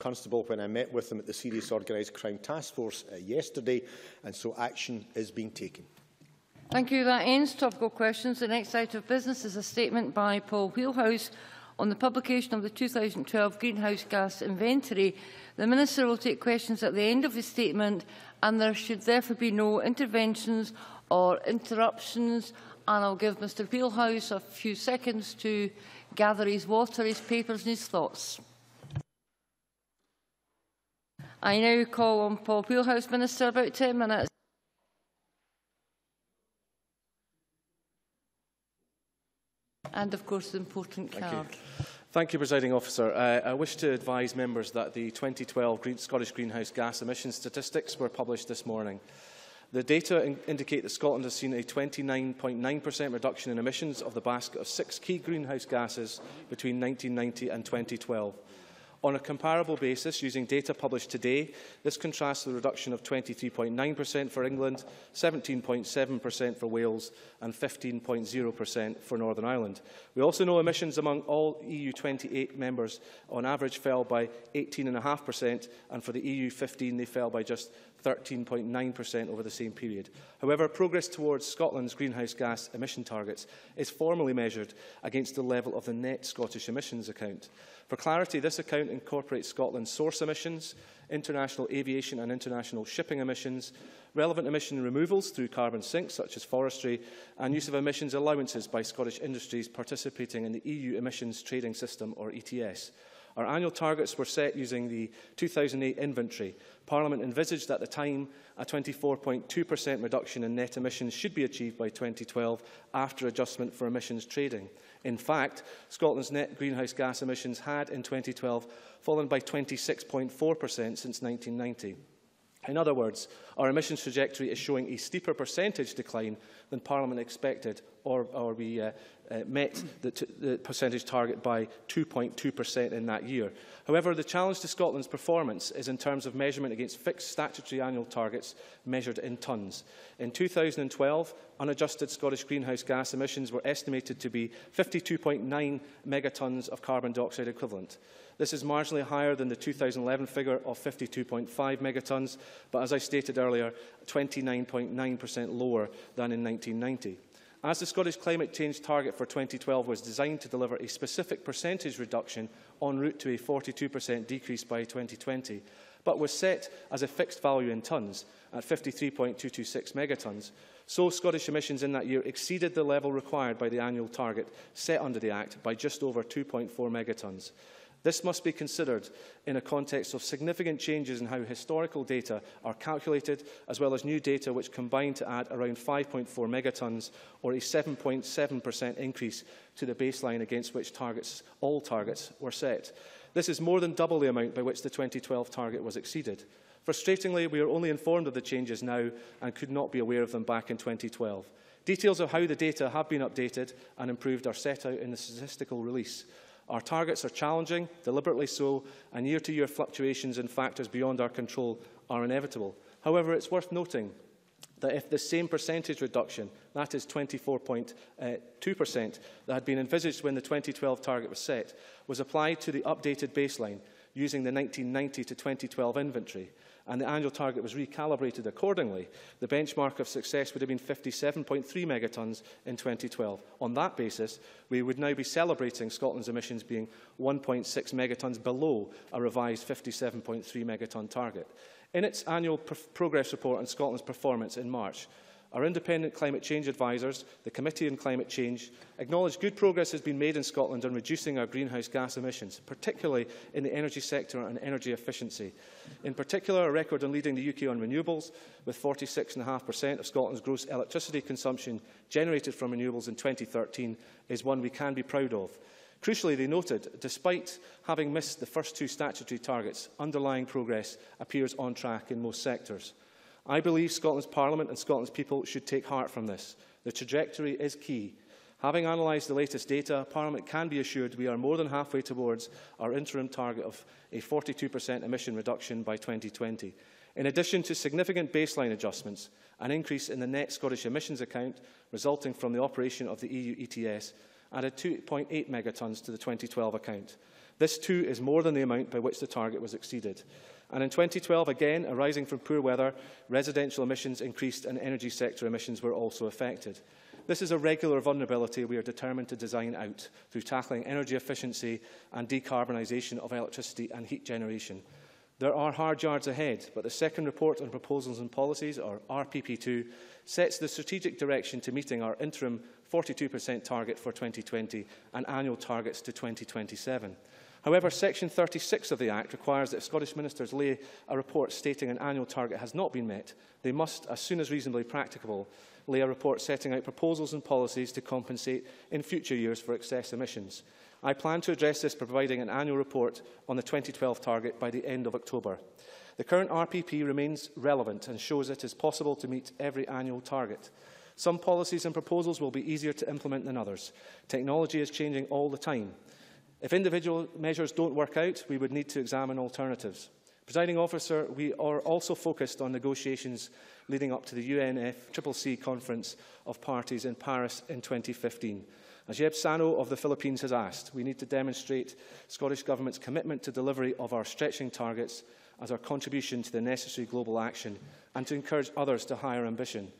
Constable when I met with them at the Serious Organised Crime Task Force uh, yesterday, and so action is being taken. Thank you. That ends topical questions. The next item of business is a statement by Paul Wheelhouse on the publication of the 2012 greenhouse gas inventory. The Minister will take questions at the end of his statement and there should therefore be no interventions or interruptions. And I'll give Mr Wheelhouse a few seconds to gather his water, his papers and his thoughts. I now call on Paul Wheelhouse, Minister, about 10 minutes. And of course the important Thank card. You. Thank you, Presiding Officer. Uh, I wish to advise members that the 2012 Green Scottish greenhouse gas emission statistics were published this morning. The data in indicate that Scotland has seen a 29.9% reduction in emissions of the basket of six key greenhouse gases between 1990 and 2012. On a comparable basis, using data published today, this contrasts the reduction of 23.9% for England, 17.7% for Wales and 15.0% for Northern Ireland. We also know emissions among all EU 28 members on average fell by 18.5% and for the EU 15 they fell by just 13.9% over the same period. However, progress towards Scotland's greenhouse gas emission targets is formally measured against the level of the net Scottish emissions account. For clarity, this account incorporates Scotland's source emissions, international aviation and international shipping emissions, relevant emission removals through carbon sinks such as forestry, and use of emissions allowances by Scottish industries participating in the EU Emissions Trading System, or ETS. Our annual targets were set using the 2008 inventory. Parliament envisaged at the time a 24.2% reduction in net emissions should be achieved by 2012 after adjustment for emissions trading. In fact, Scotland's net greenhouse gas emissions had in 2012 fallen by 26.4% since 1990. In other words, our emissions trajectory is showing a steeper percentage decline than Parliament expected, or, or we uh, uh, met the, the percentage target by 2.2% in that year. However, the challenge to Scotland's performance is in terms of measurement against fixed statutory annual targets measured in tonnes. In 2012, unadjusted Scottish greenhouse gas emissions were estimated to be 52.9 megatons of carbon dioxide equivalent. This is marginally higher than the 2011 figure of 52.5 megatons, but as I stated earlier, 29.9% lower than in 1990. As the Scottish climate change target for 2012 was designed to deliver a specific percentage reduction en route to a 42% decrease by 2020, but was set as a fixed value in tonnes at 53.226 megatonnes, so Scottish emissions in that year exceeded the level required by the annual target set under the Act by just over 2.4 megatonnes. This must be considered in a context of significant changes in how historical data are calculated, as well as new data which combine to add around 5.4 megatons, or a 7.7% increase to the baseline against which targets, all targets were set. This is more than double the amount by which the 2012 target was exceeded. Frustratingly, we are only informed of the changes now and could not be aware of them back in 2012. Details of how the data have been updated and improved are set out in the statistical release. Our targets are challenging, deliberately so, and year-to-year -year fluctuations in factors beyond our control are inevitable. However, it's worth noting that if the same percentage reduction, that is 24.2%, that had been envisaged when the 2012 target was set, was applied to the updated baseline using the 1990 to 2012 inventory, and the annual target was recalibrated accordingly, the benchmark of success would have been 57.3 megatons in 2012. On that basis, we would now be celebrating Scotland's emissions being 1.6 megatons below a revised 57.3 megaton target. In its annual progress report on Scotland's performance in March, Our independent climate change advisers, the Committee on Climate Change, acknowledge good progress has been made in Scotland on reducing our greenhouse gas emissions, particularly in the energy sector and energy efficiency. In particular, a record on leading the UK on renewables, with 46.5% of Scotland's gross electricity consumption generated from renewables in 2013, is one we can be proud of. Crucially, they noted, despite having missed the first two statutory targets, underlying progress appears on track in most sectors. I believe Scotland's Parliament and Scotland's people should take heart from this. The trajectory is key. Having analysed the latest data, Parliament can be assured we are more than halfway towards our interim target of a 42% emission reduction by 2020. In addition to significant baseline adjustments, an increase in the net Scottish emissions account resulting from the operation of the EU ETS added 2.8 megatons to the 2012 account. This too is more than the amount by which the target was exceeded. And in 2012, again, arising from poor weather, residential emissions increased and energy sector emissions were also affected. This is a regular vulnerability we are determined to design out through tackling energy efficiency and decarbonisation of electricity and heat generation. There are hard yards ahead, but the second report on proposals and policies, or RPP2, sets the strategic direction to meeting our interim 42% target for 2020 and annual targets to 2027. However, Section 36 of the Act requires that if Scottish ministers lay a report stating an annual target has not been met. They must, as soon as reasonably practicable, lay a report setting out proposals and policies to compensate in future years for excess emissions. I plan to address this by providing an annual report on the 2012 target by the end of October. The current RPP remains relevant and shows it is possible to meet every annual target. Some policies and proposals will be easier to implement than others. Technology is changing all the time. If individual measures don't work out, we would need to examine alternatives. Presiding officer, we are also focused on negotiations leading up to the UNFCCC conference of parties in Paris in 2015. As Yeb Saño of the Philippines has asked, we need to demonstrate Scottish Government's commitment to delivery of our stretching targets as our contribution to the necessary global action and to encourage others to higher ambition.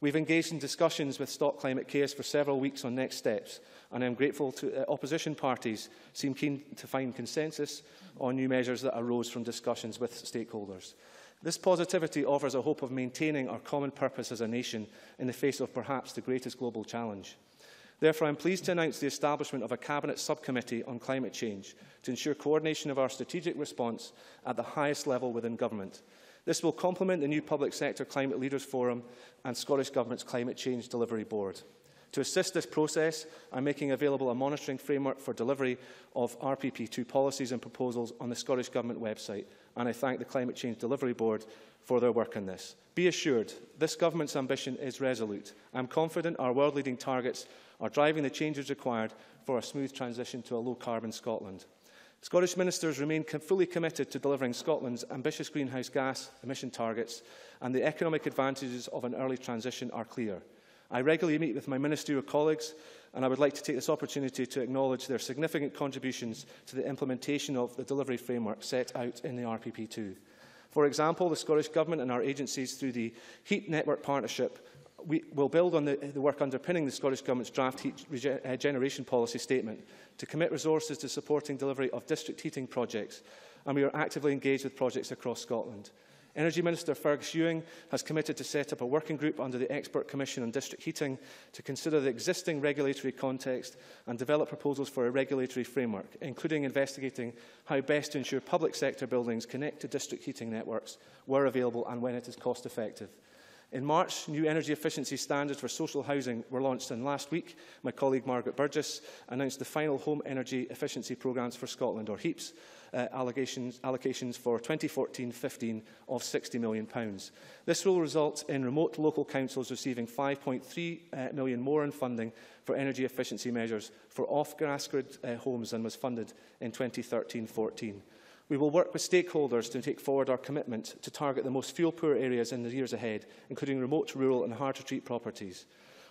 We've engaged in discussions with Stop Climate Chaos for several weeks on next steps, and I'm grateful to uh, opposition parties seem keen to find consensus on new measures that arose from discussions with stakeholders. This positivity offers a hope of maintaining our common purpose as a nation in the face of perhaps the greatest global challenge. Therefore, I'm pleased to announce the establishment of a Cabinet subcommittee on climate change to ensure coordination of our strategic response at the highest level within government. This will complement the new Public Sector Climate Leaders Forum and Scottish Government's Climate Change Delivery Board. To assist this process, I'm making available a monitoring framework for delivery of RPP2 policies and proposals on the Scottish Government website, and I thank the Climate Change Delivery Board for their work on this. Be assured, this Government's ambition is resolute. I'm confident our world-leading targets are driving the changes required for a smooth transition to a low-carbon Scotland. Scottish ministers remain fully committed to delivering Scotland's ambitious greenhouse gas emission targets and the economic advantages of an early transition are clear. I regularly meet with my ministerial colleagues and I would like to take this opportunity to acknowledge their significant contributions to the implementation of the delivery framework set out in the RPP2. For example, the Scottish Government and our agencies through the Heat Network Partnership we will build on the, the work underpinning the Scottish Government's draft heat regeneration uh, policy statement to commit resources to supporting delivery of district heating projects, and we are actively engaged with projects across Scotland. Energy Minister Fergus Ewing has committed to set up a working group under the Expert Commission on District Heating to consider the existing regulatory context and develop proposals for a regulatory framework, including investigating how best to ensure public sector buildings connect to district heating networks where available and when it is cost effective. In March, new energy efficiency standards for social housing were launched and last week my colleague Margaret Burgess announced the final Home Energy Efficiency Programmes for Scotland, or HEEPS, uh, allocations, for 2014-15 of £60 million. This will result in remote local councils receiving 5.3 uh, million more in funding for energy efficiency measures for off-gas grid uh, homes than was funded in 2013-14. We will work with stakeholders to take forward our commitment to target the most fuel-poor areas in the years ahead, including remote, rural and hard-to-treat properties.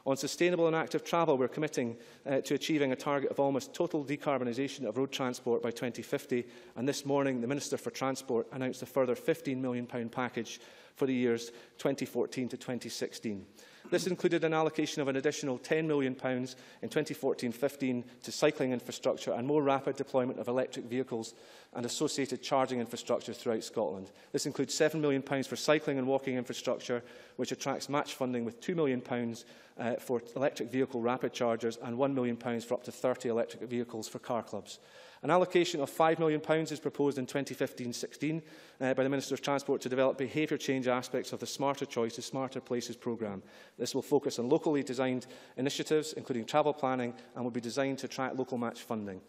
On sustainable and active travel, we're committing uh, to achieving a target of almost total decarbonisation of road transport by 2050. And this morning, the Minister for Transport announced a further £15 million package for the years 2014 to 2016. This included an allocation of an additional £10 million in 2014-15 to cycling infrastructure and more rapid deployment of electric vehicles and associated charging infrastructure throughout Scotland. This includes £7 million for cycling and walking infrastructure, which attracts match funding with £2 million uh, for electric vehicle rapid chargers and £1 million for up to 30 electric vehicles for car clubs. An allocation of £5 million is proposed in 2015-16 uh, by the Minister of Transport to develop behaviour change aspects of the Smarter Choices, Smarter Places programme. This will focus on locally designed initiatives, including travel planning, and will be designed to attract local match funding.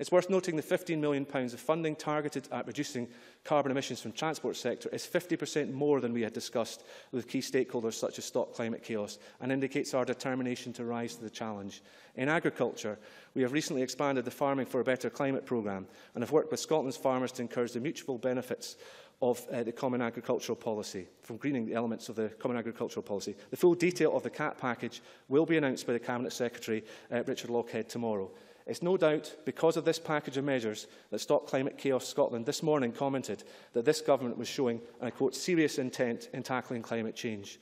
It's worth noting the £15 million of funding targeted at reducing carbon emissions from the transport sector is 50% more than we had discussed with key stakeholders such as Stop Climate Chaos and indicates our determination to rise to the challenge. In agriculture, we have recently expanded the Farming for a Better Climate programme and have worked with Scotland's farmers to encourage the mutual benefits of uh, the Common Agricultural Policy, from greening the elements of the Common Agricultural Policy. The full detail of the CAP package will be announced by the Cabinet Secretary, uh, Richard Lochhead, tomorrow. It's no doubt because of this package of measures that Stop Climate Chaos Scotland this morning commented that this government was showing, and I quote, serious intent in tackling climate change.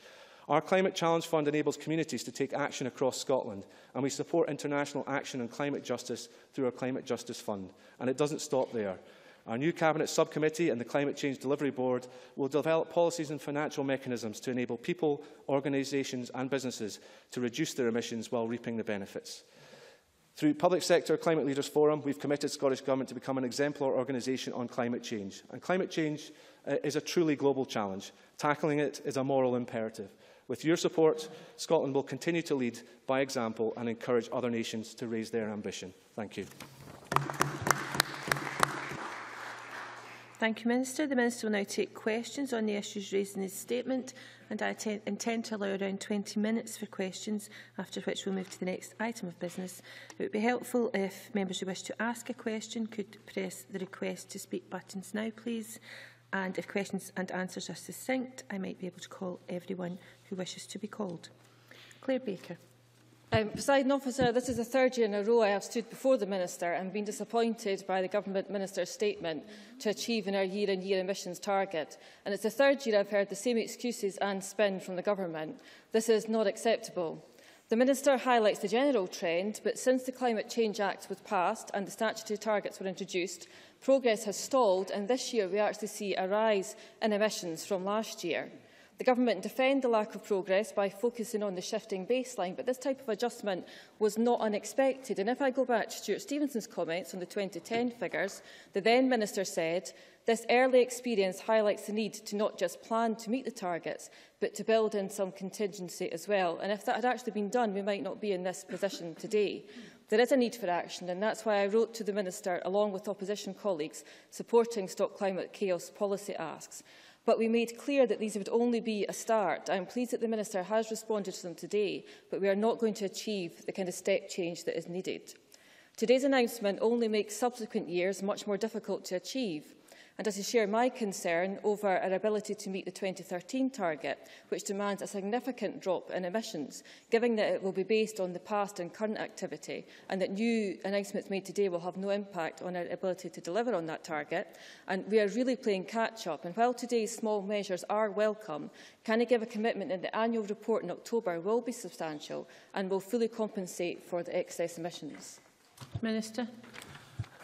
Our Climate Challenge Fund enables communities to take action across Scotland, and we support international action on climate justice through our Climate Justice Fund. And it doesn't stop there. Our new Cabinet Subcommittee and the Climate Change Delivery Board will develop policies and financial mechanisms to enable people, organisations and businesses to reduce their emissions while reaping the benefits. Through Public Sector Climate Leaders Forum, we've committed Scottish Government to become an exemplar organisation on climate change. And climate change uh, is a truly global challenge. Tackling it is a moral imperative. With your support, Scotland will continue to lead by example and encourage other nations to raise their ambition. Thank you. Thank you, Minister. The Minister will now take questions on the issues raised in his statement and I intend to allow around 20 minutes for questions, after which we'll move to the next item of business. It would be helpful if members who wish to ask a question could press the request to speak buttons now, please. And if questions and answers are succinct, I might be able to call everyone who wishes to be called. Claire Baker. Um, Presiding officer, this is the third year in a row I have stood before the Minister and been disappointed by the Government Minister's statement to achieve in our year-on-year -year emissions target. And it's the third year I've heard the same excuses and spin from the Government. This is not acceptable. The Minister highlights the general trend, but since the Climate Change Act was passed and the statutory targets were introduced, progress has stalled and this year we actually see a rise in emissions from last year. The Government defend the lack of progress by focusing on the shifting baseline, but this type of adjustment was not unexpected. And if I go back to Stewart Stevenson's comments on the 2010 figures, the then Minister said, this early experience highlights the need to not just plan to meet the targets, but to build in some contingency as well. And if that had actually been done, we might not be in this position today. There is a need for action, and that's why I wrote to the Minister, along with opposition colleagues, supporting Stop Climate Chaos policy asks. But we made clear that these would only be a start. I am pleased that the Minister has responded to them today, but we are not going to achieve the kind of step change that is needed. Today's announcement only makes subsequent years much more difficult to achieve and he share my concern over our ability to meet the 2013 target, which demands a significant drop in emissions, given that it will be based on the past and current activity, and that new announcements made today will have no impact on our ability to deliver on that target. And we are really playing catch-up. And while today's small measures are welcome, can I give a commitment that the annual report in October will be substantial and will fully compensate for the excess emissions? Minister.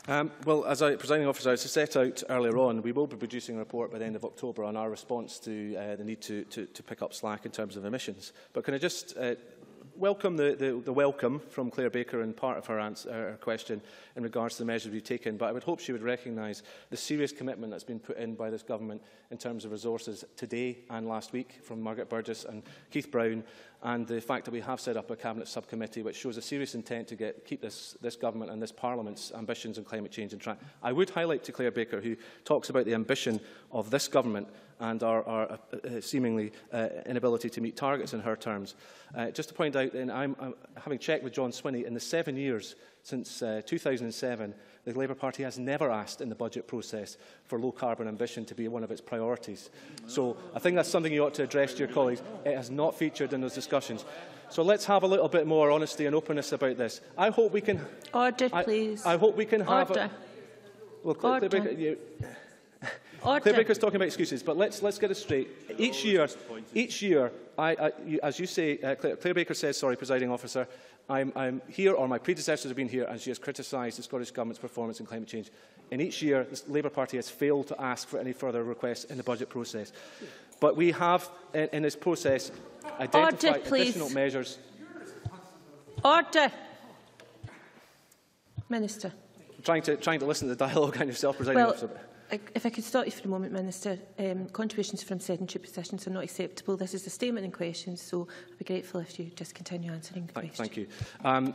Um, well, as I, presiding officer, as I set out earlier on, we will be producing a report by the end of October on our response to uh, the need to, to, to pick up slack in terms of emissions. But can I just uh, welcome the, the, the welcome from Claire Baker and part of her, answer, her question in regards to the measures we've taken, but I would hope she would recognise the serious commitment that's been put in by this government in terms of resources today and last week from Margaret Burgess and Keith Brown, and the fact that we have set up a Cabinet subcommittee which shows a serious intent to get, keep this, this government and this Parliament's ambitions on climate change in track. I would highlight to Claire Baker, who talks about the ambition of this government and our, our uh, uh, seemingly uh, inability to meet targets in her terms. Uh, just to point out, and I'm, I'm having checked with John Swinney, in the seven years since uh, 2007, the Labour Party has never asked in the budget process for low carbon ambition to be one of its priorities. So I think that's something you ought to address to your colleagues. It has not featured in those discussions. So let's have a little bit more honesty and openness about this. I hope we can... Order, please. I, I hope we can have... Order. A, well, Order. You, Order. Claire Baker's talking about excuses, but let's, let's get it straight. Each year, each year I, I, you, as you say, uh, Claire, Claire Baker says, sorry, presiding officer, I'm, I'm here, or my predecessors have been here, and she has criticised the Scottish Government's performance in climate change. In each year, the Labour Party has failed to ask for any further requests in the budget process. But we have, in, in this process, identified Order, additional measures. Order. Minister. trying to, trying to listen to the dialogue on yourself, presiding well, officer. If I could stop you for a moment, Minister. Um, contributions from sedentary positions are not acceptable. This is a statement in question, so I'd be grateful if you just continue answering the Thank, question. thank you. Um,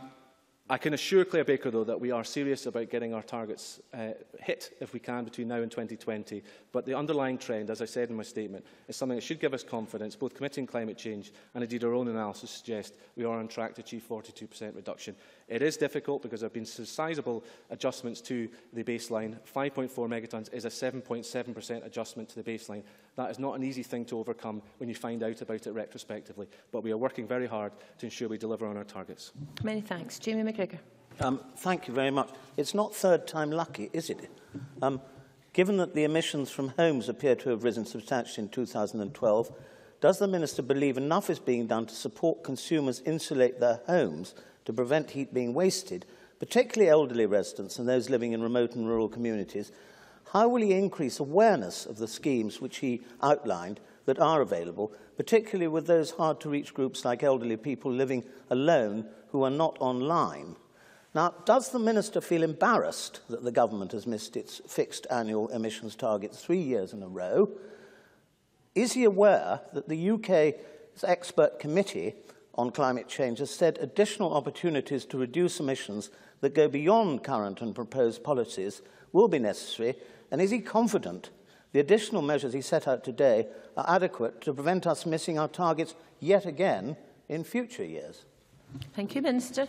I can assure Claire Baker, though, that we are serious about getting our targets uh, hit, if we can, between now and 2020. But the underlying trend, as I said in my statement, is something that should give us confidence. Both committing climate change and indeed our own analysis suggest we are on track to achieve 42% reduction. It is difficult because there have been sizable adjustments to the baseline. 5.4 megatons is a 7.7% adjustment to the baseline. That is not an easy thing to overcome when you find out about it retrospectively. But we are working very hard to ensure we deliver on our targets. Many thanks. Jamie McGrigor. Um, thank you very much. It's not third time lucky, is it? Um, given that the emissions from homes appear to have risen substantially in 2012, does the Minister believe enough is being done to support consumers insulate their homes to prevent heat being wasted, particularly elderly residents and those living in remote and rural communities? How will he increase awareness of the schemes which he outlined that are available, particularly with those hard-to-reach groups like elderly people living alone who are not online? Now, does the Minister feel embarrassed that the government has missed its fixed annual emissions target three years in a row? Is he aware that the UK's expert committee on climate change has said additional opportunities to reduce emissions that go beyond current and proposed policies will be necessary? And is he confident the additional measures he set out today are adequate to prevent us missing our targets yet again in future years? Thank you, Minister.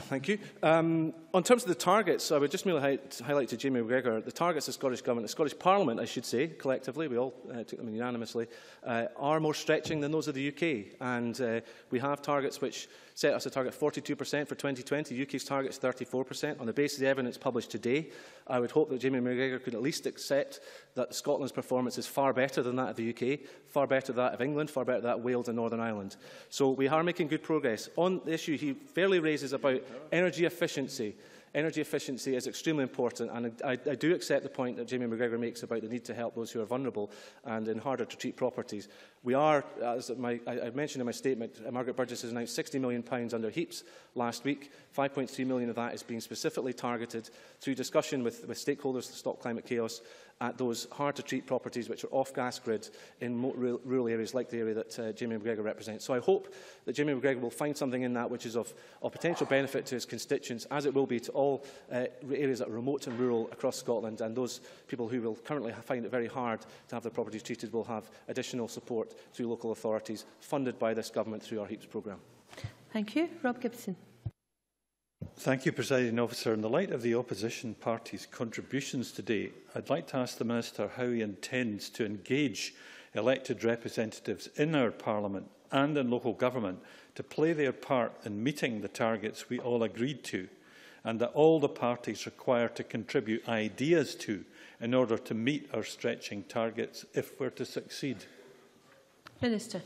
Thank you. Um, on terms of the targets, I would just merely hi highlight to Jamie McGrigor, the targets of the Scottish Government, the Scottish Parliament, I should say, collectively, we all uh, took them unanimously, uh, are more stretching than those of the UK. And uh, we have targets which set us a target of 42% for 2020. The UK's target is 34%. On the basis of the evidence published today, I would hope that Jamie McGrigor could at least accept that Scotland's performance is far better than that of the UK, far better than that of England, far better than that of Wales and Northern Ireland. So we are making good progress. On the issue he fairly raises about energy efficiency, energy efficiency is extremely important and I, I do accept the point that Jamie McGrigor makes about the need to help those who are vulnerable and in harder to treat properties. We are, as my, I, I mentioned in my statement, Margaret Burgess has announced £60 million under HEEPS last week. 5.3 million of that is being specifically targeted through discussion with, with stakeholders to stop climate chaos at those hard-to-treat properties which are off-gas grid in rural areas like the area that uh, Jamie McGrigor represents. So I hope that Jamie McGrigor will find something in that which is of, of potential benefit to his constituents, as it will be to all uh, areas that are remote and rural across Scotland, and those people who will currently find it very hard to have their properties treated will have additional support through local authorities, funded by this government through our HEEPS programme. Thank you. Rob Gibson. Thank you, Presiding Officer. In the light of the opposition party's contributions today, I'd like to ask the Minister how he intends to engage elected representatives in our Parliament and in local government to play their part in meeting the targets we all agreed to and that all the parties require to contribute ideas to in order to meet our stretching targets if we're to succeed. Minister.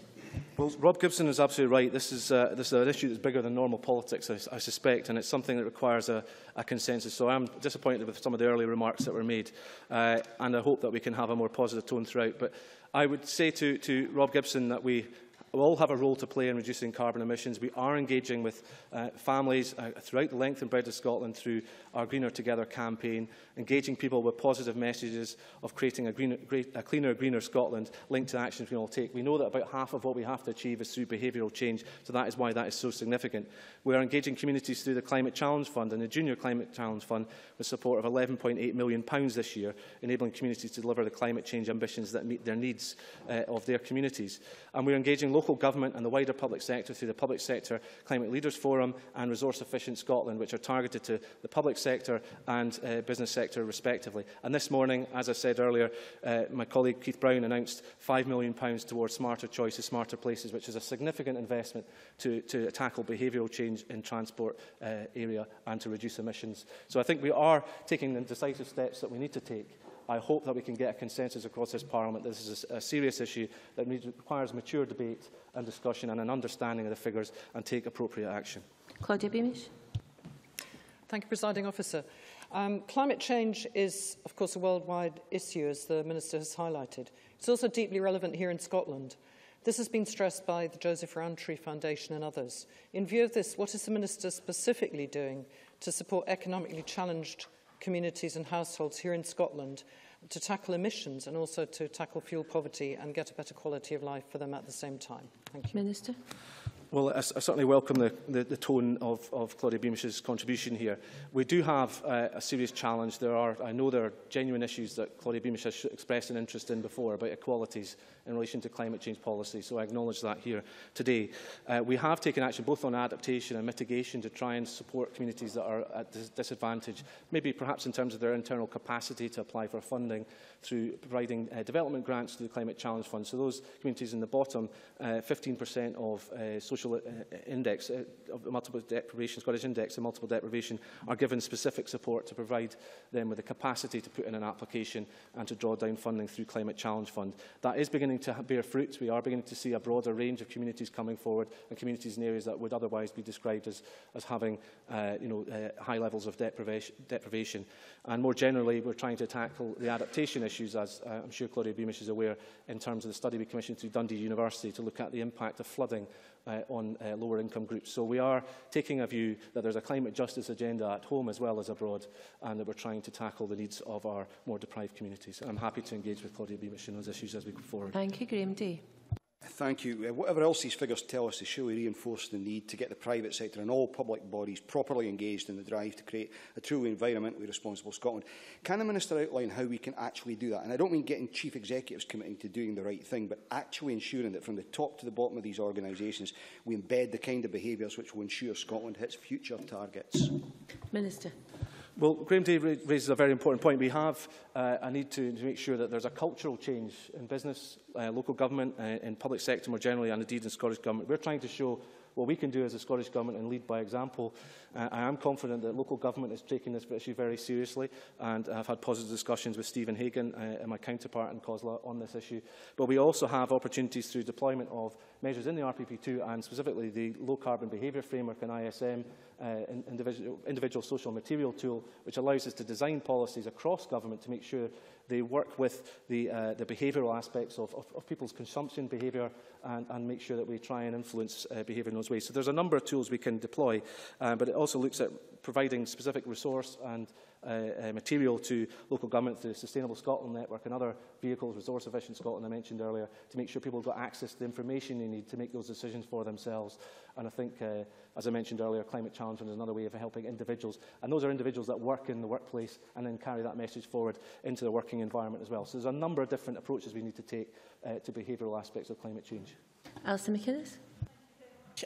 Well, Rob Gibson is absolutely right. This is, uh, this is an issue that's bigger than normal politics, I, I suspect, and it's something that requires a, a consensus. So I'm disappointed with some of the early remarks that were made, uh, and I hope that we can have a more positive tone throughout. But I would say to, to Rob Gibson that we we all have a role to play in reducing carbon emissions. We are engaging with uh, families uh, throughout the length and breadth of Scotland through our Greener Together campaign, engaging people with positive messages of creating a, greener, a cleaner, greener Scotland linked to actions we all take. We know that about half of what we have to achieve is through behavioural change, so that is why that is so significant. We are engaging communities through the Climate Challenge Fund and the Junior Climate Challenge Fund with support of £11.8 million this year, enabling communities to deliver the climate change ambitions that meet their needs uh, of their communities. And we're engaging local government and the wider public sector through the Public Sector Climate Leaders Forum and Resource Efficient Scotland, which are targeted to the public sector and uh, business sector respectively. And this morning, as I said earlier, uh, my colleague Keith Brown announced £5 million towards smarter choices, smarter places, which is a significant investment to, to tackle behavioural change in transport uh, area and to reduce emissions. So I think we are taking the decisive steps that we need to take I hope that we can get a consensus across this Parliament. This is a, a serious issue that requires mature debate and discussion and an understanding of the figures and take appropriate action. Claudia Beamish. Thank you, Presiding Officer. Um, climate change is, of course, a worldwide issue, as the Minister has highlighted. It's also deeply relevant here in Scotland. This has been stressed by the Joseph Rowntree Foundation and others. In view of this, what is the Minister specifically doing to support economically challenged communities and households here in Scotland to tackle emissions and also to tackle fuel poverty and get a better quality of life for them at the same time. Thank you. Minister. Well, I, I certainly welcome the, the, the tone of, of Claudia Beamish's contribution here. We do have uh, a serious challenge. There are, I know there are genuine issues that Claudia Beamish has expressed an interest in before about equalities in relation to climate change policy, so I acknowledge that here today. Uh, we have taken action both on adaptation and mitigation to try and support communities that are at dis disadvantage, maybe perhaps in terms of their internal capacity to apply for funding through providing uh, development grants to the Climate Challenge Fund. So those communities in the bottom, 15% uh, of uh, social social uh, index, uh, of multiple deprivation, Scottish index and multiple deprivation, are given specific support to provide them with the capacity to put in an application and to draw down funding through Climate Challenge Fund. That is beginning to bear fruit. We are beginning to see a broader range of communities coming forward and communities in areas that would otherwise be described as, as having uh, you know, uh, high levels of deprivation, deprivation. And more generally, we're trying to tackle the adaptation issues, as uh, I'm sure Claudia Beamish is aware, in terms of the study we commissioned through Dundee University to look at the impact of flooding uh, on uh, lower income groups. So we are taking a view that there's a climate justice agenda at home as well as abroad and that we're trying to tackle the needs of our more deprived communities. I'm happy to engage with Claudia Beamish on those issues as we go forward. Thank you, Graham Day. Thank you. Uh, whatever else these figures tell us, they surely reinforce the need to get the private sector and all public bodies properly engaged in the drive to create a truly environmentally responsible Scotland. Can the Minister outline how we can actually do that? And I don't mean getting chief executives committing to doing the right thing, but actually ensuring that from the top to the bottom of these organisations, we embed the kind of behaviours which will ensure Scotland hits future targets. Minister. Well, Graham Day raises a very important point. We have uh, a need to, to make sure that there's a cultural change in business, uh, local government, uh, in public sector more generally, and indeed in Scottish Government. We're trying to show what we can do as a Scottish Government and lead by example. Uh, I am confident that local government is taking this issue very seriously and I've had positive discussions with Stephen Hagan uh, and my counterpart in COSLA on this issue. But we also have opportunities through deployment of measures in the RPP2 and specifically the low carbon behaviour framework and ISM, uh, individual, individual social material tool, which allows us to design policies across government to make sure They work with the, uh, the behavioural aspects of, of, of people's consumption behaviour and, and make sure that we try and influence uh, behaviour in those ways. So there's a number of tools we can deploy, uh, but it also looks at providing specific resource and uh, uh, material to local government through the Sustainable Scotland Network and other vehicles, Resource Efficient Scotland I mentioned earlier, to make sure people got access to the information they need to make those decisions for themselves. And I think, uh, as I mentioned earlier, climate challenge is another way of helping individuals. And those are individuals that work in the workplace and then carry that message forward into the working environment as well. So there's a number of different approaches we need to take uh, to behavioural aspects of climate change. Alison McInnes.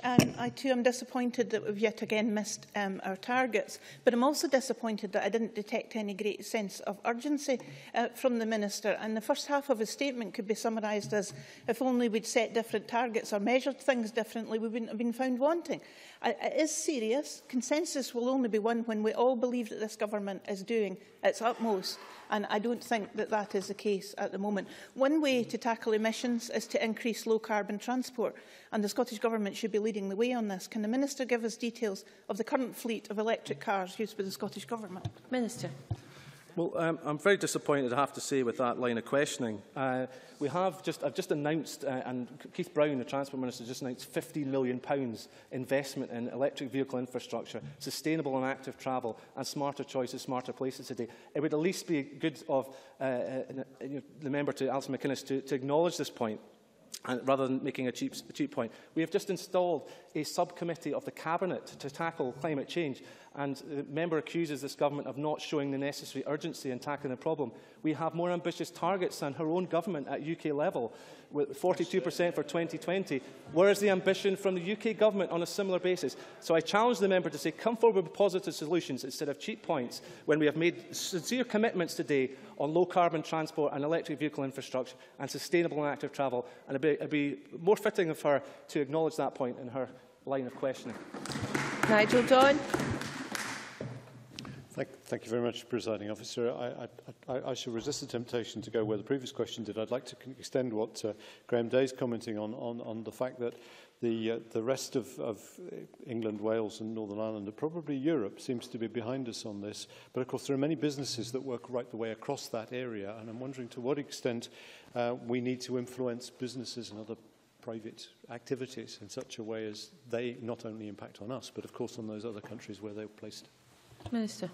Um, I too am disappointed that we've yet again missed um, our targets, but I'm also disappointed that I didn't detect any great sense of urgency uh, from the Minister. And the first half of his statement could be summarised as, if only we'd set different targets or measured things differently, we wouldn't have been found wanting it is serious. Consensus will only be won when we all believe that this government is doing its utmost, and I don't think that that is the case at the moment. One way to tackle emissions is to increase low-carbon transport, and the Scottish Government should be leading the way on this. Can the Minister give us details of the current fleet of electric cars used by the Scottish Government? Minister. Well, um, I'm very disappointed, I have to say, with that line of questioning. Uh, we have just, I've just announced, uh, and Keith Brown, the Transport Minister, just announced £15 million pounds investment in electric vehicle infrastructure, sustainable and active travel, and smarter choices, smarter places today. It would at least be good of uh, uh, the member to Alison McInnes to, to acknowledge this point. And rather than making a cheap, a cheap point. We have just installed a subcommittee of the Cabinet to tackle climate change, and the member accuses this government of not showing the necessary urgency in tackling the problem. We have more ambitious targets than her own government at UK level, with 42% for 2020. Where is the ambition from the UK government on a similar basis? So I challenge the member to say, come forward with positive solutions instead of cheap points when we have made sincere commitments today on low carbon transport and electric vehicle infrastructure and sustainable and active travel. And it'd be, be more fitting of her to acknowledge that point in her line of questioning. Nigel Don. Thank, thank you very much, Presiding Officer. I, I, I resist the temptation to go where the previous question did. I'd like to extend what uh, Graeme Dey is commenting on, on, on the fact that the, uh, the rest of, of England, Wales and Northern Ireland, and probably Europe, seems to be behind us on this. But of course, there are many businesses that work right the way across that area, and I'm wondering to what extent uh, we need to influence businesses and other private activities in such a way as they not only impact on us, but of course on those other countries where they're placed. Minister.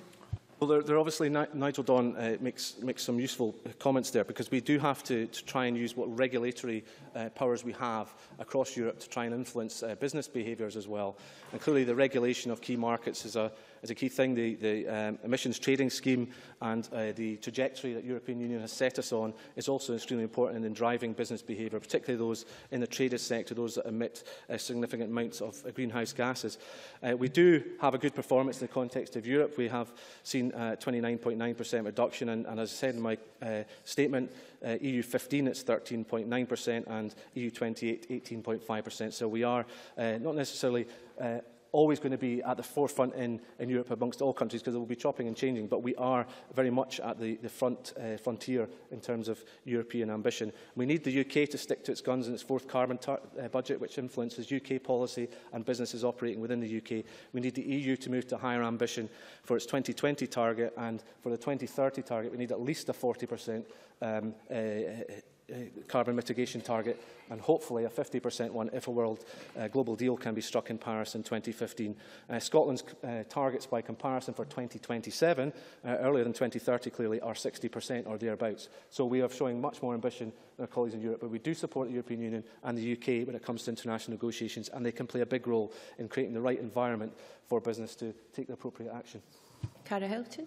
Well, there, there obviously, Nigel Don uh, makes, makes some useful uh, comments there because we do have to, to try and use what regulatory uh, powers we have across Europe to try and influence uh, business behaviours as well. And clearly, the regulation of key markets is a, is a key thing. The, the um, emissions trading scheme and uh, the trajectory that the European Union has set us on is also extremely important in driving business behaviour, particularly those in the traded sector, those that emit uh, significant amounts of uh, greenhouse gases. Uh, we do have a good performance in the context of Europe. We have seen a 29.9% reduction, and, and as I said in my uh, statement, uh, EU 15 it's 13.9% and EU 28 18.5%. So we are uh, not necessarily uh, always going to be at the forefront in, in Europe amongst all countries because it will be chopping and changing, but we are very much at the, the front uh, frontier in terms of European ambition. We need the UK to stick to its guns in its fourth carbon uh, budget, which influences UK policy and businesses operating within the UK. We need the EU to move to higher ambition for its 2020 target, and for the 2030 target, we need at least a 40% um, uh, uh, carbon mitigation target and hopefully a 50% one if a world uh, global deal can be struck in Paris in 2015. Uh, Scotland's uh, targets by comparison for 2027, uh, earlier than 2030 clearly, are 60% or thereabouts. So we are showing much more ambition than our colleagues in Europe, but we do support the European Union and the UK when it comes to international negotiations, and they can play a big role in creating the right environment for business to take the appropriate action. Cara Hilton.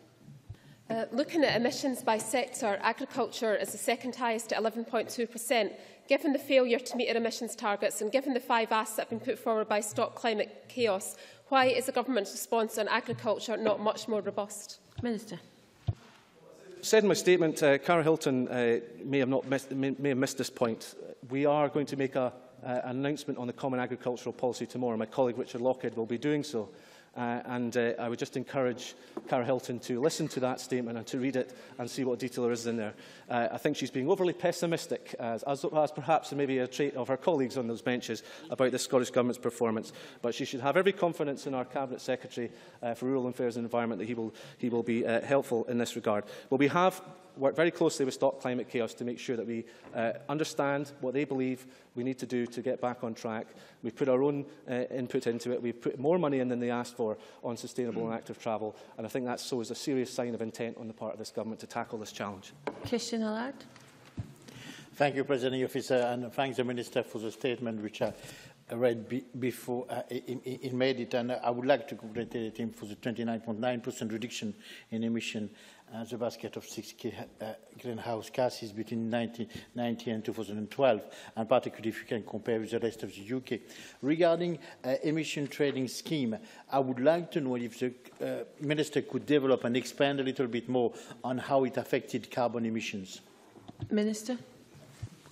Uh, looking at emissions by sector, agriculture is the second highest at 11.2%, given the failure to meet our emissions targets and given the five asks that have been put forward by Stop Climate Chaos. Why is the government's response on agriculture not much more robust? Minister. Said in my statement, uh, Cara Hilton uh, may, have not missed, may, may have missed this point. We are going to make a, uh, an announcement on the Common Agricultural Policy tomorrow. My colleague Richard Lockhead will be doing so. Uh, and uh, I would just encourage Cara Hilton to listen to that statement and to read it and see what detail there is in there. Uh, I think she's being overly pessimistic, as, as, as perhaps maybe a trait of her colleagues on those benches, about the Scottish Government's performance. But she should have every confidence in our Cabinet Secretary uh, for Rural Affairs and Environment that he will, he will be uh, helpful in this regard. Well, we have work very closely with Stop Climate Chaos to make sure that we uh, understand what they believe we need to do to get back on track. We've put our own uh, input into it. We've put more money in than they asked for on sustainable and active travel. And I think that shows a serious sign of intent on the part of this government to tackle this challenge. Christian Allard. Thank you, President Officer, and thanks the Minister for the statement which I read be before uh, in, in made it. And I would like to congratulate him for the 29.9% reduction in emission uh, the basket of six uh, greenhouse gases between 1990 and 2012, and particularly if you can compare with the rest of the UK. Regarding uh, emission trading scheme, I would like to know if the uh, Minister could develop and expand a little bit more on how it affected carbon emissions. Minister.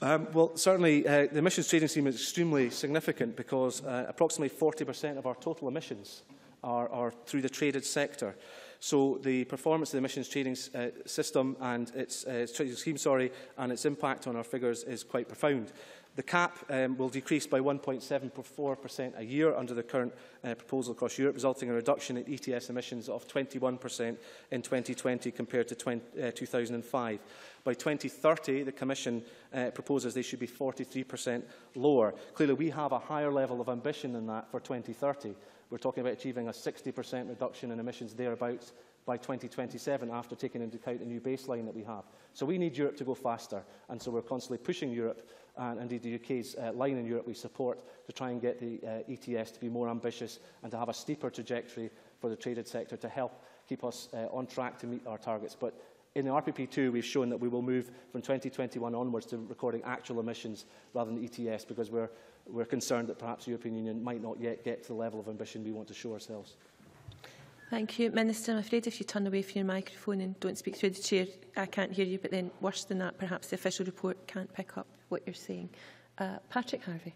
Um, well, certainly uh, the emissions trading scheme is extremely significant because uh, approximately 40% of our total emissions are, are through the traded sector. So the performance of the emissions trading uh, system and its, uh, trading scheme sorry, and its impact on our figures is quite profound. The cap um, will decrease by 1.74% a year under the current uh, proposal across Europe, resulting in a reduction in ETS emissions of 21% in 2020 compared to 20, uh, 2005. By 2030, the Commission uh, proposes they should be 43% lower. Clearly, we have a higher level of ambition than that for 2030. We're talking about achieving a 60% reduction in emissions thereabouts by 2027 after taking into account the new baseline that we have. So we need Europe to go faster, and so we're constantly pushing Europe, and indeed the UK's uh, line in Europe we support, to try and get the uh, ETS to be more ambitious and to have a steeper trajectory for the traded sector to help keep us uh, on track to meet our targets. But in the RPP2, we've shown that we will move from 2021 onwards to recording actual emissions rather than ETS because we're, we're concerned that perhaps the European Union might not yet get to the level of ambition we want to show ourselves. Thank you. Minister, I'm afraid if you turn away from your microphone and don't speak through the chair, I can't hear you, but then worse than that, perhaps the official report can't pick up what you're saying. Uh, Patrick Harvie.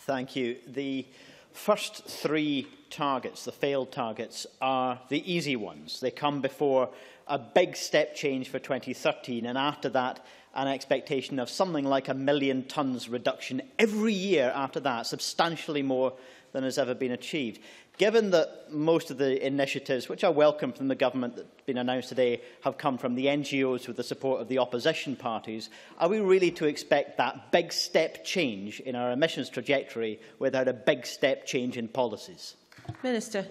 Thank you. The first three targets, the failed targets, are the easy ones. They come before a big step change for 2013, and after that, an expectation of something like a million tonnes reduction every year after that, substantially more than has ever been achieved. Given that most of the initiatives, which are welcome from the government that have been announced today, have come from the NGOs with the support of the opposition parties, are we really to expect that big step change in our emissions trajectory without a big step change in policies? Minister.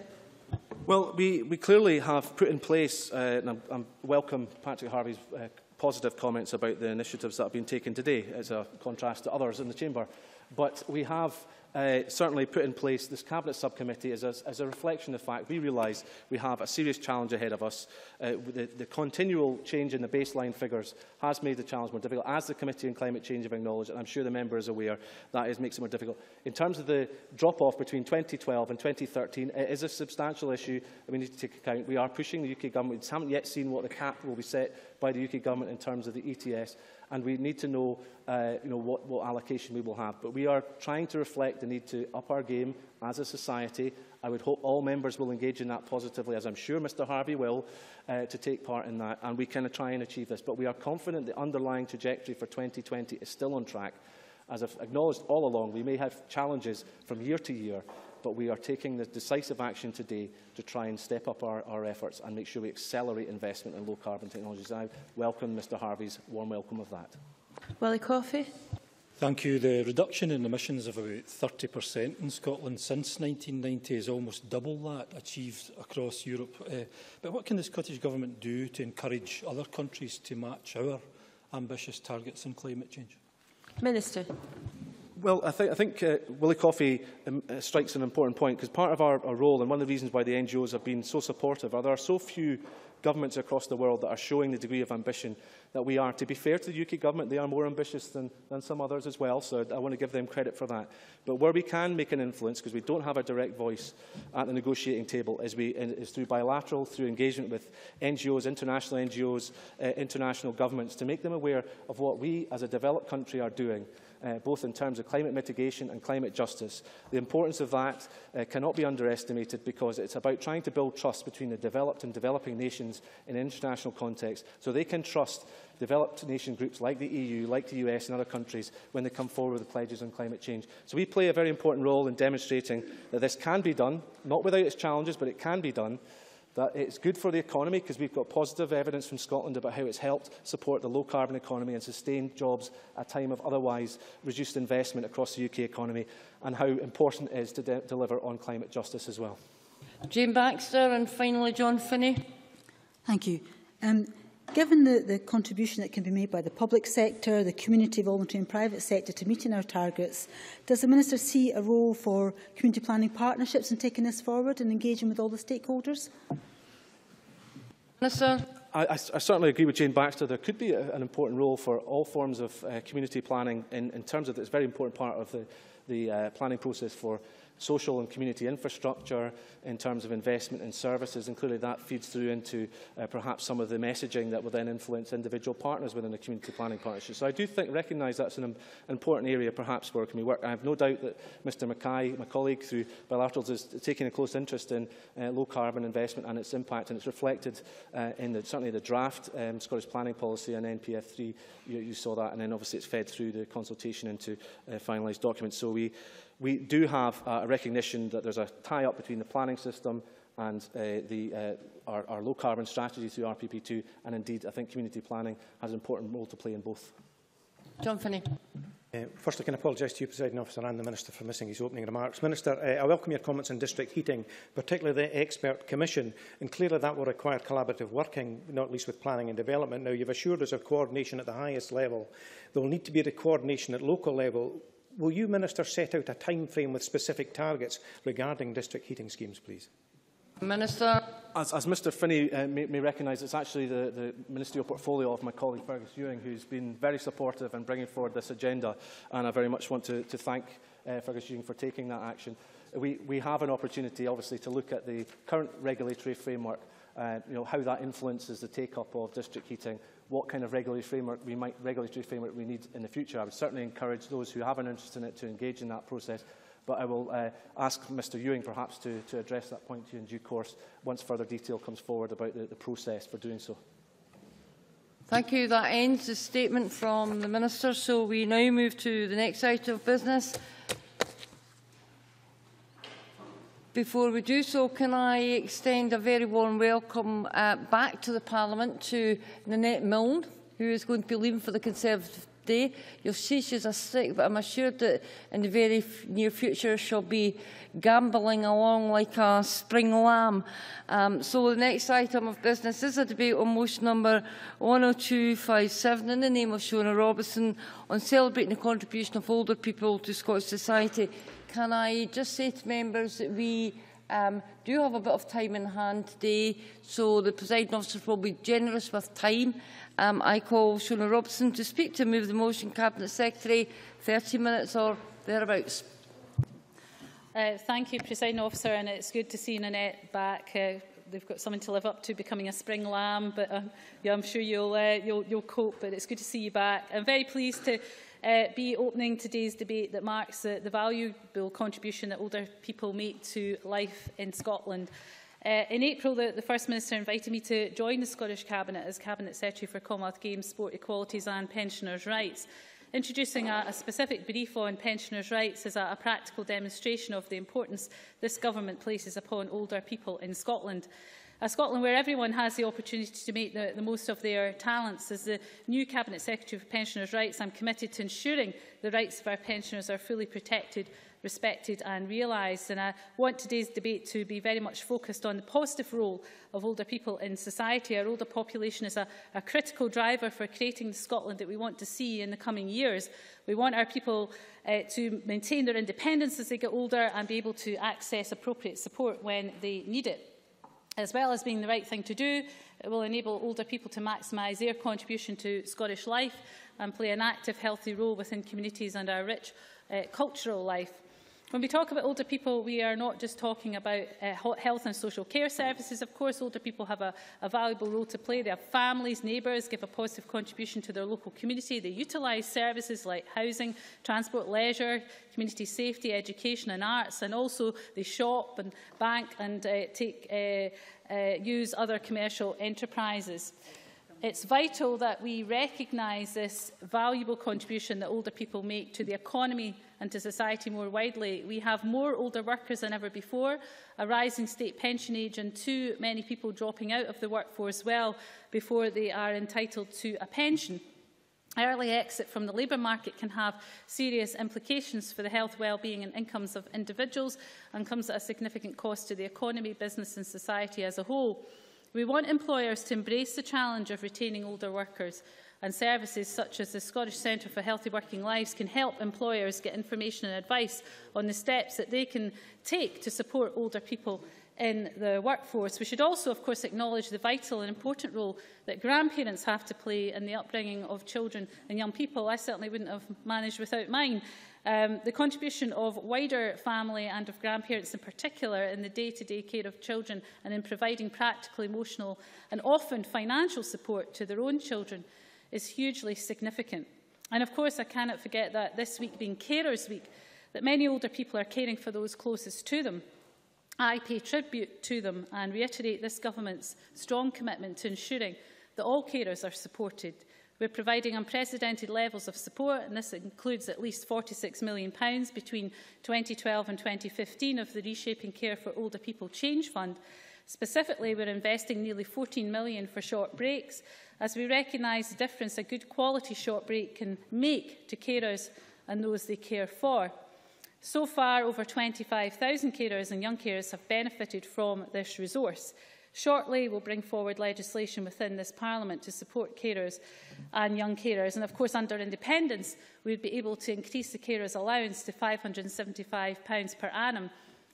Well, we, we clearly have put in place, uh, and I, I welcome Patrick Harvie's uh, positive comments about the initiatives that have been taken today. as a contrast to others in the Chamber. But we have uh, certainly put in place this Cabinet Subcommittee as a, as a reflection of the fact we realise we have a serious challenge ahead of us. Uh, the, the continual change in the baseline figures has made the challenge more difficult, as the Committee on Climate Change have acknowledged, and I'm sure the member is aware that is, makes it more difficult. In terms of the drop-off between 2012 and 2013, it is a substantial issue that we need to take account. We are pushing the UK government. We haven't yet seen what the cap will be set by the UK government in terms of the ETS and we need to know, uh, you know what, what allocation we will have. But we are trying to reflect the need to up our game as a society. I would hope all members will engage in that positively, as I'm sure Mr Harvie will, uh, to take part in that, and we can try and achieve this. But we are confident the underlying trajectory for 2020 is still on track. As I've acknowledged all along, we may have challenges from year to year, but we are taking the decisive action today to try and step up our, our efforts and make sure we accelerate investment in low-carbon technologies. I welcome Mr Harvey's warm welcome of that. Willie Coffey. Thank you. The reduction in emissions of about 30% in Scotland since 1990 is almost double that achieved across Europe. Uh, but what can the Scottish Government do to encourage other countries to match our ambitious targets in climate change? Minister. Well, I, th I think uh, Willie Coffey um, uh, strikes an important point because part of our, our role and one of the reasons why the NGOs have been so supportive are there are so few governments across the world that are showing the degree of ambition that we are. To be fair to the UK government, they are more ambitious than, than some others as well, so I want to give them credit for that. But where we can make an influence, because we don't have a direct voice at the negotiating table, is, we, is through bilateral, through engagement with NGOs, international NGOs, uh, international governments, to make them aware of what we as a developed country are doing uh, both in terms of climate mitigation and climate justice. The importance of that uh, cannot be underestimated because it's about trying to build trust between the developed and developing nations in an international context so they can trust developed nation groups like the EU, like the US and other countries when they come forward with pledges on climate change. So we play a very important role in demonstrating that this can be done, not without its challenges, but it can be done, that it's good for the economy because we've got positive evidence from Scotland about how it's helped support the low-carbon economy and sustain jobs at a time of otherwise reduced investment across the UK economy, and how important it is to de deliver on climate justice as well. Jane Baxter and finally John Finney. Thank you. Um, Given the, the contribution that can be made by the public sector, the community, voluntary and private sector to meeting our targets, does the Minister see a role for community planning partnerships in taking this forward and engaging with all the stakeholders? Minister. I, I, I certainly agree with Jayne Baxter. There could be a, an important role for all forms of uh, community planning in, in terms of it's a very important part of the, the uh, planning process for social and community infrastructure, in terms of investment in services, and clearly that feeds through into uh, perhaps some of the messaging that will then influence individual partners within the community planning partnership. So I do think recognise that's an, an important area perhaps where can we work. I have no doubt that Mr Mackay, my colleague through bilaterals, is taking a close interest in uh, low carbon investment and its impact, and it's reflected uh, in the, certainly the draft um, Scottish planning policy and NPF3. You, you saw that, and then obviously it's fed through the consultation into uh, finalised documents. So we we do have uh, a recognition that there's a tie-up between the planning system and uh, the, uh, our, our low-carbon strategy through RPP2, and indeed, I think community planning has an important role to play in both. John Finnie. Uh, first, I can apologise to you, Presiding Officer, and the Minister for missing his opening remarks. Minister, uh, I welcome your comments on district heating, particularly the expert commission, and clearly that will require collaborative working, not least with planning and development. Now, you've assured us of coordination at the highest level. There will need to be the coordination at local level will you, Minister, set out a time frame with specific targets regarding district heating schemes, please? Minister. As, as Mr Finnie uh, may, may recognise, it's actually the, the ministerial portfolio of my colleague Fergus Ewing who's been very supportive in bringing forward this agenda, and I very much want to, to thank uh, Fergus Ewing for taking that action. We, we have an opportunity, obviously, to look at the current regulatory framework, uh, you know, how that influences the take-up of district heating, what kind of regulatory framework we might regulatory framework we need in the future. I would certainly encourage those who have an interest in it to engage in that process. But I will uh, ask Mr Ewing perhaps to, to address that point to you in due course once further detail comes forward about the, the process for doing so. Thank you. That ends the statement from the Minister. So we now move to the next item of business. Before we do so, can I extend a very warm welcome uh, back to the Parliament to Nanette Milne, who is going to be leaving for the Conservative Day. You'll see she's a sick, but I'm assured that in the very near future she'll be gambling along like a spring lamb. Um, so the next item of business is a debate on motion number 10257 in the name of Shona Robison on celebrating the contribution of older people to Scottish society. Can I just say to members that we um, do have a bit of time in hand today, so the presiding officers will be generous with time. Um, I call Shona Robison to speak to move the motion. Cabinet Secretary, 30 minutes or thereabouts. Uh, thank you, Presiding Officer, and it's good to see Nanette back. Uh, they've got something to live up to, becoming a spring lamb, but uh, yeah, I'm sure you'll, uh, you'll, you'll cope, but it's good to see you back. I'm very pleased to uh, be opening today's debate that marks uh, the valuable contribution that older people make to life in Scotland. Uh, in April, the, the First Minister invited me to join the Scottish Cabinet as Cabinet Secretary for Commonwealth Games, Sport Equalities and Pensioners' Rights. Introducing a, a specific brief on pensioners' rights is a, a practical demonstration of the importance this government places upon older people in Scotland. A Scotland where everyone has the opportunity to make the, the most of their talents. As the new Cabinet Secretary for Pensioners' Rights, I'm committed to ensuring the rights of our pensioners are fully protected respected and realised. And I want today's debate to be very much focused on the positive role of older people in society. Our older population is a, a critical driver for creating the Scotland that we want to see in the coming years. We want our people uh, to maintain their independence as they get older and be able to access appropriate support when they need it. As well as being the right thing to do, it will enable older people to maximise their contribution to Scottish life and play an active, healthy role within communities and our rich uh, cultural life. When we talk about older people, we are not just talking about uh, health and social care services. Of course, older people have a, a valuable role to play. They have families, neighbours, give a positive contribution to their local community. They utilise services like housing, transport, leisure, community safety, education and arts. And also they shop and bank and uh, take, uh, uh, use other commercial enterprises. It's vital that we recognise this valuable contribution that older people make to the economy and to society more widely. We have more older workers than ever before, a rising state pension age and too many people dropping out of the workforce well before they are entitled to a pension. Early exit from the labour market can have serious implications for the health, well-being and incomes of individuals and comes at a significant cost to the economy, business and society as a whole. We want employers to embrace the challenge of retaining older workers and services such as the Scottish Centre for Healthy Working Lives can help employers get information and advice on the steps that they can take to support older people in the workforce. We should also, of course, acknowledge the vital and important role that grandparents have to play in the upbringing of children and young people. I certainly wouldn't have managed without mine. Um, the contribution of wider family and of grandparents in particular in the day-to-day -day care of children and in providing practical, emotional and often financial support to their own children is hugely significant. And of course, I cannot forget that this week being Carers Week, that many older people are caring for those closest to them. I pay tribute to them and reiterate this government's strong commitment to ensuring that all carers are supported. We're providing unprecedented levels of support, and this includes at least £46 million between 2012 and 2015 of the Reshaping Care for Older People Change Fund. Specifically, we're investing nearly £14 million for short breaks, as we recognise the difference a good quality short break can make to carers and those they care for. So far, over 25,000 carers and young carers have benefited from this resource. Shortly, we'll bring forward legislation within this Parliament to support carers and young carers. And of course, under independence, we would be able to increase the carers allowance to £575 per annum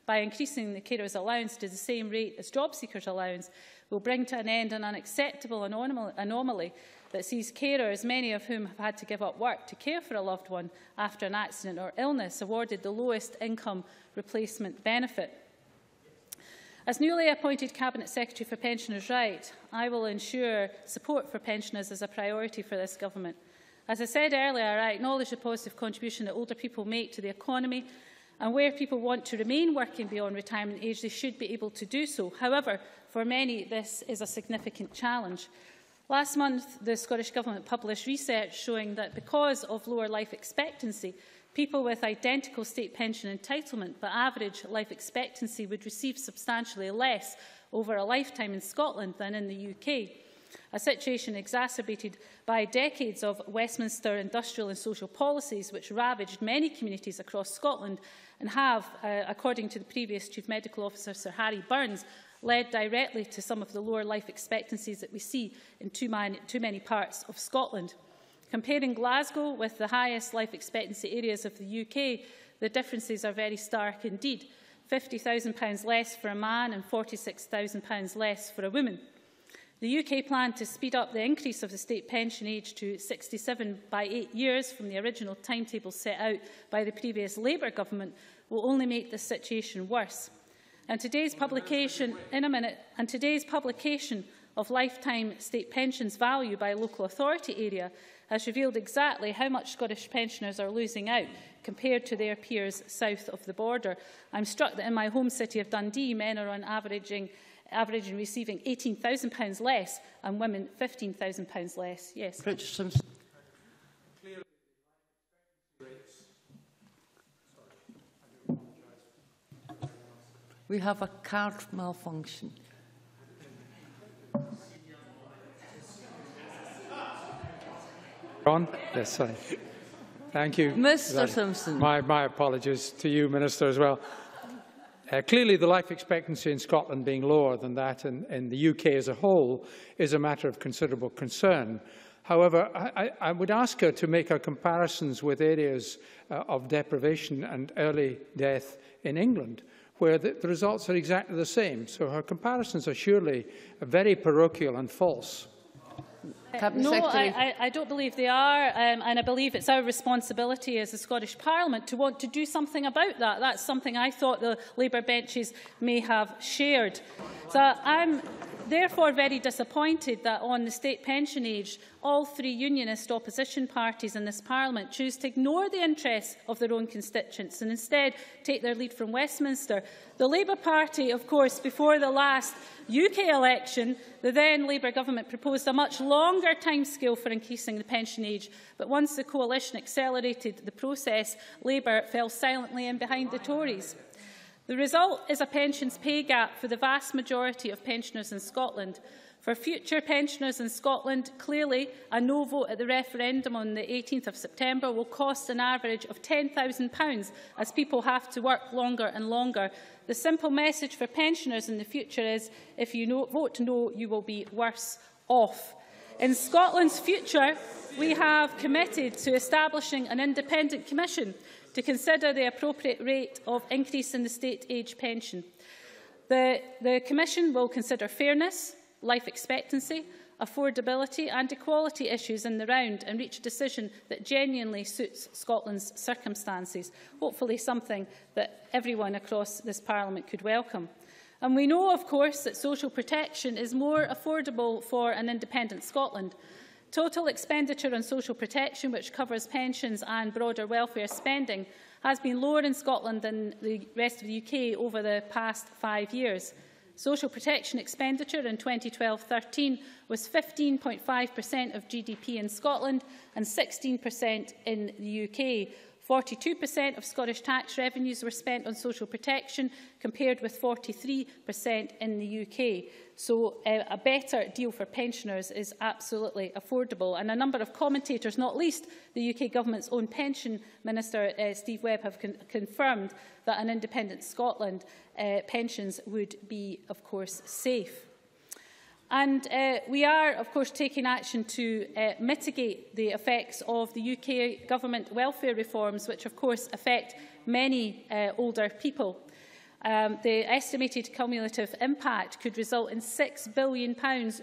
By increasing the carers allowance to the same rate as job seekers allowance, will bring to an end an unacceptable anomaly that sees carers, many of whom have had to give up work to care for a loved one after an accident or illness, awarded the lowest income replacement benefit. As newly appointed Cabinet Secretary for Pensioners' Right, I will ensure support for pensioners as a priority for this government. As I said earlier, I acknowledge the positive contribution that older people make to the economy and where people want to remain working beyond retirement age, they should be able to do so. However, for many, this is a significant challenge. Last month, the Scottish Government published research showing that because of lower life expectancy, people with identical state pension entitlement but average life expectancy would receive substantially less over a lifetime in Scotland than in the UK. A situation exacerbated by decades of Westminster industrial and social policies which ravaged many communities across Scotland and have, uh, according to the previous Chief Medical Officer Sir Harry Burns, led directly to some of the lower life expectancies that we see in too many, too many parts of Scotland. Comparing Glasgow with the highest life expectancy areas of the UK, the differences are very stark indeed. £50,000 less for a man and £46,000 less for a woman. The UK plan to speed up the increase of the state pension age to 67 by eight years from the original timetable set out by the previous Labour government will only make the situation worse. And today's publication, in a minute, and today's publication of lifetime state pensions value by local authority area has revealed exactly how much Scottish pensioners are losing out compared to their peers south of the border. I'm struck that in my home city of Dundee, men are on averaging averaging receiving £18,000 less and women £15,000 less. Yes. Richard Simpson. We have a card malfunction. On? Yes, sorry. Thank you. Mr Simpson. My, my apologies to you, Minister, as well. Uh, clearly, the life expectancy in Scotland being lower than that in, in the UK as a whole is a matter of considerable concern. However, I, I would ask her to make her comparisons with areas uh, of deprivation and early death in England, where the, the results are exactly the same. So her comparisons are surely very parochial and false. Uh, no, I, I don't believe they are, um, and I believe it's our responsibility as the Scottish Parliament to want to do something about that. That's something I thought the Labour benches may have shared. So I'm therefore very disappointed that on the state pension age, all three unionist opposition parties in this parliament choose to ignore the interests of their own constituents and instead take their lead from Westminster. The Labour Party, of course, before the last UK election, the then Labour government proposed a much longer timescale for increasing the pension age, but once the coalition accelerated the process, Labour fell silently in behind the Tories. The result is a pensions pay gap for the vast majority of pensioners in Scotland. For future pensioners in Scotland, clearly a no vote at the referendum on the 18th of September will cost an average of £10,000 as people have to work longer and longer. The simple message for pensioners in the future is if you no, vote no, you will be worse off. In Scotland's future, we have committed to establishing an independent commission to consider the appropriate rate of increase in the state age pension. The, the Commission will consider fairness, life expectancy, affordability and equality issues in the round and reach a decision that genuinely suits Scotland's circumstances, hopefully something that everyone across this Parliament could welcome. And we know, of course, that social protection is more affordable for an independent Scotland. Total expenditure on social protection, which covers pensions and broader welfare spending, has been lower in Scotland than the rest of the UK over the past five years. Social protection expenditure in 2012-13 was 15.5% of GDP in Scotland and 16% in the UK, 42% of Scottish tax revenues were spent on social protection, compared with 43% in the UK. So uh, a better deal for pensioners is absolutely affordable. And a number of commentators, not least the UK Government's own pension minister, uh, Steve Webb, have con confirmed that an independent Scotland uh, pensions would be, of course, safe. And uh, we are, of course, taking action to uh, mitigate the effects of the UK government welfare reforms, which, of course, affect many uh, older people. Um, the estimated cumulative impact could result in £6 billion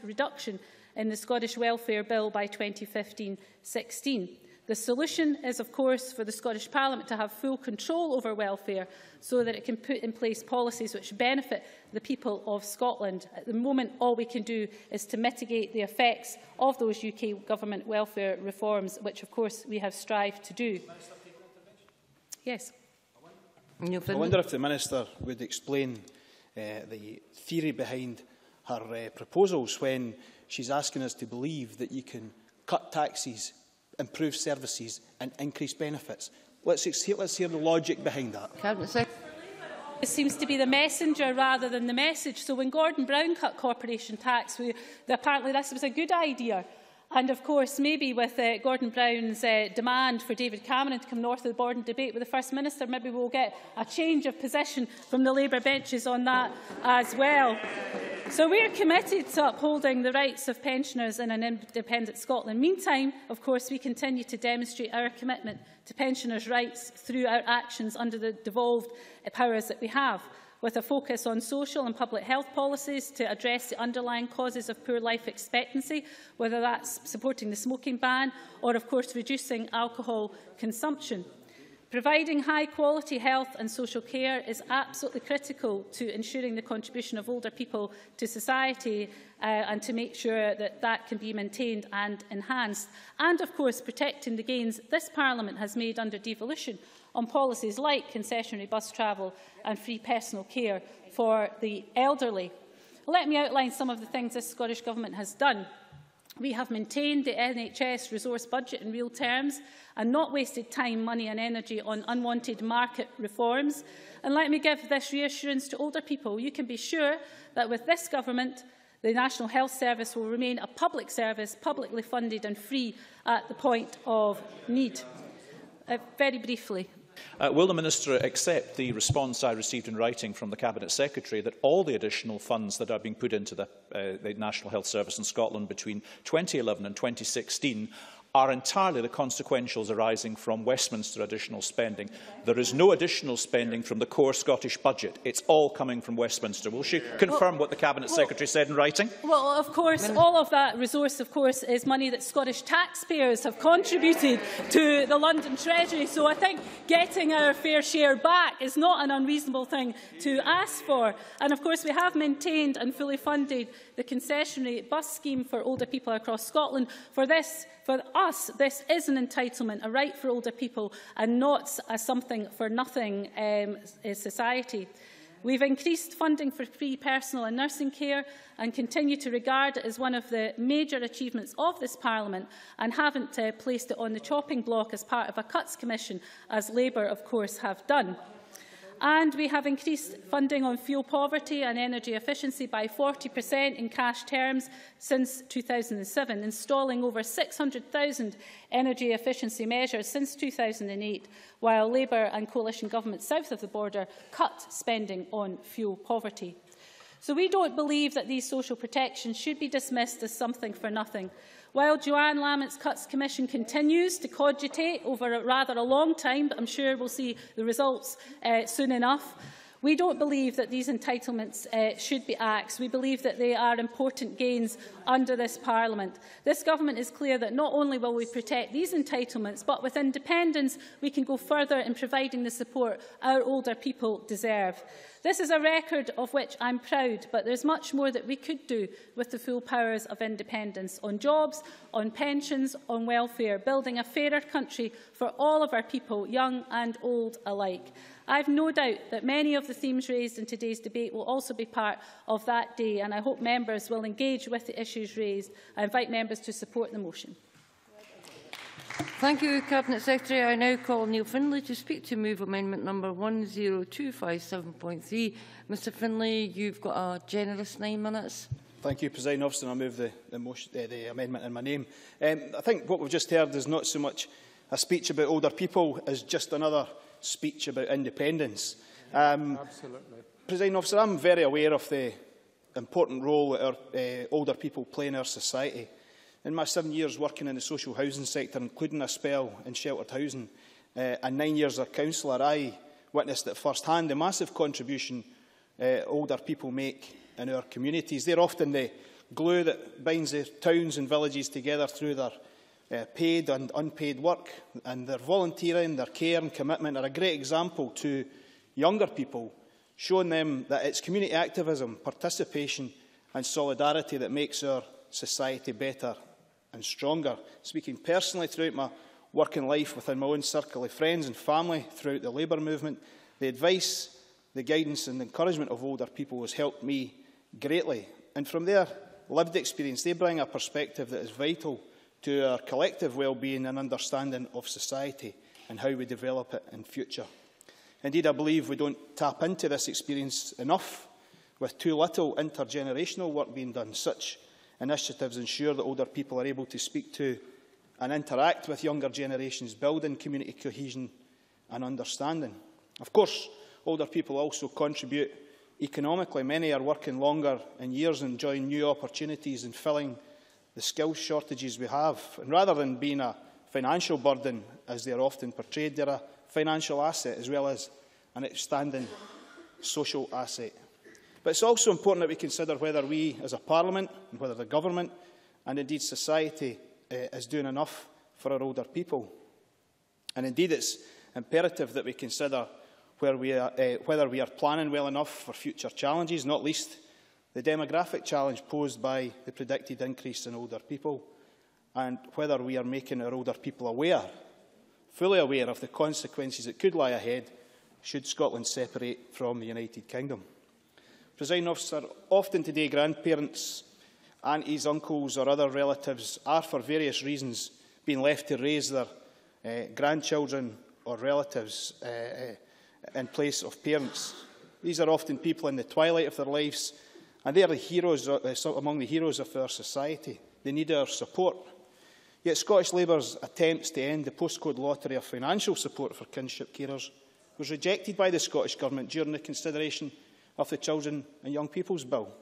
reduction in the Scottish Welfare Bill by 2015-16. The solution is, of course, for the Scottish Parliament to have full control over welfare so that it can put in place policies which benefit the people of Scotland. At the moment, all we can do is to mitigate the effects of those UK government welfare reforms, which, of course, we have strived to do. Yes. I wonder if the Minister would explain uh, the theory behind her uh, proposals when she's asking us to believe that you can cut taxes improve services and increase benefits. Let's, see, let's hear the logic behind that. Cabinet Secretary. It seems to be the messenger rather than the message. So when Gordon Brown cut corporation tax, we, apparently this was a good idea. And of course, maybe with uh, Gordon Brown's uh, demand for David Cameron to come north of the border and debate with the First Minister, maybe we'll get a change of position from the Labour benches on that as well. So we are committed to upholding the rights of pensioners in an independent Scotland. Meantime, of course, we continue to demonstrate our commitment to pensioners' rights through our actions under the devolved powers that we have with a focus on social and public health policies to address the underlying causes of poor life expectancy, whether that's supporting the smoking ban or, of course, reducing alcohol consumption. Providing high-quality health and social care is absolutely critical to ensuring the contribution of older people to society uh, and to make sure that that can be maintained and enhanced. And, of course, protecting the gains this Parliament has made under devolution on policies like concessionary bus travel and free personal care for the elderly. Let me outline some of the things this Scottish Government has done. We have maintained the NHS resource budget in real terms and not wasted time, money and energy on unwanted market reforms. And let me give this reassurance to older people. You can be sure that with this government, the National Health Service will remain a public service, publicly funded and free at the point of need. Uh, very briefly, Uh, will the Minister accept the response I received in writing from the Cabinet Secretary that all the additional funds that are being put into the, uh, the National Health Service in Scotland between 2011 and 2016 are entirely the consequentials arising from Westminster additional spending. There is no additional spending from the core Scottish budget. It's all coming from Westminster. Will she confirm well, what the Cabinet well, Secretary said in writing? Well, of course, all of that resource, of course, is money that Scottish taxpayers have contributed to the London Treasury. So I think getting our fair share back is not an unreasonable thing to ask for. And of course, we have maintained and fully funded the concessionary bus scheme for older people across Scotland. For this, for us, this is an entitlement, a right for older people, and not a something for nothing um, society. We've increased funding for free personal and nursing care and continue to regard it as one of the major achievements of this Parliament and haven't uh, placed it on the chopping block as part of a cuts commission, as Labour, of course, have done. And we have increased funding on fuel poverty and energy efficiency by 40% in cash terms since 2007, installing over 600,000 energy efficiency measures since 2008, while Labour and coalition governments south of the border cut spending on fuel poverty. So we don't believe that these social protections should be dismissed as something for nothing. While Johann Lamont's Cuts Commission continues to cogitate over a, rather a long time, but I'm sure we'll see the results uh, soon enough, We don't believe that these entitlements uh, should be axed. We believe that they are important gains under this Parliament. This Government is clear that not only will we protect these entitlements, but with independence we can go further in providing the support our older people deserve. This is a record of which I'm proud, but there's much more that we could do with the full powers of independence on jobs, on pensions, on welfare, building a fairer country for all of our people, young and old alike. I have no doubt that many of the themes raised in today's debate will also be part of that day, and I hope members will engage with the issues raised. I invite members to support the motion. Thank you, Cabinet Secretary. I now call Neil Findlay to speak to move amendment number 10257.3. Mr Findlay, you've got a generous nine minutes. Thank you, President Officer. I move the, the, motion, uh, the amendment in my name. Um, I think what we've just heard is not so much a speech about older people as just another speech about independence. Um, Absolutely. President Officer, I'm very aware of the important role that our uh, older people play in our society. In my seven years working in the social housing sector, including a spell in sheltered housing, uh, and nine years as a councillor, I witnessed at first hand the massive contribution uh, older people make in our communities. They're often the glue that binds the towns and villages together through their uh, paid and unpaid work, and their volunteering, their care and commitment are a great example to younger people, showing them that it's community activism, participation and solidarity that makes our society better and stronger. Speaking personally throughout my working life within my own circle of friends and family throughout the labour movement, the advice, the guidance and encouragement of older people has helped me greatly. And from their lived experience, they bring a perspective that is vital to our collective well-being and understanding of society and how we develop it in future. Indeed, I believe we don't tap into this experience enough, with too little intergenerational work being done. Such initiatives ensure that older people are able to speak to and interact with younger generations, building community cohesion and understanding. Of course, older people also contribute economically. Many are working longer in years, enjoying new opportunities and filling the skills shortages we have. And rather than being a financial burden, as they are often portrayed, they're a financial asset as well as an outstanding social asset. But it's also important that we consider whether we, as a parliament, and whether the government, and indeed society, uh, is doing enough for our older people. And indeed, it's imperative that we consider where we are, uh, whether we are planning well enough for future challenges, not least the demographic challenge posed by the predicted increase in older people, and whether we are making our older people aware, fully aware of the consequences that could lie ahead should Scotland separate from the United Kingdom. Presiding officer, often today grandparents, aunties, uncles or other relatives are for various reasons being left to raise their uh, grandchildren or relatives uh, in place of parents. These are often people in the twilight of their lives and they are the heroes, uh, among the heroes of our society. They need our support. Yet Scottish Labour's attempts to end the postcode lottery of financial support for kinship carers was rejected by the Scottish Government during the consideration of the Children and Young People's Bill.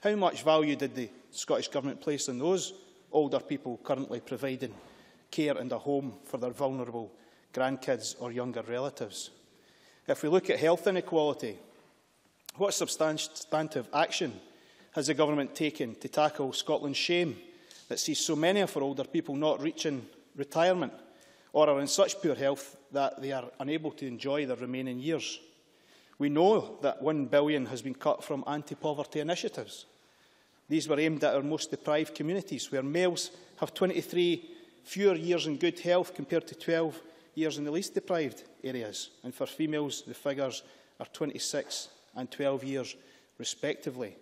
How much value did the Scottish Government place on those older people currently providing care and a home for their vulnerable grandkids or younger relatives? If we look at health inequality, what substantive action has the Government taken to tackle Scotland's shame that sees so many of our older people not reaching retirement or are in such poor health that they are unable to enjoy their remaining years? We know that £1 billion has been cut from anti-poverty initiatives. These were aimed at our most deprived communities, where males have 23 fewer years in good health compared to 12 years in the least deprived areas. And for females, the figures are 26 and 12 years, respectively.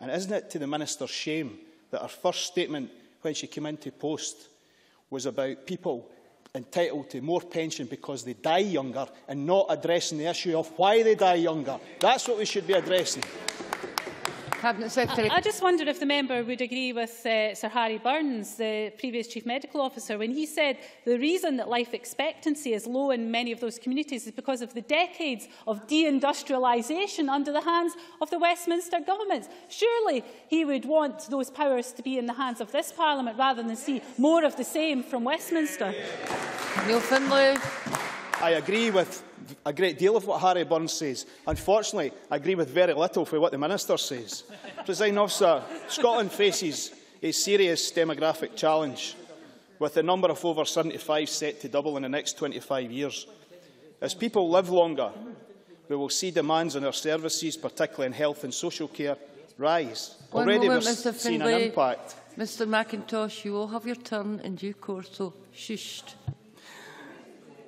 And isn't it to the Minister's shame that her first statement when she came into post was about people entitled to more pension because they die younger and not addressing the issue of why they die younger. That's what we should be addressing. Cabinet Secretary. I, I just wonder if the member would agree with uh, Sir Harry Burns, the previous Chief Medical Officer, when he said the reason that life expectancy is low in many of those communities is because of the decades of deindustrialisation under the hands of the Westminster governments. Surely he would want those powers to be in the hands of this Parliament rather than see more of the same from Westminster. Neil Findlay. I agree with a great deal of what Harry Burns says. Unfortunately, I agree with very little for what the Minister says. President officer, Scotland faces a serious demographic challenge, with the number of over 75 set to double in the next 25 years. As people live longer, we will see demands on our services, particularly in health and social care, rise. One Already moment, we've Mr. seen Findlay. an impact. Mr McIntosh, you will have your turn in due course, so shushed.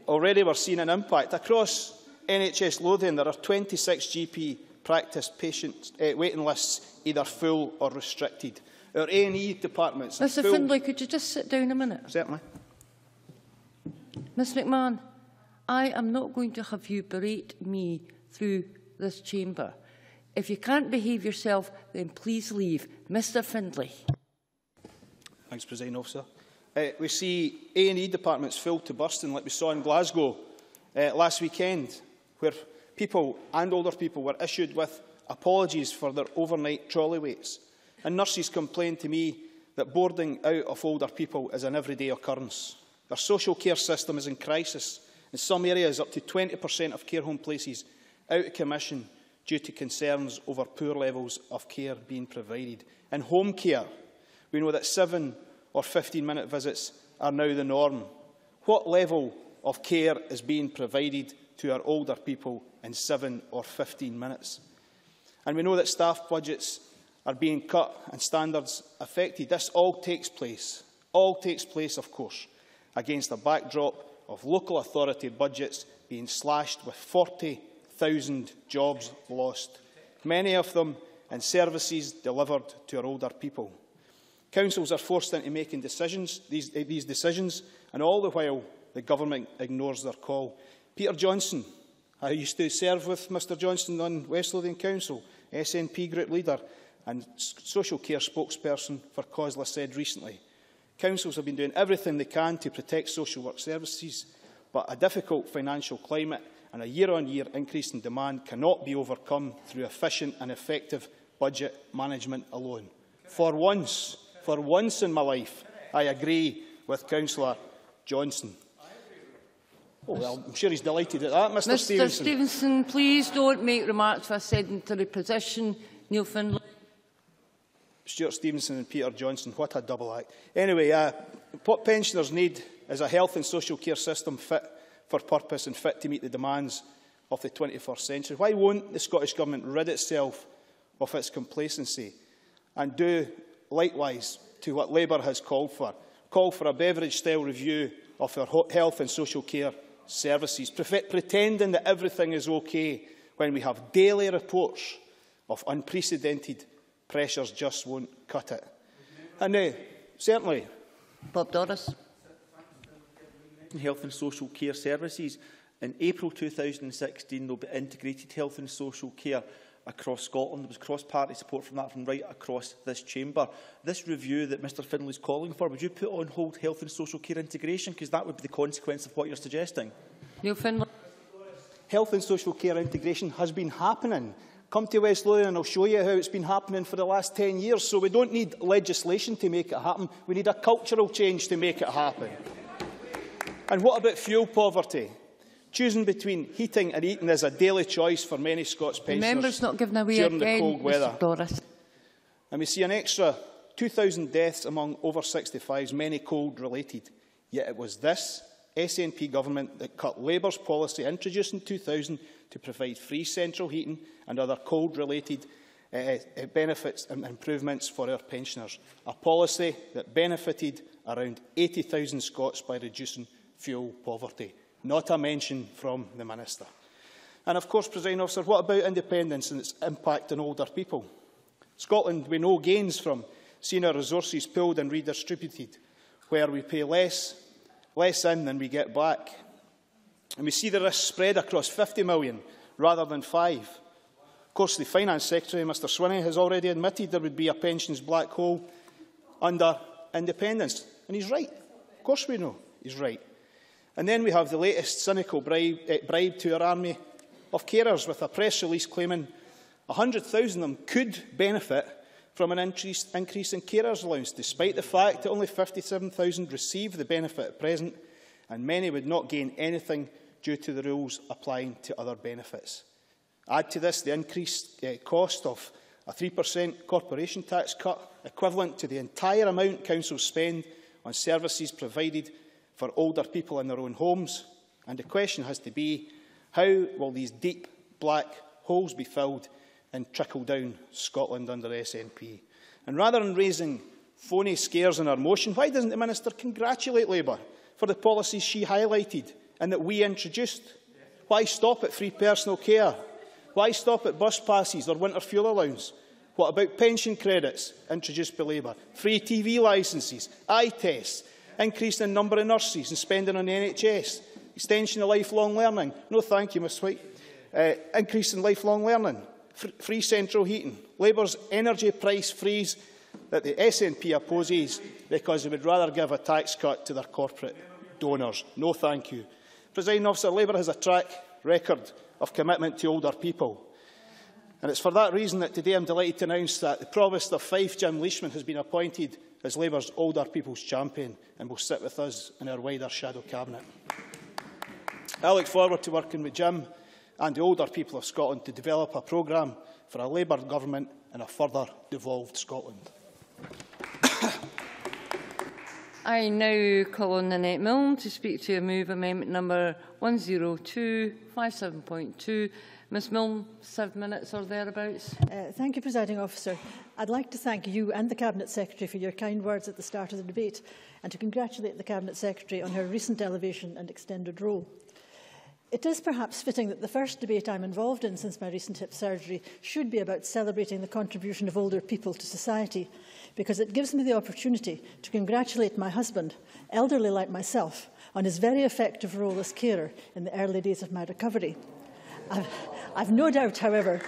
Already we're seeing an impact. Across NHS Lothian, there are 26 GP practice patient uh, waiting lists, either full or restricted. Our A&E departments Mr. Findlay, could you just sit down a minute? Certainly. Ms McMahon, I am not going to have you berate me through this chamber. If you can't behave yourself, then please leave. Mr Findlay. Thanks, President Officer. Uh, we see A&E departments filled to bursting, like we saw in Glasgow uh, last weekend, where people and older people were issued with apologies for their overnight trolley waits. And nurses complained to me that boarding out of older people is an everyday occurrence. Our social care system is in crisis. In some areas, up to 20% of care home places out of commission due to concerns over poor levels of care being provided. In home care, we know that seven or 15-minute visits are now the norm. What level of care is being provided to our older people in 7 or 15 minutes? And we know that staff budgets are being cut and standards affected. This all takes place, all takes place, of course, against a backdrop of local authority budgets being slashed with 40,000 jobs lost, many of them in services delivered to our older people. Councils are forced into making decisions, these, eh, these decisions, and all the while the government ignores their call. Peter Johnston, I used to serve with Mr Johnston on West Lothian Council, SNP group leader and social care spokesperson for Cosla said recently. Councils have been doing everything they can to protect social work services, but a difficult financial climate and a year-on-year -year increase in demand cannot be overcome through efficient and effective budget management alone. For once, for once in my life, I agree with Councillor Johnston. Oh, well, I'm sure he's delighted at that, Mr, Mr Stevenson. Stevenson, please don't make remarks for a sedentary position. Neil Findlay. Stewart Stevenson and Peter Johnston, what a double act. Anyway, uh, what pensioners need is a health and social care system fit for purpose and fit to meet the demands of the 21st century. Why won't the Scottish Government rid itself of its complacency and do likewise to what Labour has called for, call for a Beveridge-style review of our health and social care services, pretending that everything is okay when we have daily reports of unprecedented pressures just won't cut it. And uh, certainly... Bob Doris. Health and social care services. In April 2016, there will be integrated health and social care across Scotland. There was cross-party support from that from right across this chamber. This review that Mr Findlay is calling for, would you put on hold health and social care integration? Because that would be the consequence of what you're suggesting. Neil Findlay. Health and social care integration has been happening. Come to West Lothian and I'll show you how it's been happening for the last 10 years. So we don't need legislation to make it happen. We need a cultural change to make it happen. And what about fuel poverty? Choosing between heating and eating is a daily choice for many Scots pensioners not given away during again, the cold weather. Doris. And we see an extra 2,000 deaths among over 65s, many cold-related. Yet it was this SNP government that cut Labour's policy introduced in 2000 to provide free central heating and other cold-related uh, uh, benefits and improvements for our pensioners. A policy that benefited around 80,000 Scots by reducing fuel poverty not a mention from the Minister. And of course, President Officer, what about independence and its impact on older people? Scotland, we know, gains from seeing our resources pooled and redistributed, where we pay less, less in than we get back. And we see the risk spread across 50 million rather than five. Of course, the Finance Secretary, Mr Swinney, has already admitted there would be a pensions black hole under independence. And he's right. Of course we know he's right. And then we have the latest cynical bribe, eh, bribe to our army of carers with a press release claiming 100,000 of them could benefit from an increase, increase in carers allowance, despite the fact that only 57,000 receive the benefit at present and many would not gain anything due to the rules applying to other benefits. Add to this the increased uh, cost of a 3% corporation tax cut, equivalent to the entire amount councils spend on services provided for older people in their own homes. And the question has to be, how will these deep black holes be filled and trickle-down Scotland under SNP? And rather than raising phony scares in our motion, why doesn't the Minister congratulate Labour for the policies she highlighted and that we introduced? Why stop at free personal care? Why stop at bus passes or winter fuel allowance? What about pension credits introduced by Labour? Free TV licences, eye tests, increase in number of nurses and spending on the NHS, extension of lifelong learning. No, thank you, Ms White. Uh, increase in lifelong learning, free central heating, Labour's energy price freeze that the SNP opposes because they would rather give a tax cut to their corporate donors. No, thank you. Presiding officer, Labour has a track record of commitment to older people. And it's for that reason that today I'm delighted to announce that the Provost of Fife, Jim Leishman, has been appointed as Labour's older people's champion and will sit with us in our wider shadow cabinet. I look forward to working with Jim and the older people of Scotland to develop a programme for a Labour government in a further devolved Scotland. I now call on Nanette Milne to speak to a move amendment number 10257.2 Ms Milne, seven minutes or thereabouts. Uh, thank you, Presiding Officer. I'd like to thank you and the Cabinet Secretary for your kind words at the start of the debate and to congratulate the Cabinet Secretary on her recent elevation and extended role. It is perhaps fitting that the first debate I'm involved in since my recent hip surgery should be about celebrating the contribution of older people to society, because it gives me the opportunity to congratulate my husband, elderly like myself, on his very effective role as carer in the early days of my recovery. I've, I've no doubt, however,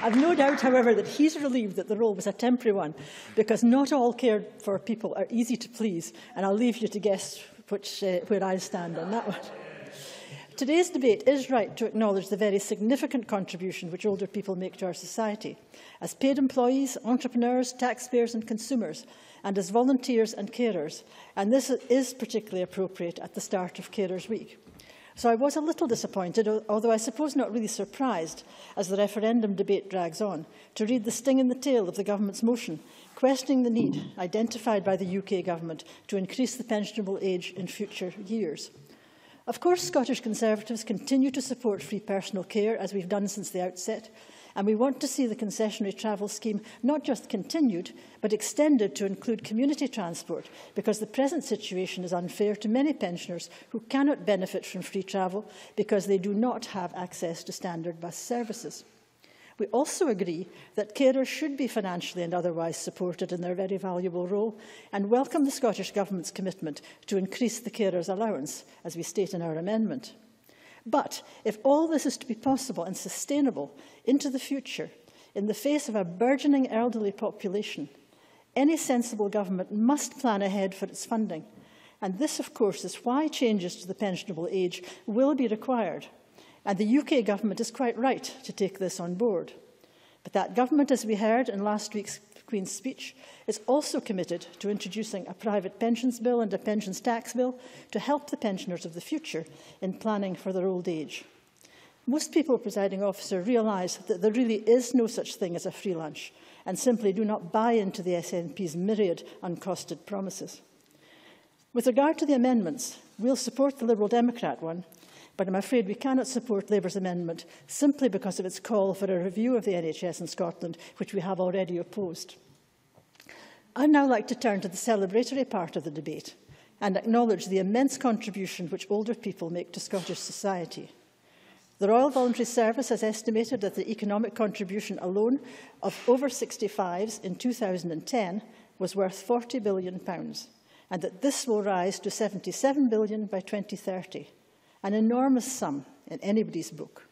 I've no doubt, however, that he's relieved that the role was a temporary one, because not all cared for people are easy to please, and I'll leave you to guess which, uh, where I stand on that one. Today's debate is right to acknowledge the very significant contribution which older people make to our society, as paid employees, entrepreneurs, taxpayers and consumers, and as volunteers and carers, and this is particularly appropriate at the start of Carers Week. So I was a little disappointed, although I suppose not really surprised, as the referendum debate drags on, to read the sting in the tail of the government's motion, questioning the need identified by the UK government to increase the pensionable age in future years. Of course, Scottish Conservatives continue to support free personal care, as we've done since the outset, and we want to see the concessionary travel scheme not just continued, but extended to include community transport, because the present situation is unfair to many pensioners who cannot benefit from free travel because they do not have access to standard bus services. We also agree that carers should be financially and otherwise supported in their very valuable role and welcome the Scottish Government's commitment to increase the carers allowance, as we state in our amendment. But if all this is to be possible and sustainable into the future, in the face of a burgeoning elderly population, any sensible government must plan ahead for its funding. And this, of course, is why changes to the pensionable age will be required. And the UK government is quite right to take this on board. But that government, as we heard in last week's Queen's speech, is also committed to introducing a private pensions bill and a pensions tax bill to help the pensioners of the future in planning for their old age. Most people, presiding officer, realise that there really is no such thing as a free lunch and simply do not buy into the SNP's myriad uncosted promises. With regard to the amendments, we'll support the Liberal Democrat one, but I'm afraid we cannot support Labour's amendment simply because of its call for a review of the NHS in Scotland, which we have already opposed. I'd now like to turn to the celebratory part of the debate and acknowledge the immense contribution which older people make to Scottish society. The Royal Voluntary Service has estimated that the economic contribution alone of over 65s in 2010 was worth £40 billion, and that this will rise to £77 billion by 2030, an enormous sum in anybody's book.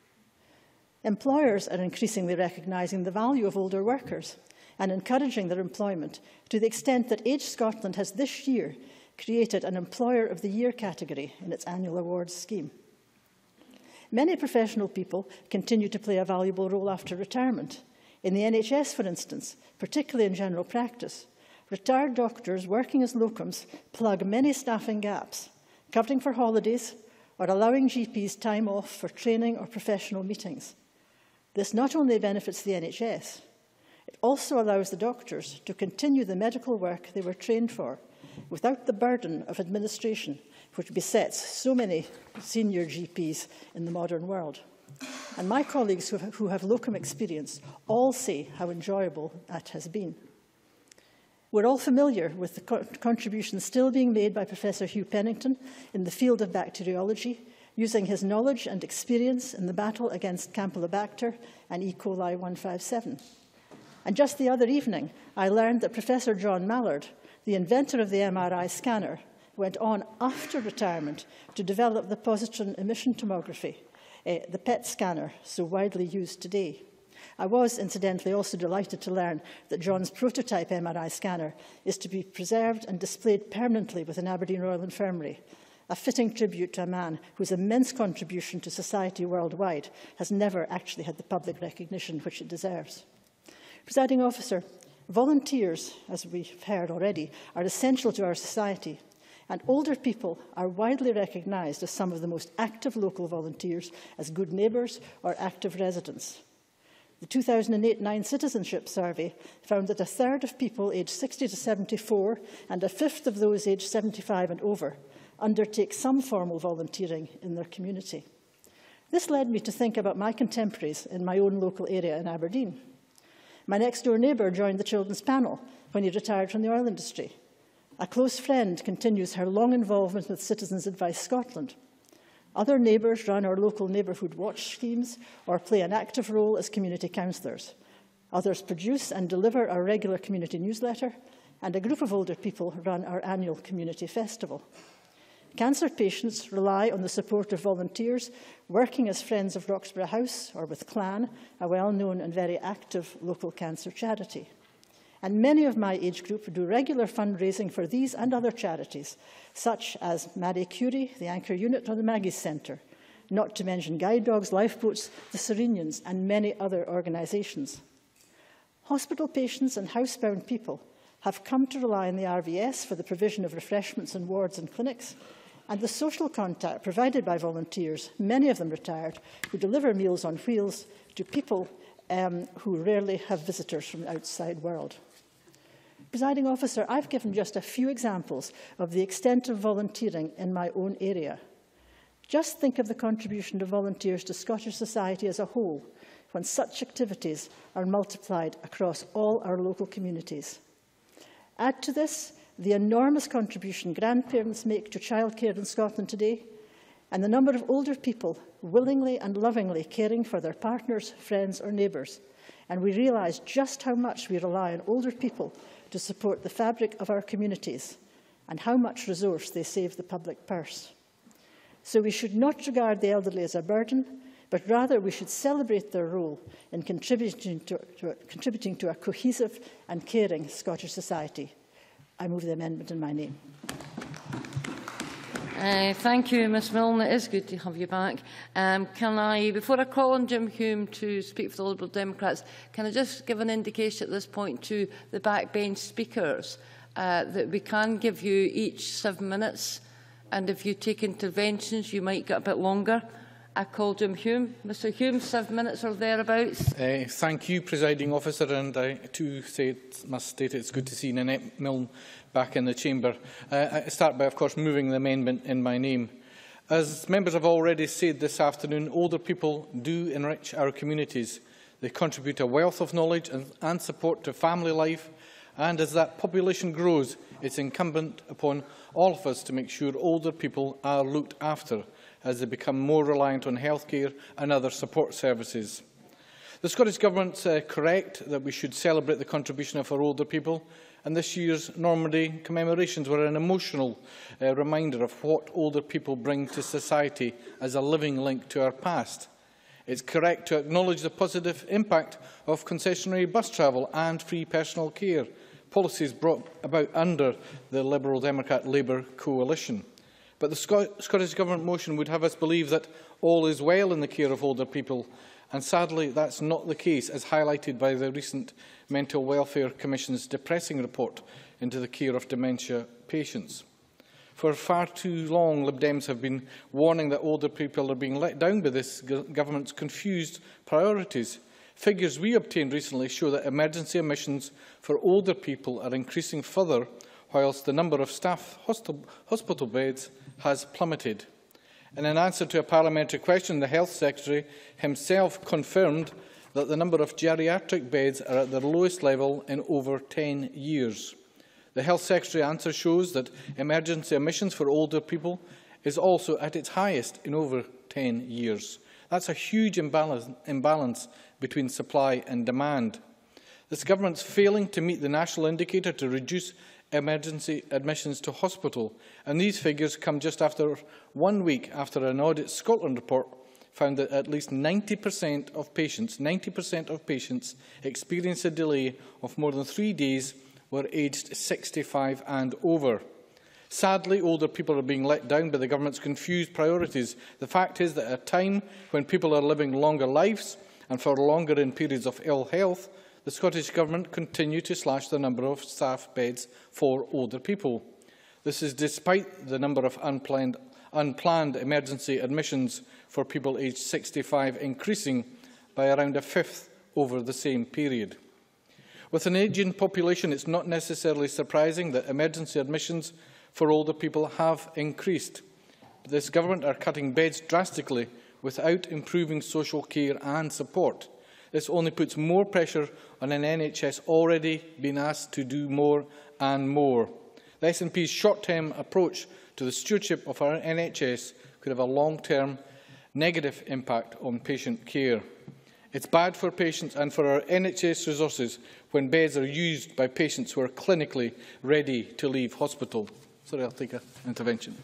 Employers are increasingly recognising the value of older workers and encouraging their employment to the extent that Age Scotland has this year created an Employer of the Year category in its annual awards scheme. Many professional people continue to play a valuable role after retirement. In the NHS, for instance, particularly in general practice, retired doctors working as locums plug many staffing gaps, covering for holidays or allowing GPs time off for training or professional meetings. This not only benefits the NHS, it also allows the doctors to continue the medical work they were trained for without the burden of administration which besets so many senior GPs in the modern world. And my colleagues who have, locum experience all say how enjoyable that has been. We're all familiar with the co contributions still being made by Professor Hugh Pennington in the field of bacteriology, using his knowledge and experience in the battle against Campylobacter and E. coli 157. And just the other evening, I learned that Professor John Mallard, the inventor of the MRI scanner, went on after retirement to develop the positron emission tomography, uh, the PET scanner, so widely used today. I was, incidentally, also delighted to learn that John's prototype MRI scanner is to be preserved and displayed permanently within Aberdeen Royal Infirmary, a fitting tribute to a man whose immense contribution to society worldwide has never actually had the public recognition which it deserves. Presiding officer, volunteers, as we've heard already, are essential to our society and older people are widely recognised as some of the most active local volunteers, as good neighbours or active residents. The 2008-9 Citizenship Survey found that a third of people aged 60 to 74 and a fifth of those aged 75 and over undertake some formal volunteering in their community. This led me to think about my contemporaries in my own local area in Aberdeen. My next door neighbour joined the children's panel when he retired from the oil industry. A close friend continues her long involvement with Citizens Advice Scotland. Other neighbours run our local neighbourhood watch schemes or play an active role as community councillors. Others produce and deliver our regular community newsletter, and a group of older people run our annual community festival. Cancer patients rely on the support of volunteers working as Friends of Roxburghe House or with Clan, a well-known and very active local cancer charity. And many of my age group do regular fundraising for these and other charities, such as Marie Curie, the Anchor Unit or the Maggie's Centre, not to mention guide dogs, lifeboats, the Serenians and many other organisations. Hospital patients and housebound people have come to rely on the RVS for the provision of refreshments in wards and clinics, and the social contact provided by volunteers, many of them retired, who deliver meals on wheels to people um, who rarely have visitors from the outside world. Presiding officer, I've given just a few examples of the extent of volunteering in my own area. Just think of the contribution of volunteers to Scottish society as a whole when such activities are multiplied across all our local communities. Add to this the enormous contribution grandparents make to childcare in Scotland today, and the number of older people willingly and lovingly caring for their partners, friends or neighbours. And we realise just how much we rely on older people to support the fabric of our communities and how much resource they save the public purse. So we should not regard the elderly as a burden, but rather we should celebrate their role in contributing to, to, contributing to a cohesive and caring Scottish society. I move the amendment in my name. Uh, thank you, Ms Milne. It is good to have you back. Um, can I, before I call on Jim Hume to speak for the Liberal Democrats, can I just give an indication at this point to the backbench speakers uh, that we can give you each seven minutes, and if you take interventions, you might get a bit longer. I call Jim Hume. Mr Hume, seven minutes or thereabouts. Uh, thank you, Presiding Officer, and I too say, must state it's good to see Nanette Milne back in the Chamber. Uh, I start by, of course, moving the amendment in my name. As members have already said this afternoon, older people do enrich our communities. They contribute a wealth of knowledge and, and support to family life, and as that population grows, it's incumbent upon all of us to make sure older people are looked after as they become more reliant on healthcare and other support services. The Scottish Government is uh, correct that we should celebrate the contribution of our older people, and this year's Normandy commemorations were an emotional uh, reminder of what older people bring to society as a living link to our past. It's correct to acknowledge the positive impact of concessionary bus travel and free personal care, policies brought about under the Liberal Democrat Labour coalition. But the Scot Scottish Government motion would have us believe that all is well in the care of older people, and sadly that's not the case, as highlighted by the recent Mental Welfare Commission's depressing report into the care of dementia patients. For far too long, Lib Dems have been warning that older people are being let down by this government's confused priorities. Figures we obtained recently show that emergency admissions for older people are increasing further, whilst the number of staff hospital beds has plummeted. In an answer to a parliamentary question, the Health Secretary himself confirmed that the number of geriatric beds are at their lowest level in over 10 years. The Health Secretary answer shows that emergency admissions for older people is also at its highest in over 10 years. That's a huge imbalance, imbalance between supply and demand. This government's failing to meet the national indicator to reduce emergency admissions to hospital. And these figures come just after one week after an Audit Scotland report found that at least 90% of patients, 90% of patients experienced a delay of more than three days were aged 65 and over. Sadly, older people are being let down by the government's confused priorities. The fact is that at a time when people are living longer lives and for longer in periods of ill health, the Scottish Government continue to slash the number of staff beds for older people. This is despite the number of unplanned, unplanned emergency admissions for people aged 65 increasing by around a fifth over the same period. With an ageing population, it's not necessarily surprising that emergency admissions for older people have increased. But this government are cutting beds drastically without improving social care and support. This only puts more pressure on an NHS already being asked to do more and more. The SNP's short-term approach to the stewardship of our NHS could have a long-term negative impact on patient care. It's bad for patients and for our NHS resources when beds are used by patients who are clinically ready to leave hospital. Sorry, I'll take an intervention.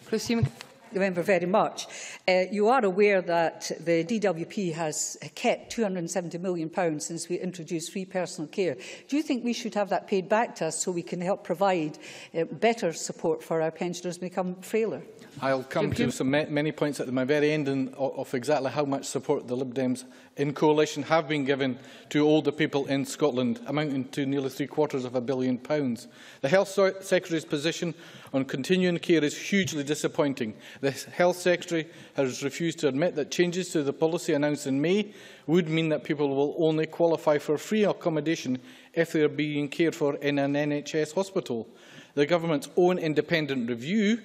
the member very much. Uh, you are aware that the DWP has kept £270 million pounds since we introduced free personal care. Do you think we should have that paid back to us so we can help provide uh, better support for our pensioners become frailer? I'll come Jim, to Jim. some ma many points at the very end and, of exactly how much support the Lib Dems in coalition have been given to older people in Scotland, amounting to nearly three quarters of a billion pounds. The Health Secretary's position on continuing care is hugely disappointing. The Health Secretary has refused to admit that changes to the policy announced in May would mean that people will only qualify for free accommodation if they are being cared for in an NHS hospital. The Government's own independent review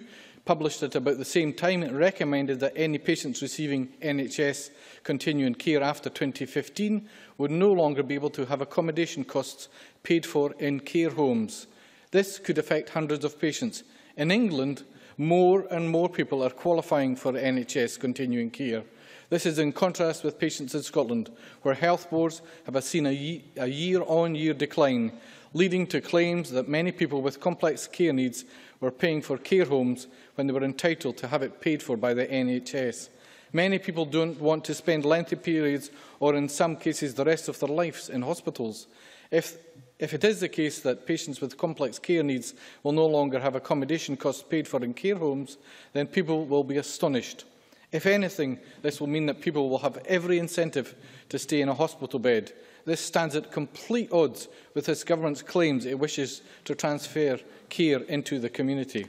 published at about the same time, it recommended that any patients receiving NHS continuing care after 2015 would no longer be able to have accommodation costs paid for in care homes. This could affect hundreds of patients. In England, more and more people are qualifying for NHS continuing care. This is in contrast with patients in Scotland, where health boards have seen a year-on-year -year decline, leading to claims that many people with complex care needs were paying for care homes when they were entitled to have it paid for by the NHS. Many people don't want to spend lengthy periods or in some cases the rest of their lives in hospitals. If, if it is the case that patients with complex care needs will no longer have accommodation costs paid for in care homes, then people will be astonished. If anything, this will mean that people will have every incentive to stay in a hospital bed. This stands at complete odds with this government's claims it wishes to transfer care into the community.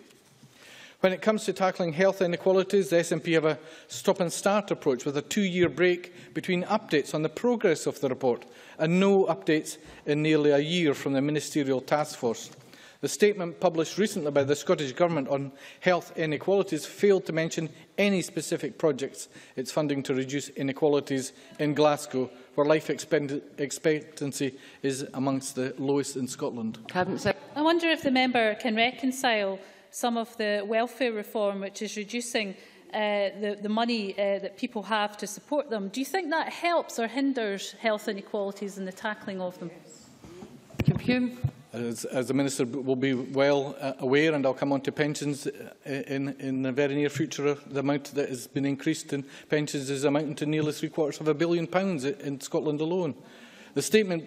When it comes to tackling health inequalities, the SNP have a stop-and-start approach with a two-year break between updates on the progress of the report and no updates in nearly a year from the Ministerial Task Force. The statement published recently by the Scottish Government on health inequalities failed to mention any specific projects it's funding to reduce inequalities in Glasgow, where life expectancy is amongst the lowest in Scotland. I wonder if the member can reconcile some of the welfare reform, which is reducing uh, the, the money uh, that people have to support them. Do you think that helps or hinders health inequalities in the tackling of them? As, as the Minister will be well uh, aware, and I'll come on to pensions uh, in, in the very near future, uh, the amount that has been increased in pensions is amounting to nearly three quarters of a billion pounds uh, in Scotland alone. The statement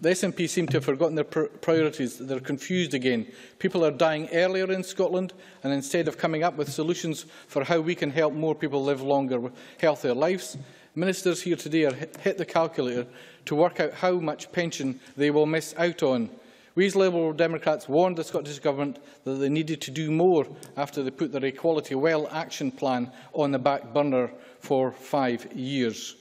the SNP seem to have forgotten their pr priorities. They're confused again. People are dying earlier in Scotland, and instead of coming up with solutions for how we can help more people live longer, healthier lives, ministers here today are hit the calculator to work out how much pension they will miss out on. We as Liberal Democrats warned the Scottish Government that they needed to do more after they put their Equally Well action plan on the back burner for five years.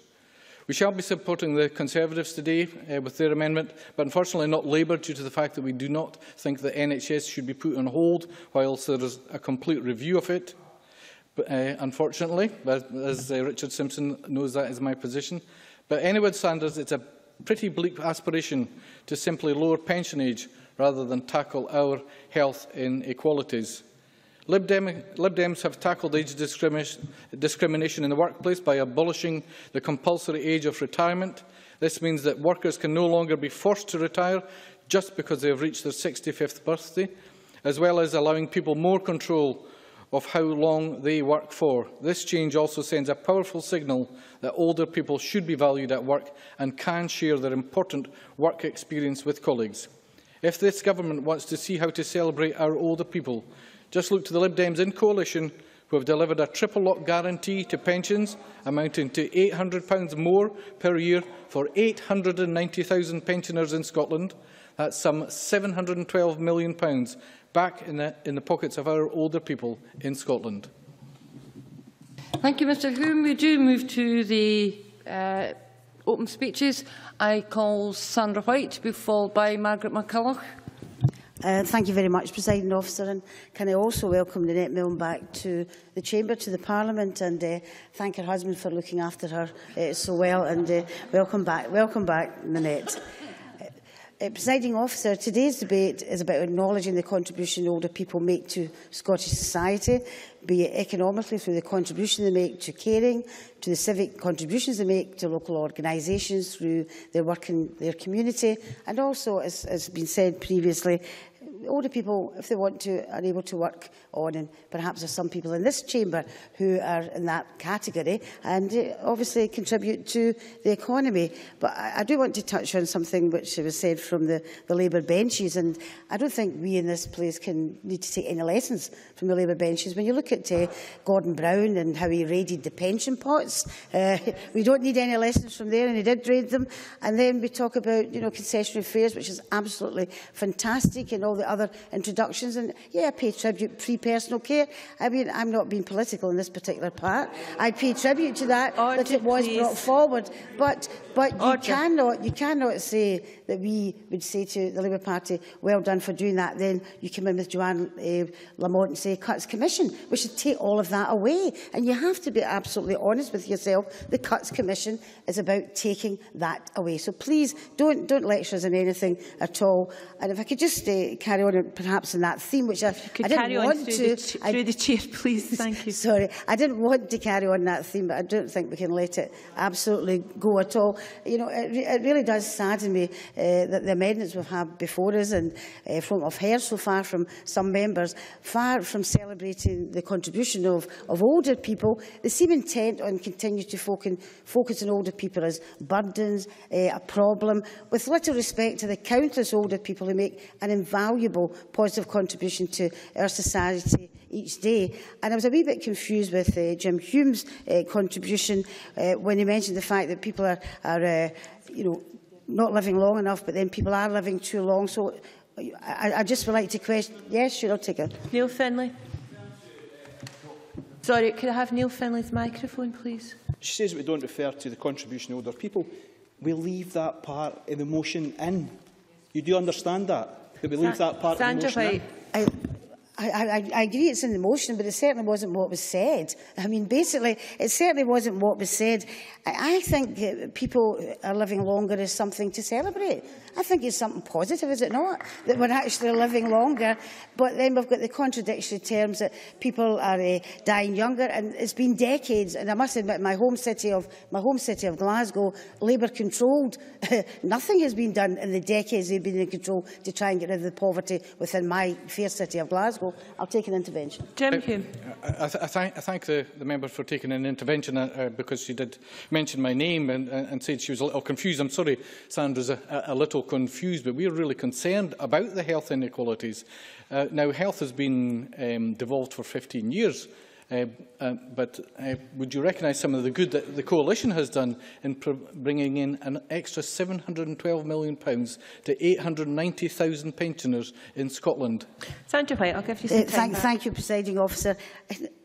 We shall be supporting the Conservatives today uh, with their amendment, but unfortunately not Labour due to the fact that we do not think that NHS should be put on hold whilst there is a complete review of it. But, uh, unfortunately, as uh, Richard Simpson knows that is my position. But anyway, Sanders, it's a pretty bleak aspiration to simply lower pension age rather than tackle our health inequalities. Lib, Dem Lib Dems have tackled age discrimination, discrimination in the workplace by abolishing the compulsory age of retirement. This means that workers can no longer be forced to retire just because they have reached their 65th birthday, as well as allowing people more control of how long they work for. This change also sends a powerful signal that older people should be valued at work and can share their important work experience with colleagues. If this government wants to see how to celebrate our older people, just look to the Lib Dems in coalition who have delivered a triple lock guarantee to pensions amounting to £800 more per year for 890,000 pensioners in Scotland. That's some £712 million back in the, in the pockets of our older people in Scotland. Thank you, Mr Hume. We do move to the uh, open speeches. I call Sandra White to be followed by Margaret McCulloch. Uh, thank you very much, Presiding Officer. And can I also welcome Nanette Milne back to the Chamber, to the Parliament, and uh, thank her husband for looking after her uh, so well. And uh, welcome back, welcome back, Nanette. Uh, uh, presiding officer, today's debate is about acknowledging the contribution older people make to Scottish society, be it economically through the contribution they make to caring, to the civic contributions they make to local organisations through their work in their community, and also, as has been said previously, older people, if they want to, are able to work on, and perhaps there's some people in this chamber who are in that category, and uh, obviously contribute to the economy. But I, I do want to touch on something which was said from the, the Labour benches, and I don't think we in this place can need to take any lessons from the Labour benches. When you look at uh, Gordon Brown and how he raided the pension pots, uh, we don't need any lessons from there, and he did raid them. And then we talk about, you know, concessionary fares, which is absolutely fantastic, and all the other introductions. And yeah, I pay tribute free personal care. I mean, I'm not being political in this particular part. I pay tribute to that, Order, that it was please. brought forward. But, but you, cannot, you cannot say that we would say to the Labour Party, well done for doing that. Then you come in with Johann uh, Lamont and say, cuts commission. We should take all of that away. And you have to be absolutely honest with yourself. The cuts commission is about taking that away. So please don't, don't lecture us on anything at all. And if I could just uh, carry on perhaps in that theme, which I, I didn't want to. The, through the chair, please. Thank you. Sorry, I didn't want to carry on that theme, but I don't think we can let it absolutely go at all. You know, it, it really does sadden me uh, that the amendments we've had before us and uh, from I've heard so far from some members, far from celebrating the contribution of, of older people, they seem intent on continuing to focus, focus on older people as burdens, uh, a problem, with little respect to the countless older people who make an invaluable valuable positive contribution to our society each day. And I was a wee bit confused with uh, Jim Hume's uh, contribution uh, when he mentioned the fact that people are, are uh, you know, not living long enough, but then people are living too long. So I, I just would like to question... Yes, sure, I'll take it. Neil Finlay. Sorry, could I have Neil Finlay's microphone, please? She says we don't refer to the contribution of older people. We leave that part in the motion in. You do understand that? Could we leave Sa that part Sandra of the motion White. I, I, I agree it's in the motion, but it certainly wasn't what was said. I mean, basically, it certainly wasn't what was said. I, I think people are living longer is something to celebrate. I think it's something positive, is it not? That we're actually living longer. But then we've got the contradictory terms that people are uh, dying younger. And it's been decades. And I must admit, my home city of, my home city of Glasgow, Labour controlled. Nothing has been done in the decades they've been in control to try and get rid of the poverty within my fair city of Glasgow. example, I'll take an intervention. Jim Hume. I, I, th I, thank, I thank the, the member for taking an intervention uh, uh because she did mention my name and, and, and said she was a little confused. I'm sorry, Sandra's a, a little confused, but we're really concerned about the health inequalities. Uh, now, health has been um, devolved for 15 years but uh, would you recognise some of the good that the Coalition has done in bringing in an extra £712 million pounds to 890,000 pensioners in Scotland? Sandra White, I'll give you some uh, thank, thank you, Presiding Officer.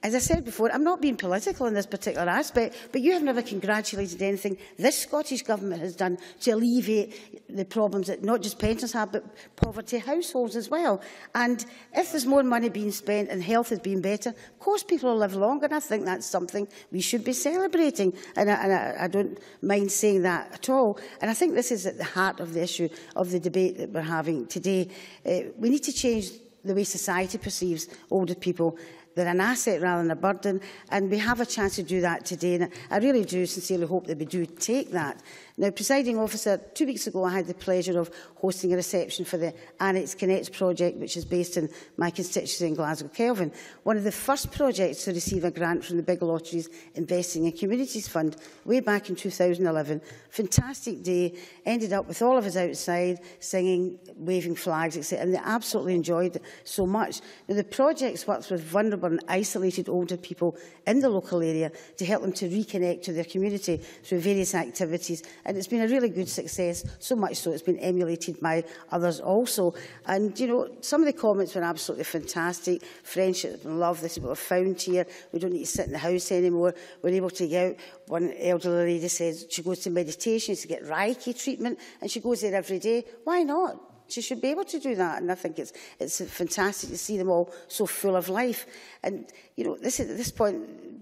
As I said before, I'm not being political in this particular aspect, but you have never congratulated anything this Scottish Government has done to alleviate the problems that not just pensioners have, but poverty households as well. And if there's more money being spent and health is being better, of course people will live longer. And I think that's something we should be celebrating. And, I, and I, I don't mind saying that at all. And I think this is at the heart of the issue of the debate that we're having today. Uh, we need to change the way society perceives older people they're an asset rather than a burden, and we have a chance to do that today. And I really do sincerely hope that we do take that Now, presiding officer, two weeks ago I had the pleasure of hosting a reception for the Annex Connect project, which is based in my constituency in Glasgow Kelvin, one of the first projects to receive a grant from the Big Lotteries Investing in Communities Fund way back in 2011. Fantastic day, ended up with all of us outside singing, waving flags, etc. And they absolutely enjoyed it so much. Now, the projects works with vulnerable and isolated older people in the local area to help them to reconnect to their community through various activities And it's been a really good success, so much so it's been emulated by others also. And, you know, some of the comments were absolutely fantastic. Friendship and love, this is what we've found here. We don't need to sit in the house anymore. We're able to get out. One elderly lady says she goes to meditation to get Reiki treatment and she goes there every day. Why not? She should be able to do that. And I think it's, it's fantastic to see them all so full of life. And, you know, this, at this point,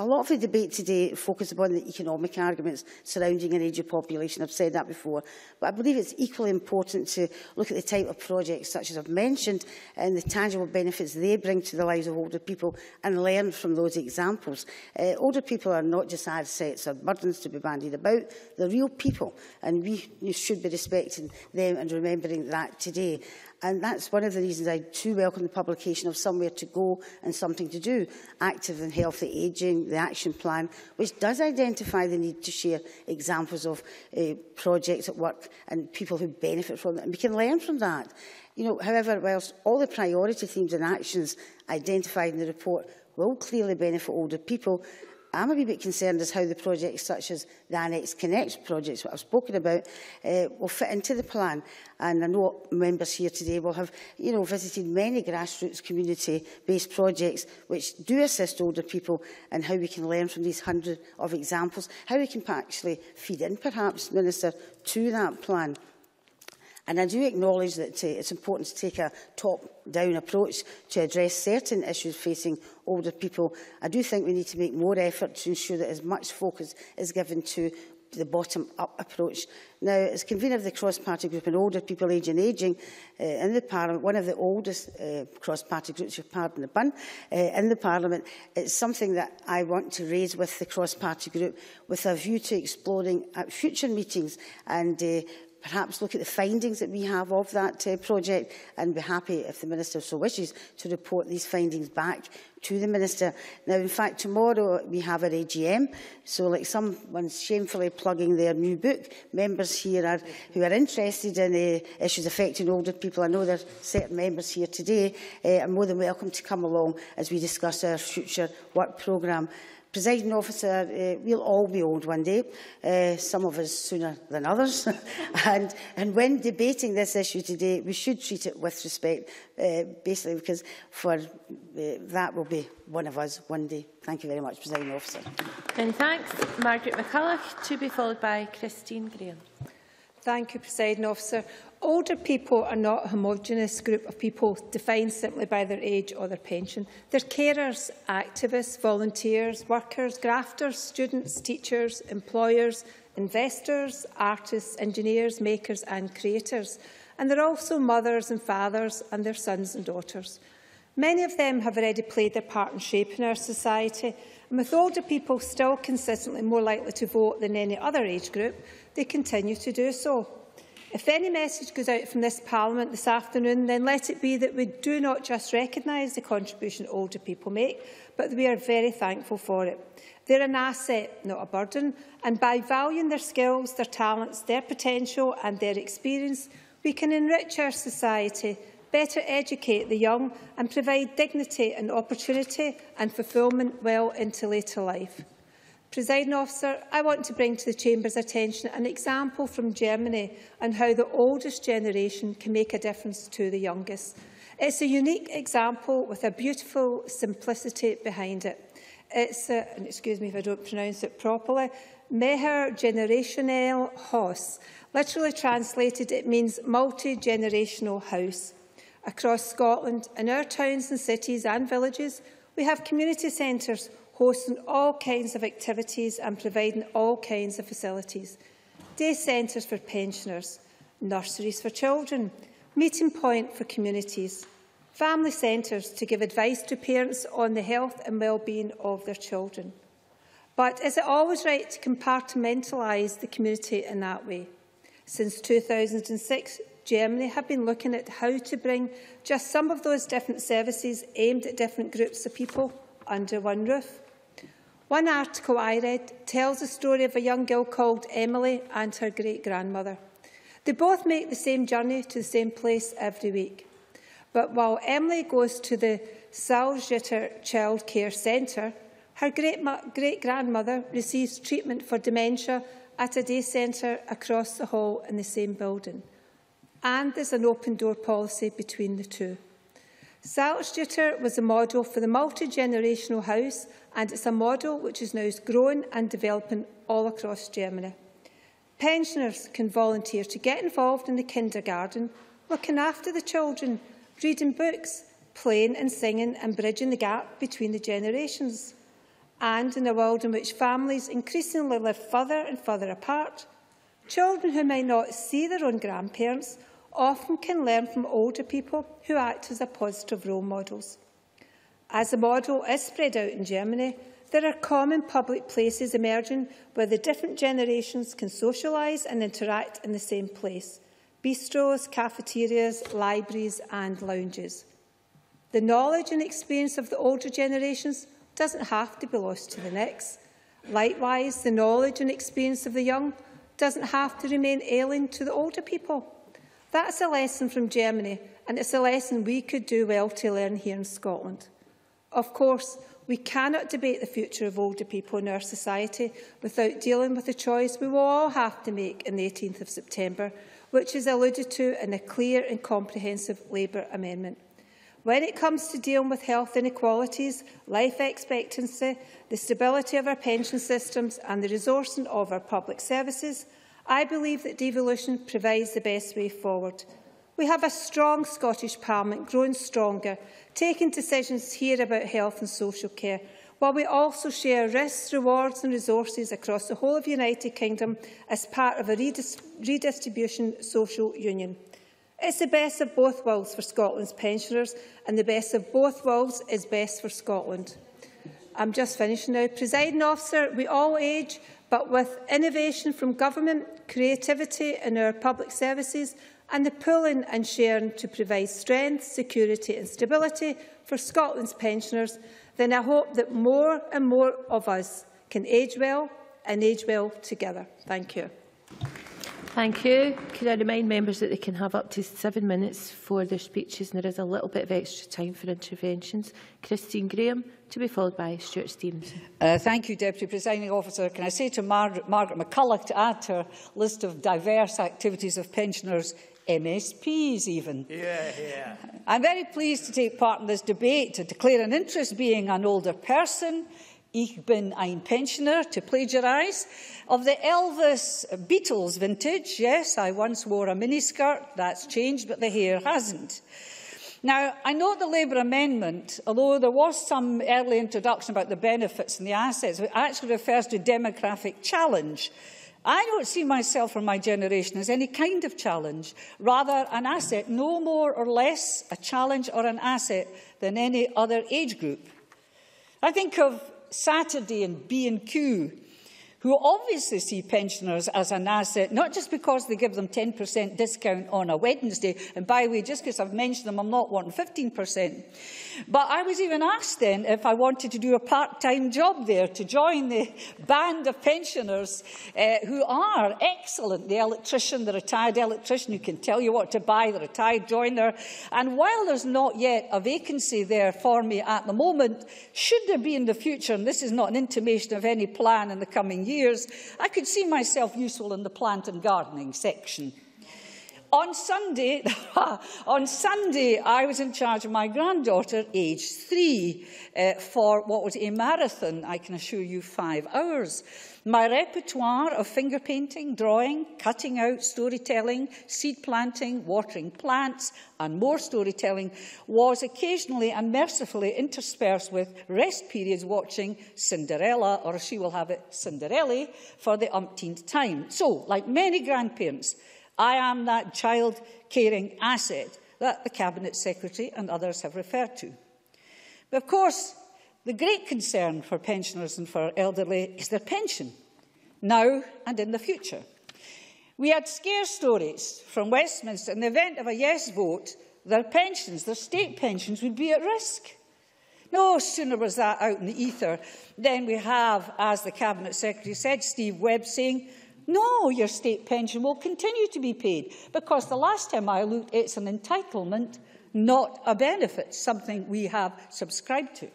A lot of the debate today focused upon the economic arguments surrounding an aging population. I've said that before. But I believe it's equally important to look at the type of projects such as I've mentioned and the tangible benefits they bring to the lives of older people and learn from those examples. Uh, older people are not just assets or burdens to be bandied about. They're real people and we should be respecting them and remembering that today. And that's one of the reasons I too welcome the publication of Somewhere to Go and Something to Do, Active and Healthy Ageing, the action plan, which does identify the need to share examples of uh, projects at work and people who benefit from it. And we can learn from that. You know, however, whilst all the priority themes and actions identified in the report will clearly benefit older people, I'm a wee bit concerned as how the projects such as the Annex Connect projects, what I've spoken about, uh, will fit into the plan. And I know members here today will have, you know, visited many grassroots community-based projects which do assist older people and how we can learn from these hundred of examples, how we can actually feed in, perhaps, Minister, to that plan. And I do acknowledge that uh, it's important to take a top-down approach to address certain issues facing older people. I do think we need to make more effort to ensure that as much focus is given to the bottom-up approach. Now, as convener of the cross-party group on older people, age and ageing uh, in the Parliament, one of the oldest uh, cross-party groups, pardon the bun, uh, in the Parliament, it's something that I want to raise with the cross-party group with a view to exploring at future meetings and uh, perhaps look at the findings that we have of that uh, project and be happy, if the Minister so wishes, to report these findings back to the Minister. Now, in fact, tomorrow we have our AGM, so like someone's shamefully plugging their new book, members here are, who are interested in uh, issues affecting older people, I know there are certain members here today, uh, are more than welcome to come along as we discuss our future work programme. Presiding officer, uh, we'll all be old one day, uh, some of us sooner than others. and, and when debating this issue today, we should treat it with respect, uh, basically because for uh, that will be one of us one day. Thank you very much, Presiding officer. And thanks. Margaret McCulloch, to be followed by Christine Graham. Thank you, Presiding officer. Older people are not a homogenous group of people defined simply by their age or their pension. They're carers, activists, volunteers, workers, grafters, students, teachers, employers, investors, artists, engineers, makers and creators. And they're also mothers and fathers and their sons and daughters. Many of them have already played their part in shaping our society, and with older people still consistently more likely to vote than any other age group, they continue to do so. If any message goes out from this Parliament this afternoon, then let it be that we do not just recognise the contribution older people make, but that we are very thankful for it. They're an asset, not a burden, and by valuing their skills, their talents, their potential and their experience, we can enrich our society, better educate the young and provide dignity and opportunity and fulfilment well into later life. Presiding officer, I want to bring to the Chamber's attention an example from Germany on how the oldest generation can make a difference to the youngest. It's a unique example with a beautiful simplicity behind it. It's, a, and excuse me if I don't pronounce it properly, Meher Generationel Haus. Literally translated, it means multi-generational house. Across Scotland, in our towns and cities and villages, we have community centres hosting all kinds of activities and providing all kinds of facilities. Day centres for pensioners, nurseries for children, meeting point for communities, family centres to give advice to parents on the health and well-being of their children. But is it always right to compartmentalise the community in that way? Since 2006, Germany have been looking at how to bring just some of those different services aimed at different groups of people under one roof. One article I read tells the story of a young girl called Emily and her great-grandmother. They both make the same journey to the same place every week. But while Emily goes to the Salzgitter Child Care Centre, her great-grandmother receives treatment for dementia at a day centre across the hall in the same building. And there's an open-door policy between the two. Salzgitter was a model for the multi-generational house and it's a model which is now growing and developing all across Germany. Pensioners can volunteer to get involved in the kindergarten, looking after the children, reading books, playing and singing and bridging the gap between the generations. And in a world in which families increasingly live further and further apart, children who may not see their own grandparents often can learn from older people who act as a positive role models. As the model is spread out in Germany, there are common public places emerging where the different generations can socialise and interact in the same place – bistros, cafeterias, libraries and lounges. The knowledge and experience of the older generations doesn't have to be lost to the next. Likewise, the knowledge and experience of the young doesn't have to remain alien to the older people. That's a lesson from Germany, and it's a lesson we could do well to learn here in Scotland. Of course, we cannot debate the future of older people in our society without dealing with the choice we will all have to make on the 18th of September, which is alluded to in a clear and comprehensive Labour amendment. When it comes to dealing with health inequalities, life expectancy, the stability of our pension systems and the resourcing of our public services, I believe that devolution provides the best way forward. We have a strong Scottish Parliament growing stronger, taking decisions here about health and social care, while we also share risks, rewards and resources across the whole of the United Kingdom as part of a redis redistribution social union. It's the best of both worlds for Scotland's pensioners, and the best of both worlds is best for Scotland. I'm just finishing now. Presiding officer, we all age, but with innovation from government, creativity in our public services and the pooling and sharing to provide strength, security and stability for Scotland's pensioners, then I hope that more and more of us can age well and age well together. Thank you. Thank you. Could I remind members that they can have up to seven minutes for their speeches and there is a little bit of extra time for interventions. Christine Graham, to be followed by Stuart Stevenson. Uh, thank you, Deputy Presiding Officer. Can I say to Mar Margaret McCulloch to add to her list of diverse activities of pensioners MSPs even. Yeah, yeah. I'm very pleased to take part in this debate to declare an interest being an older person, Ich bin ein Pensioner, to plagiarise, of the Elvis Beatles vintage. Yes, I once wore a miniskirt, that's changed, but the hair hasn't. Now, I note the Labour amendment, although there was some early introduction about the benefits and the assets, it actually refers to demographic challenge. I don't see myself or my generation as any kind of challenge, rather an asset, no more or less a challenge or an asset than any other age group. I think of Saturday and B&Q, who obviously see pensioners as an asset, not just because they give them 10% discount on a Wednesday, and by the way, just because I've mentioned them, I'm not wanting 15%, but I was even asked then if I wanted to do a part-time job there to join the band of pensioners uh, who are excellent. The electrician, the retired electrician who can tell you what to buy, the retired joiner. And while there's not yet a vacancy there for me at the moment, should there be in the future, and this is not an intimation of any plan in the coming years, I could see myself useful in the plant and gardening section. On Sunday, on Sunday, I was in charge of my granddaughter, aged three, uh, for what was a marathon, I can assure you, five hours. My repertoire of finger painting, drawing, cutting out, storytelling, seed planting, watering plants and more storytelling was occasionally and mercifully interspersed with rest periods watching Cinderella, or she will have it Cinderella, for the umpteenth time. So, like many grandparents, I am that child caring asset that the Cabinet Secretary and others have referred to. But of course, the great concern for pensioners and for elderly is their pension, now and in the future. We had scare stories from Westminster in the event of a yes vote, their pensions, their state pensions, would be at risk. No sooner was that out in the ether than we have, as the Cabinet Secretary said, Steve Webb saying, no, your state pension will continue to be paid because the last time I looked, it's an entitlement, not a benefit, something we have subscribed to.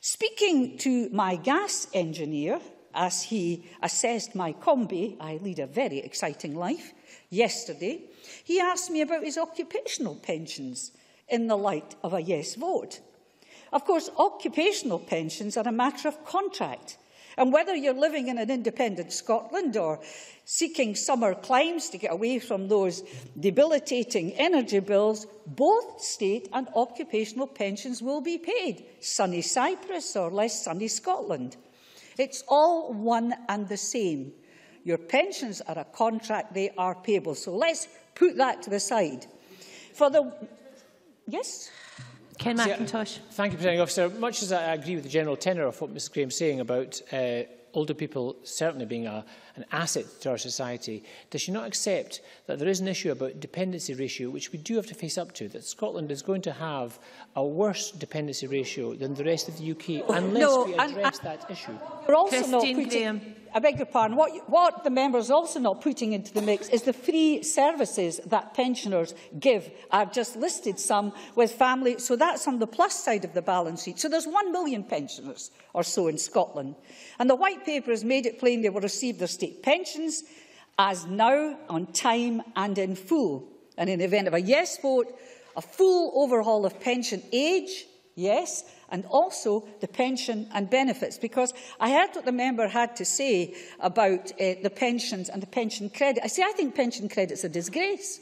Speaking to my gas engineer, as he assessed my combi, I lead a very exciting life, yesterday, he asked me about his occupational pensions in the light of a yes vote. Of course, occupational pensions are a matter of contract And whether you're living in an independent Scotland or seeking summer climes to get away from those debilitating energy bills, both state and occupational pensions will be paid, sunny Cyprus or less sunny Scotland. It's all one and the same. Your pensions are a contract, they are payable. So let's put that to the side. For the... Yes? Ken McIntosh. Thank you, Presiding Officer. Much as I agree with the general tenor of what Mrs Graham is saying about uh, older people certainly being a, an asset to our society, does she not accept that there is an issue about dependency ratio, which we do have to face up to, that Scotland is going to have a worse dependency ratio than the rest of the UK oh, unless no, we address and, that issue? We're also Christine not putting, Graham. I beg your pardon, what, what the members are also not putting into the mix is the free services that pensioners give. I've just listed some with family, so that's on the plus side of the balance sheet. So there's one million pensioners or so in Scotland. And the White Paper has made it plain they will receive their state pensions as now, on time and in full. And in the event of a yes vote, a full overhaul of pension age, yes, and also the pension and benefits. Because I heard what the member had to say about uh, the pensions and the pension credit. I say I think pension credit's a disgrace.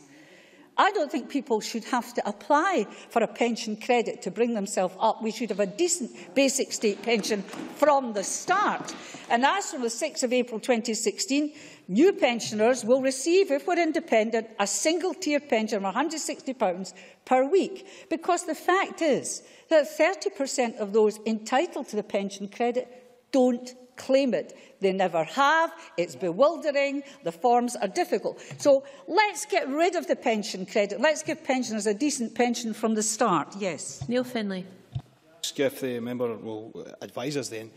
I don't think people should have to apply for a pension credit to bring themselves up. We should have a decent basic state pension from the start. And as from the 6th of April 2016, new pensioners will receive, if we're independent, a single-tier pension of £160 per week. Because the fact is that 30% of those entitled to the pension credit don't claim it. They never have. It's bewildering. The forms are difficult. So let's get rid of the pension credit. Let's give pensioners a decent pension from the start. Yes. Neil Findlay. Ask if the member will advise us then.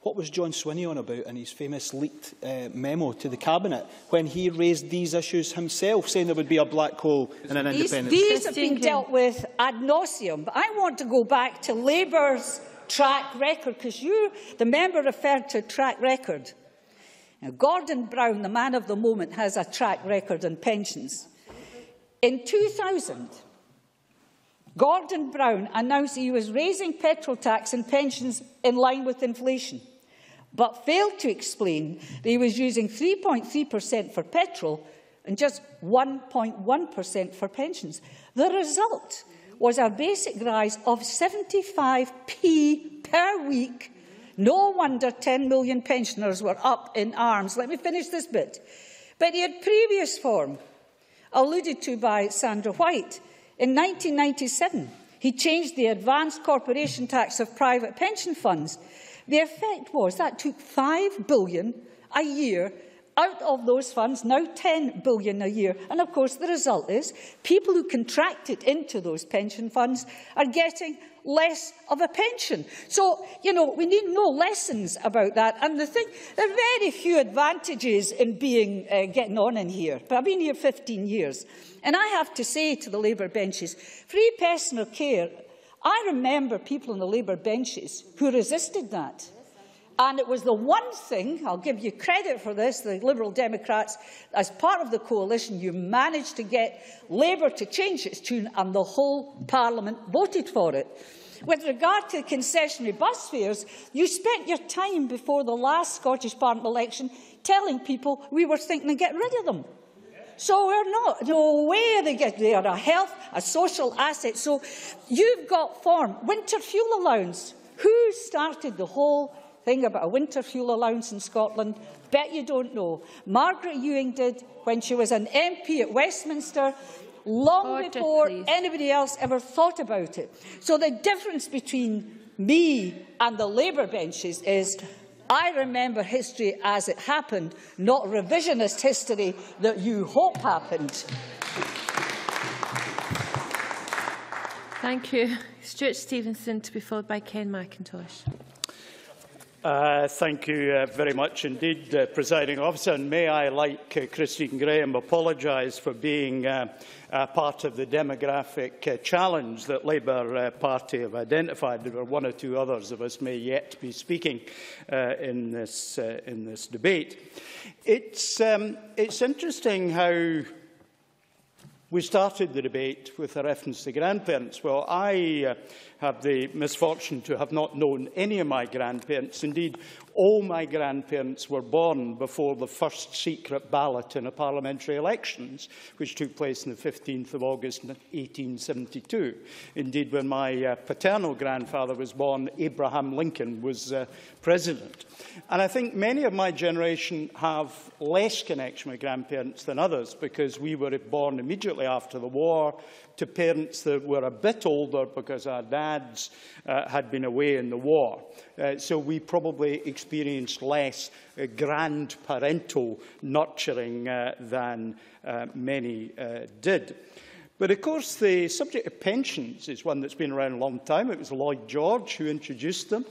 What was John Swinney on about in his famous leaked uh, memo to the Cabinet when he raised these issues himself, saying there would be a black hole in an These, independent these have been dealt with ad nauseum. But I want to go back to Labour's track record, because you, the member, referred to track record. Now, Gordon Brown, the man of the moment, has a track record on pensions. In 2000, Gordon Brown announced he was raising petrol tax and pensions in line with inflation, but failed to explain that he was using 3.3% for petrol and just 1.1% for pensions. The result was a basic rise of 75p per week. No wonder 10 million pensioners were up in arms. Let me finish this bit. But he had previous form, alluded to by Sandra White. In 1997, he changed the advanced corporation tax of private pension funds. The effect was that took 5 billion a year out of those funds, now 10 billion a year. And of course, the result is people who contracted into those pension funds are getting less of a pension. So, you know, we need no lessons about that. And the thing, there are very few advantages in being, uh, getting on in here. But I've been here 15 years. And I have to say to the Labour benches, free personal care, I remember people on the Labour benches who resisted that. And it was the one thing, I'll give you credit for this, the Liberal Democrats, as part of the coalition, you managed to get Labour to change its tune and the whole Parliament voted for it. With regard to concessionary bus fares, you spent your time before the last Scottish Parliament election telling people we were thinking of getting rid of them. So we're not. No way they get they are a health, a social asset. So you've got form. Winter fuel allowance. Who started the whole thing about a winter fuel allowance in Scotland? Bet you don't know. Margaret Ewing did when she was an MP at Westminster long Order, before please. anybody else ever thought about it. So the difference between me and the Labour benches is I remember history as it happened, not revisionist history that you hope happened. Thank you. Stewart Stevenson to be followed by Ken Macintosh. Uh, thank you uh, very much indeed, uh, Presiding Officer. And may I, like uh, Christine Grahame, apologise for being uh, part of the demographic uh, challenge that Labour Party have identified. There are one or two others of us may yet be speaking in, this, in this debate. It's, um, it's interesting how we started the debate with a reference to grandparents. Well, I have the misfortune to have not known any of my grandparents. Indeed, all my grandparents were born before the first secret ballot in a parliamentary elections, which took place on the 15th of August 1872. Indeed, when my uh, paternal grandfather was born, Abraham Lincoln was uh, president. And I think many of my generation have less connection with grandparents than others because we were born immediately after the war, to parents that were a bit older because our dads uh, had been away in the war. Uh, so we probably experienced less uh, grandparental nurturing uh, than uh, many uh, did. But of course, the subject of pensions is one that's been around a long time. It was Lloyd George who introduced them.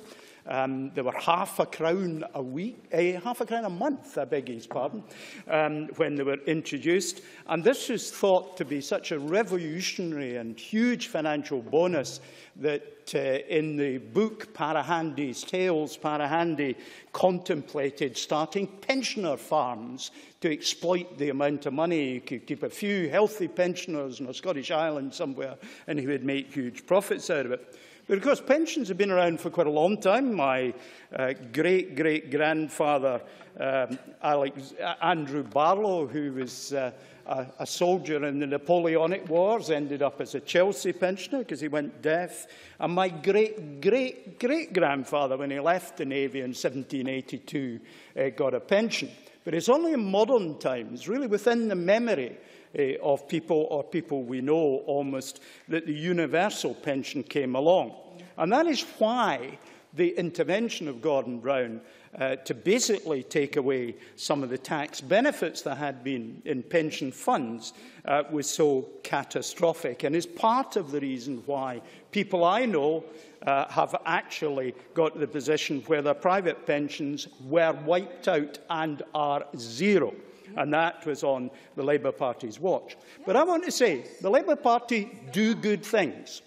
Um, they were half a crown a week, half a crown a month, I beg his pardon, um, when they were introduced. And this is thought to be such a revolutionary and huge financial bonus that uh, in the book Para Handy's Tales, Para Handy contemplated starting pensioner farms to exploit the amount of money. He could keep a few healthy pensioners in a Scottish island somewhere and he would make huge profits out of it. But of course, pensions have been around for quite a long time. My uh, great-great-grandfather, um, Alex, uh, Andrew Barlow, who was uh, a, a soldier in the Napoleonic Wars, ended up as a Chelsea pensioner because he went deaf. And my great-great-great-grandfather, when he left the Navy in 1782, uh, got a pension. But it's only in modern times, really within the memory uh, of people or people we know almost that the universal pension came along. And that is why the intervention of Gordon Brown uh, to basically take away some of the tax benefits that had been in pension funds uh, was so catastrophic and is part of the reason why people I know uh, have actually got to the position where their private pensions were wiped out and are zero and that was on the Labour Party's watch. But I want to say, the Labour Party do good things.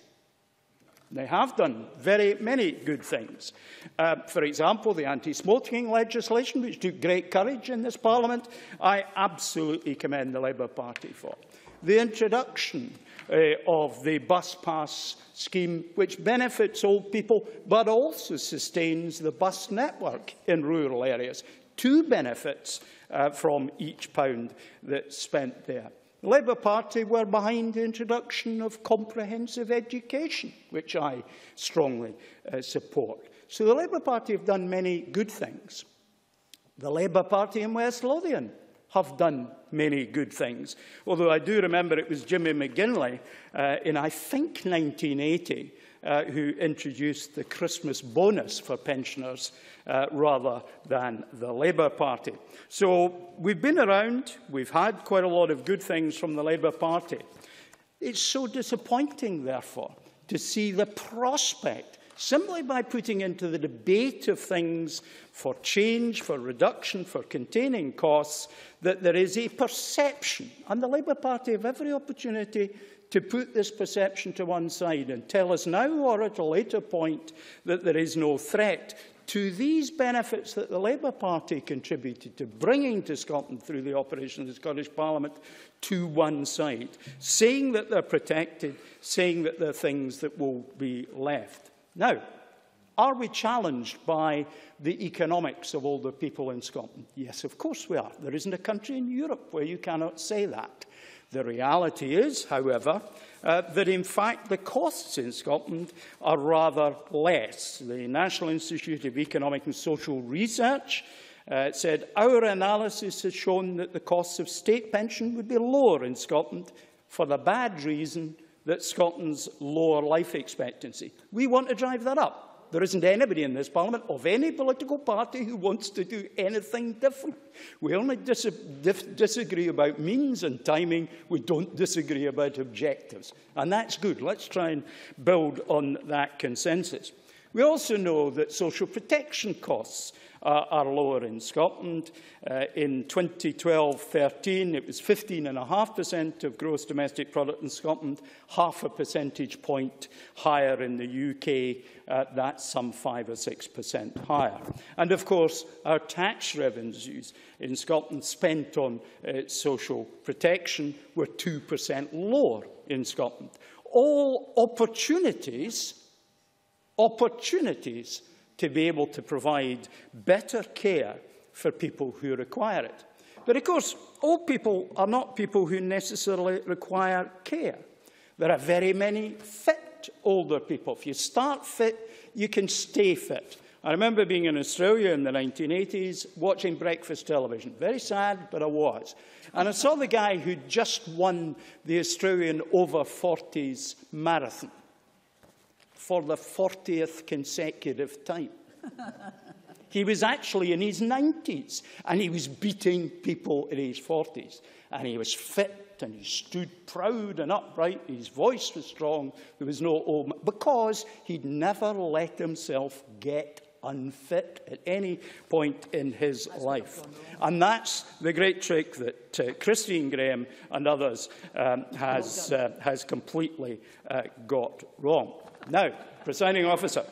They have done very many good things. Uh, for example, the anti-smoking legislation, which took great courage in this Parliament, I absolutely commend the Labour Party for. The introduction uh, of the bus pass scheme, which benefits old people, but also sustains the bus network in rural areas. Two benefits uh, from each pound that's spent there. The Labour Party were behind the introduction of comprehensive education, which I strongly uh, support. So the Labour Party have done many good things. The Labour Party in West Lothian have done many good things. Although I do remember it was Jimmy McGinley uh, in, I think, 1980 uh, who introduced the Christmas bonus for pensioners uh, rather than the Labour Party. So we've been around, we've had quite a lot of good things from the Labour Party. It's so disappointing, therefore, to see the prospect, simply by putting into the debate of things for change, for reduction, for containing costs, that there is a perception, and the Labour Party have every opportunity to put this perception to one side and tell us now or at a later point that there is no threat to these benefits that the Labour Party contributed to bringing to Scotland through the operation of the Scottish Parliament to one side, saying that they're protected, saying that they're things that will be left. Now, are we challenged by the economics of older people in Scotland? Yes, of course we are. There isn't a country in Europe where you cannot say that. The reality is, however, uh, that in fact the costs in Scotland are rather less. The National Institute of Economic and Social Research uh, said our analysis has shown that the costs of state pension would be lower in Scotland for the bad reason that Scotland's lower life expectancy. We want to drive that up. There isn't anybody in this Parliament of any political party who wants to do anything different. We only dis disagree about means and timing. We don't disagree about objectives. And that's good. Let's try and build on that consensus. We also know that social protection costs uh, are lower in Scotland. Uh, in 2012-13, it was 15.5% of gross domestic product in Scotland, half a percentage point higher in the UK. Uh, that's some 5 or 6% higher. And of course, our tax revenues in Scotland spent on uh, social protection were 2% lower in Scotland. All opportunities, opportunities to be able to provide better care for people who require it. But of course, old people are not people who necessarily require care. There are very many fit older people. If you start fit, you can stay fit. I remember being in Australia in the 1980s, watching breakfast television. Very sad, but I was. And I saw the guy who just won the Australian over 40s marathon for the 40th consecutive time. he was actually in his 90s, and he was beating people in his 40s. And he was fit and he stood proud and upright. His voice was strong. There was no oh, because he'd never let himself get unfit at any point in his life. And that's the great trick that uh, Christine Grahame and others um, has, uh, has completely uh, got wrong. Now, presiding officer,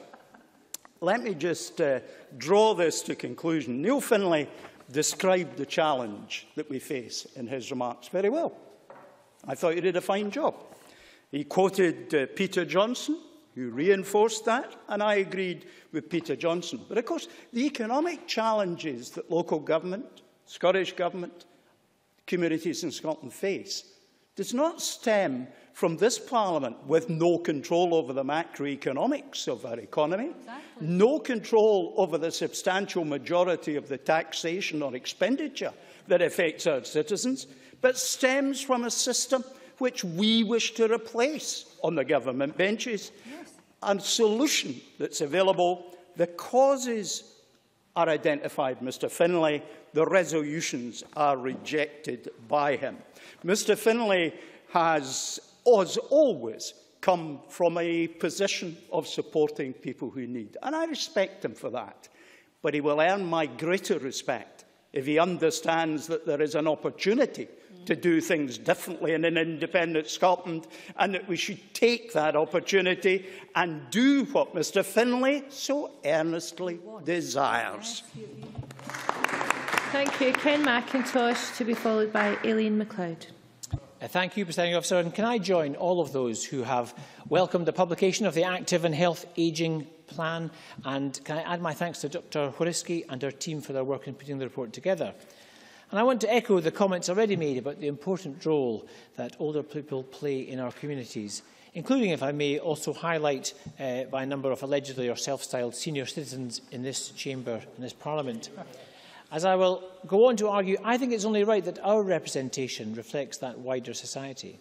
let me just uh, draw this to conclusion. Neil Findlay described the challenge that we face in his remarks very well. I thought he did a fine job. He quoted uh, Peter Johnston, who reinforced that, and I agreed with Peter Johnston. But of course, the economic challenges that local government, Scottish government, communities in Scotland face does not stem from this Parliament with no control over the macroeconomics of our economy, exactly. no control over the substantial majority of the taxation or expenditure that affects our citizens, but stems from a system which we wish to replace on the government benches. Yes. A solution that's available. The causes are identified, Mr Findlay. The resolutions are rejected by him. Mr Findlay has, as always, come from a position of supporting people who need. And I respect him for that. But he will earn my greater respect if he understands that there is an opportunity to do things differently in an independent Scotland and that we should take that opportunity and do what Mr Findlay so earnestly desires. Thank you. Ken Macintosh to be followed by Aileen McLeod. Uh, thank you, Presiding Officer. And can I join all of those who have welcomed the publication of the Active and Health Ageing Plan? And can I add my thanks to Dr Whoriskey and her team for their work in putting the report together. And I want to echo the comments already made about the important role that older people play in our communities, including, if I may, also highlight uh, by a number of allegedly or self-styled senior citizens in this chamber, in this parliament. As I will go on to argue, I think it's only right that our representation reflects that wider society.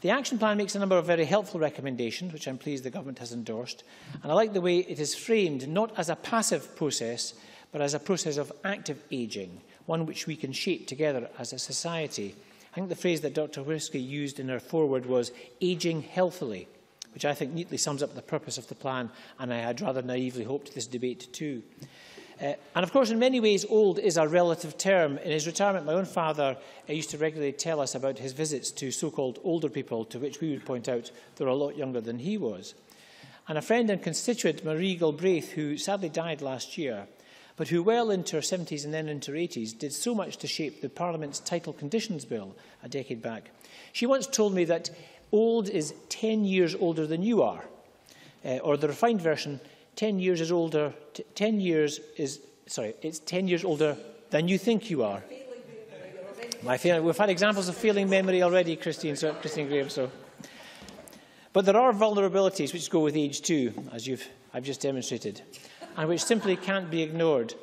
The action plan makes a number of very helpful recommendations, which I'm pleased the government has endorsed, and I like the way it is framed not as a passive process, but as a process of active ageing, one which we can shape together as a society. I think the phrase that Dr Whoriskey used in her foreword was ageing healthily, which I think neatly sums up the purpose of the plan, and I had rather naively hoped this debate too. Uh, and of course, in many ways, old is a relative term. In his retirement, my own father uh, used to regularly tell us about his visits to so-called older people, to which we would point out they're a lot younger than he was. And a friend and constituent, Marie Galbraith, who sadly died last year, but who well into her 70s and then into her 80s did so much to shape the Parliament's Title Conditions Bill a decade back. She once told me that old is 10 years older than you are, uh, or the refined version, 10 years is older, 10 years is, sorry, it's 10 years older than you think you are. My feeling, we've had examples of failing memory already, Christine, so, Christine Grahame, so. But there are vulnerabilities which go with age too, as you've, I've just demonstrated and which simply can't be ignored.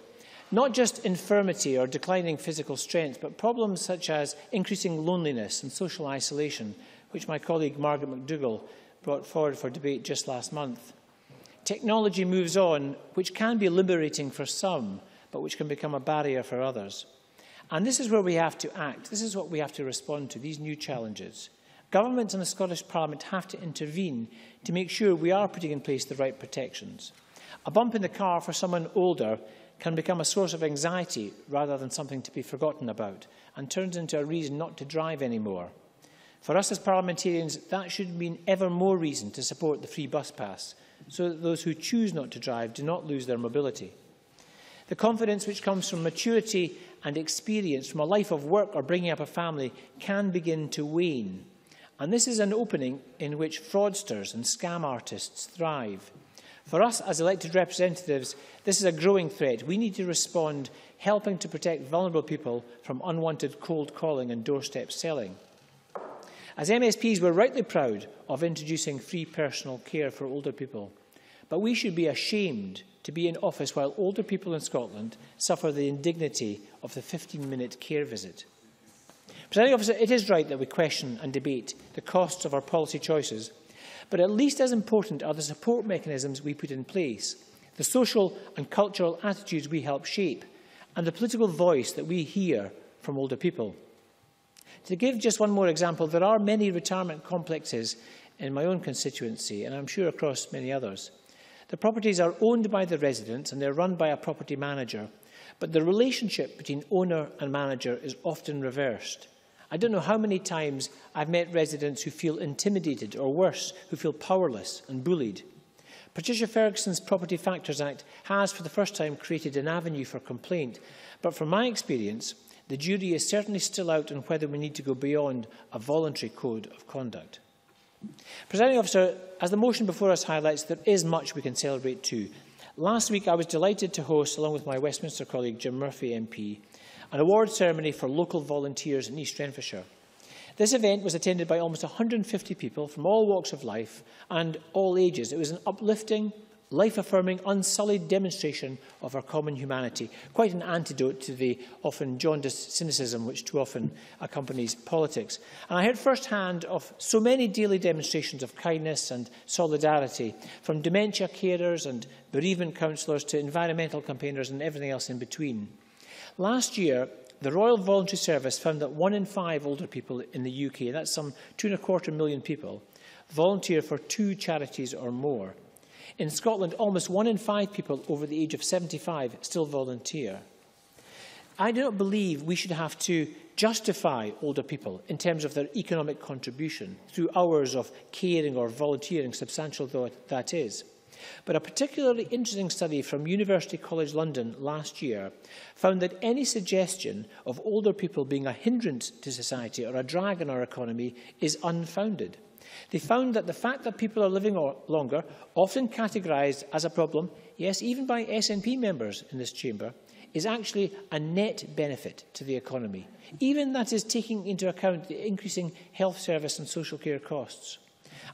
Not just infirmity or declining physical strength, but problems such as increasing loneliness and social isolation, which my colleague Margaret McDougall brought forward for debate just last month. Technology moves on, which can be liberating for some, but which can become a barrier for others. And this is where we have to act. This is what we have to respond to, these new challenges. Governments and the Scottish Parliament have to intervene to make sure we are putting in place the right protections. A bump in the car for someone older can become a source of anxiety rather than something to be forgotten about and turns into a reason not to drive anymore. For us as parliamentarians, that should mean ever more reason to support the free bus pass so that those who choose not to drive do not lose their mobility. The confidence which comes from maturity and experience from a life of work or bringing up a family can begin to wane. And this is an opening in which fraudsters and scam artists thrive. For us as elected representatives, this is a growing threat. We need to respond helping to protect vulnerable people from unwanted cold calling and doorstep selling. As MSPs, we're rightly proud of introducing free personal care for older people, but we should be ashamed to be in office while older people in Scotland suffer the indignity of the 15-minute care visit. Presiding officer, it is right that we question and debate the costs of our policy choices, but at least as important are the support mechanisms we put in place, the social and cultural attitudes we help shape, and the political voice that we hear from older people. To give just one more example, there are many retirement complexes in my own constituency, and I'm sure across many others. The properties are owned by the residents and they're run by a property manager, but the relationship between owner and manager is often reversed. I don't know how many times I've met residents who feel intimidated or worse, who feel powerless and bullied. Patricia Ferguson's Property Factors Act has for the first time created an avenue for complaint, but from my experience, the jury is certainly still out on whether we need to go beyond a voluntary code of conduct. Presiding officer, as the motion before us highlights, there is much we can celebrate too. Last week, I was delighted to host, along with my Westminster colleague Jim Murphy MP, an award ceremony for local volunteers in East Renfrewshire. This event was attended by almost 150 people from all walks of life and all ages. It was an uplifting, life-affirming, unsullied demonstration of our common humanity, quite an antidote to the often jaundiced cynicism which too often accompanies politics. And I heard firsthand of so many daily demonstrations of kindness and solidarity, from dementia carers and bereavement counsellors to environmental campaigners and everything else in between. Last year, the Royal Voluntary Service found that one in five older people in the UK, and that's some two and a quarter million people, volunteer for two charities or more. In Scotland, almost one in five people over the age of 75 still volunteer. I do not believe we should have to justify older people in terms of their economic contribution through hours of caring or volunteering, substantial though that is. But a particularly interesting study from University College London last year found that any suggestion of older people being a hindrance to society or a drag on our economy is unfounded. They found that the fact that people are living longer, often categorised as a problem, yes, even by SNP members in this chamber, is actually a net benefit to the economy. Even that is taking into account the increasing health service and social care costs.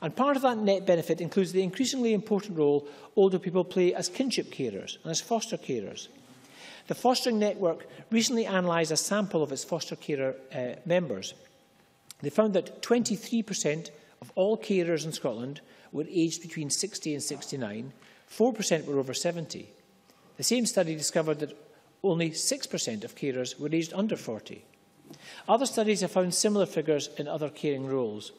And part of that net benefit includes the increasingly important role older people play as kinship carers and as foster carers. The Fostering Network recently analysed a sample of its foster carer uh, members. They found that 23% of all carers in Scotland were aged between 60 and 69, 4% were over 70. The same study discovered that only 6% of carers were aged under 40. Other studies have found similar figures in other caring roles.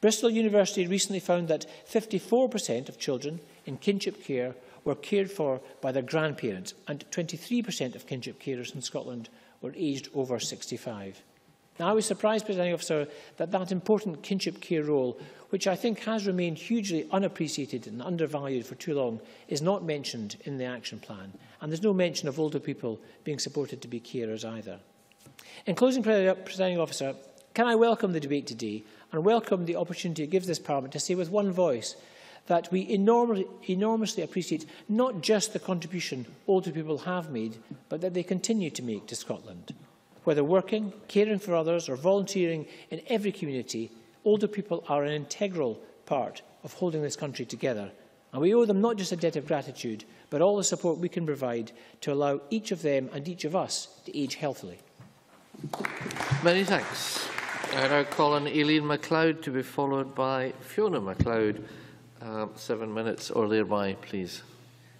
Bristol University recently found that 54% of children in kinship care were cared for by their grandparents and 23% of kinship carers in Scotland were aged over 65. Now, I was surprised, Presiding Officer, that that important kinship care role, which I think has remained hugely unappreciated and undervalued for too long, is not mentioned in the action plan. And there's no mention of older people being supported to be carers either. In closing, Presiding Officer, can I welcome the debate today and welcome the opportunity it gives this Parliament to say with one voice that we enormously, enormously appreciate not just the contribution older people have made, but that they continue to make to Scotland. Whether working, caring for others or volunteering in every community, older people are an integral part of holding this country together. And we owe them not just a debt of gratitude, but all the support we can provide to allow each of them and each of us to age healthily. Many thanks. I now call on Aileen McLeod to be followed by Fiona McLeod. Uh, seven minutes or thereby, please.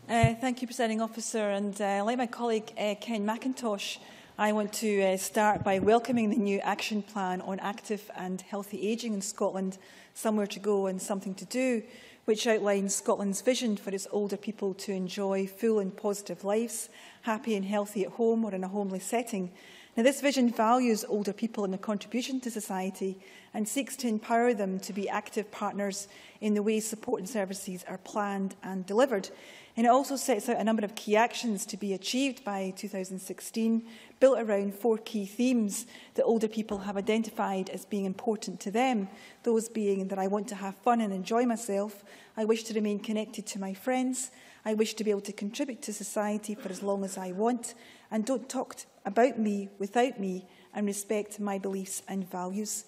Uh, thank you, Presiding Officer. And uh, like my colleague uh, Ken Macintosh, I want to uh, start by welcoming the new action plan on active and healthy ageing in Scotland, Somewhere to Go and Something to Do, which outlines Scotland's vision for its older people to enjoy full and positive lives, happy and healthy at home or in a homely setting. Now, this vision values older people and their contribution to society and seeks to empower them to be active partners in the way support and services are planned and delivered. And it also sets out a number of key actions to be achieved by 2016, built around four key themes that older people have identified as being important to them. Those being that I want to have fun and enjoy myself, I wish to remain connected to my friends, I wish to be able to contribute to society for as long as I want, and don't talk about me without me, and respect my beliefs and values.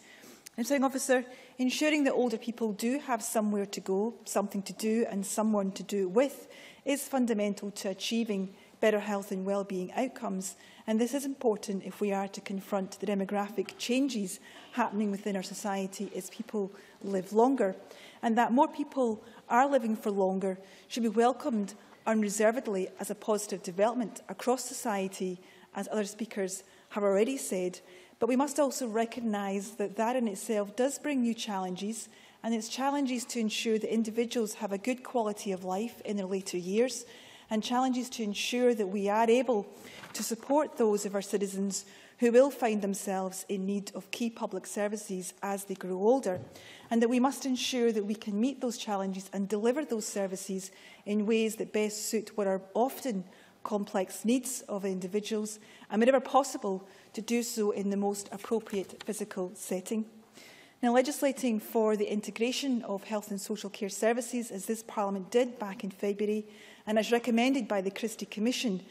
Saying officer, ensuring that older people do have somewhere to go, something to do and someone to do it with is fundamental to achieving better health and well-being outcomes. And this is important if we are to confront the demographic changes happening within our society as people live longer. And that more people are living for longer should be welcomed unreservedly as a positive development across society, as other speakers have already said. But we must also recognise that that in itself does bring new challenges, and it's challenges to ensure that individuals have a good quality of life in their later years, and challenges to ensure that we are able to support those of our citizens who will find themselves in need of key public services as they grow older, and that we must ensure that we can meet those challenges and deliver those services in ways that best suit what are often complex needs of individuals, and whenever possible, to do so in the most appropriate physical setting. Now, legislating for the integration of health and social care services, as this Parliament did back in February, and as recommended by the Christie Commission,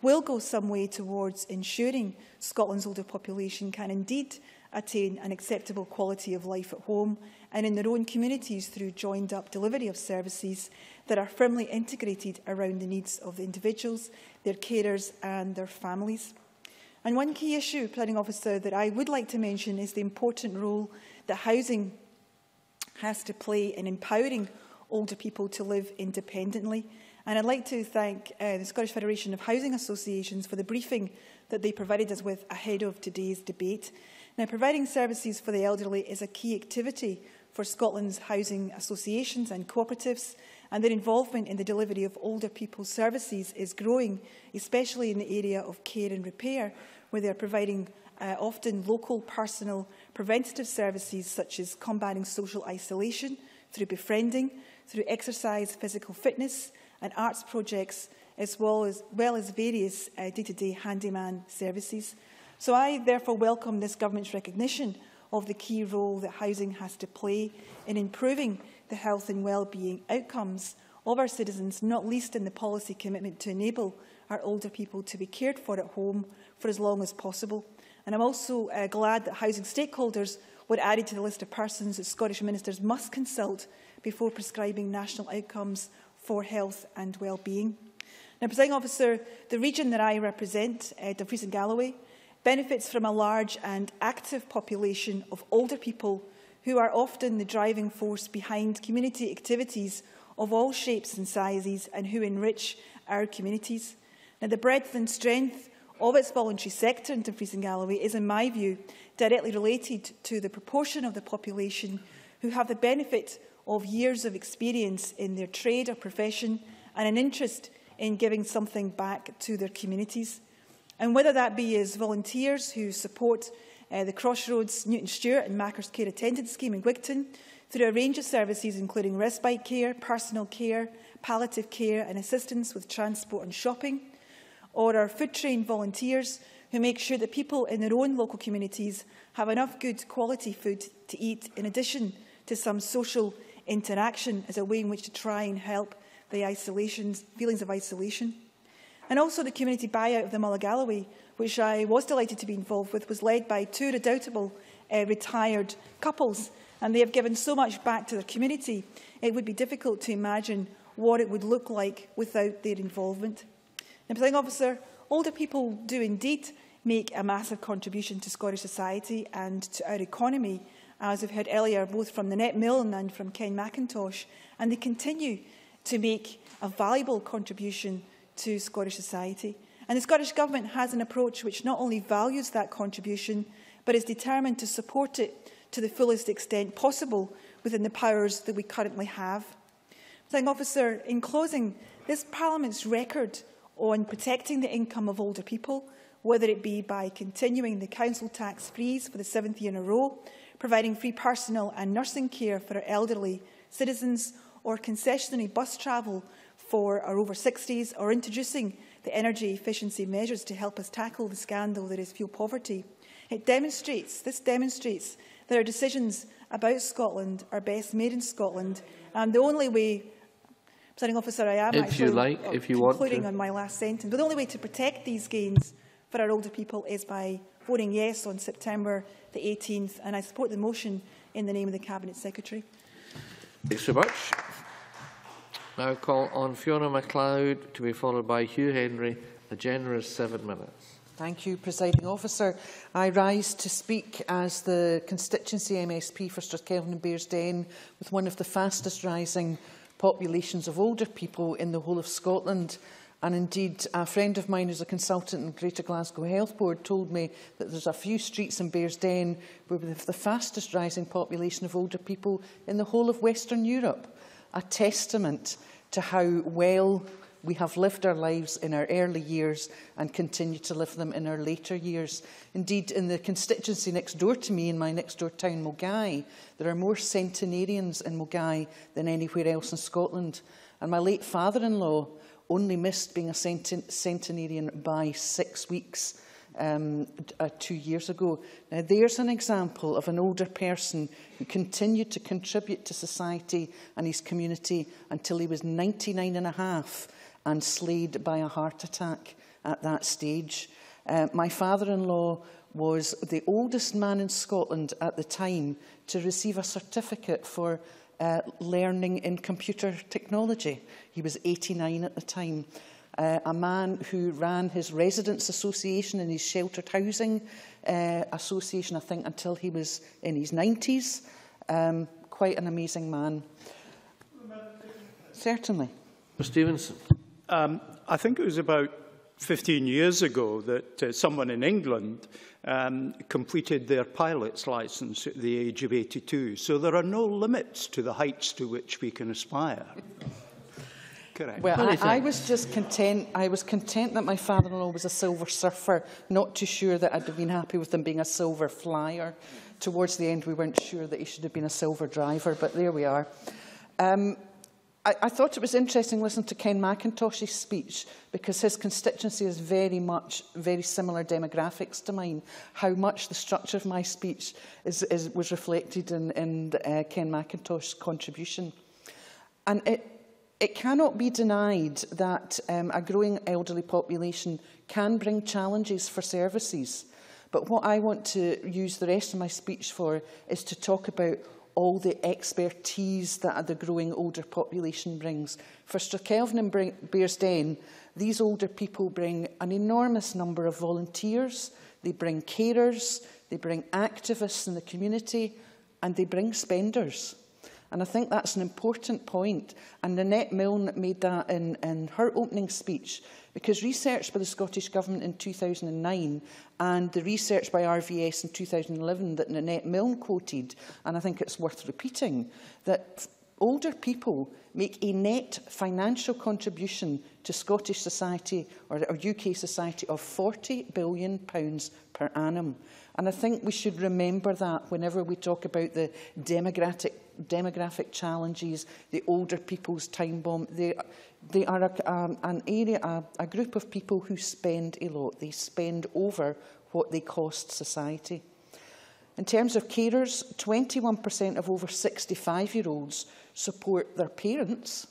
will go some way towards ensuring Scotland's older population can indeed attain an acceptable quality of life at home and in their own communities through joined-up delivery of services that are firmly integrated around the needs of the individuals, their carers and their families. And one key issue, Planning Officer, that I would like to mention is the important role that housing has to play in empowering older people to live independently. And I'd like to thank uh, the Scottish Federation of Housing Associations for the briefing that they provided us with ahead of today's debate. Now, providing services for the elderly is a key activity for Scotland's housing associations and cooperatives, and their involvement in the delivery of older people's services is growing, especially in the area of care and repair, where they are providing uh, often local, personal, preventative services such as combating social isolation through befriending, through exercise, physical fitness and arts projects, as well as, well as various uh, day-to-day -day handyman services. So I therefore welcome this government's recognition of the key role that housing has to play in improving the health and well-being outcomes of our citizens, not least in the policy commitment to enable our older people to be cared for at home for as long as possible. And I'm also uh, glad that housing stakeholders were added to the list of persons that Scottish ministers must consult before prescribing national outcomes for health and well-being. Now, Presiding Officer, the region that I represent, uh, Dumfries and Galloway, benefits from a large and active population of older people who are often the driving force behind community activities of all shapes and sizes and who enrich our communities. Now, the breadth and strength of its voluntary sector in Dumfries and Galloway is, in my view, directly related to the proportion of the population who have the benefit of years of experience in their trade or profession and an interest in giving something back to their communities. And whether that be as volunteers who support uh, the Crossroads, Newton Stewart and Machars Care Attendance Scheme in Wigtown, through a range of services including respite care, personal care, palliative care and assistance with transport and shopping, or our food-trained volunteers who make sure that people in their own local communities have enough good quality food to eat in addition to some social interaction as a way in which to try and help the feelings of isolation. And also the community buyout of the Mull of Galloway, which I was delighted to be involved with, was led by two redoubtable uh, retired couples. And they have given so much back to their community, it would be difficult to imagine what it would look like without their involvement. And, Presiding Officer, older people do indeed make a massive contribution to Scottish society and to our economy, as we've heard earlier, both from Nanette Milne and from Ken Macintosh, and they continue to make a valuable contribution to Scottish society. And the Scottish Government has an approach which not only values that contribution, but is determined to support it to the fullest extent possible within the powers that we currently have. Officer, in closing, this Parliament's record on protecting the income of older people, whether it be by continuing the council tax freeze for the seventh year in a row, providing free personal and nursing care for our elderly citizens, or concessionary bus travel for our over 60s, or introducing the energy efficiency measures to help us tackle the scandal that is fuel poverty. It demonstrates, this demonstrates that our decisions about Scotland are best made in Scotland, and the only way Presiding officer, I am if actually you like, if you concluding want on my last sentence. But the only way to protect these gains for our older people is by voting yes on September the 18th, and I support the motion in the name of the Cabinet Secretary. Thanks so much. Now call on Fiona McLeod to be followed by Hugh Henry, a generous seven minutes. Thank you, Presiding Officer. I rise to speak as the constituency MSP for Strathkelvin and Bearsden with one of the fastest rising populations of older people in the whole of Scotland. And indeed, a friend of mine who's a consultant in Greater Glasgow Health Board told me that there's a few streets in Bearsden where we have the fastest rising population of older people in the whole of Western Europe. A testament to how well we have lived our lives in our early years and continue to live them in our later years. Indeed, in the constituency next door to me, in my next door town, Mogai, there are more centenarians in Mogai than anywhere else in Scotland. And my late father-in-law only missed being a centen centenarian by six weeks um, uh, two years ago. Now, there's an example of an older person who continued to contribute to society and his community until he was 99 and a half and slayed by a heart attack at that stage. Uh, my father-in-law was the oldest man in Scotland at the time to receive a certificate for uh, learning in computer technology. He was 89 at the time. Uh, a man who ran his residents association and his sheltered housing uh, association, I think, until he was in his 90s. Um, quite an amazing man. Certainly. Ms Stevenson. Um, I think it was about 15 years ago that uh, someone in England um, completed their pilot's licence at the age of 82. So there are no limits to the heights to which we can aspire. Correct. Well, I, I was just content. I was content that my father-in-law was a silver surfer. Not too sure that I'd have been happy with him being a silver flyer. Towards the end, we weren't sure that he should have been a silver driver, but there we are. Um, I, I thought it was interesting listening to Ken McIntosh's speech because his constituency is very much very similar demographics to mine. How much the structure of my speech is, is, was reflected in, in uh, Ken McIntosh's contribution. And it, it cannot be denied that um, a growing elderly population can bring challenges for services. But what I want to use the rest of my speech for is to talk about all the expertise that the growing older population brings. For Strakelvin and Bearsden, these older people bring an enormous number of volunteers, they bring carers, they bring activists in the community, and they bring spenders. And I think that's an important point. And Nanette Milne made that in, in her opening speech, because research by the Scottish Government in 2009 and the research by RVS in 2011 that Nanette Milne quoted, and I think it's worth repeating, that older people make a net financial contribution to Scottish society or, or UK society of £40 billion pounds per annum. And I think we should remember that whenever we talk about the demographic, demographic challenges, the older people's time bomb. They, they are a, um, an area, a, a group of people who spend a lot. They spend over what they cost society. In terms of carers, 21% of over 65-year-olds support their parents,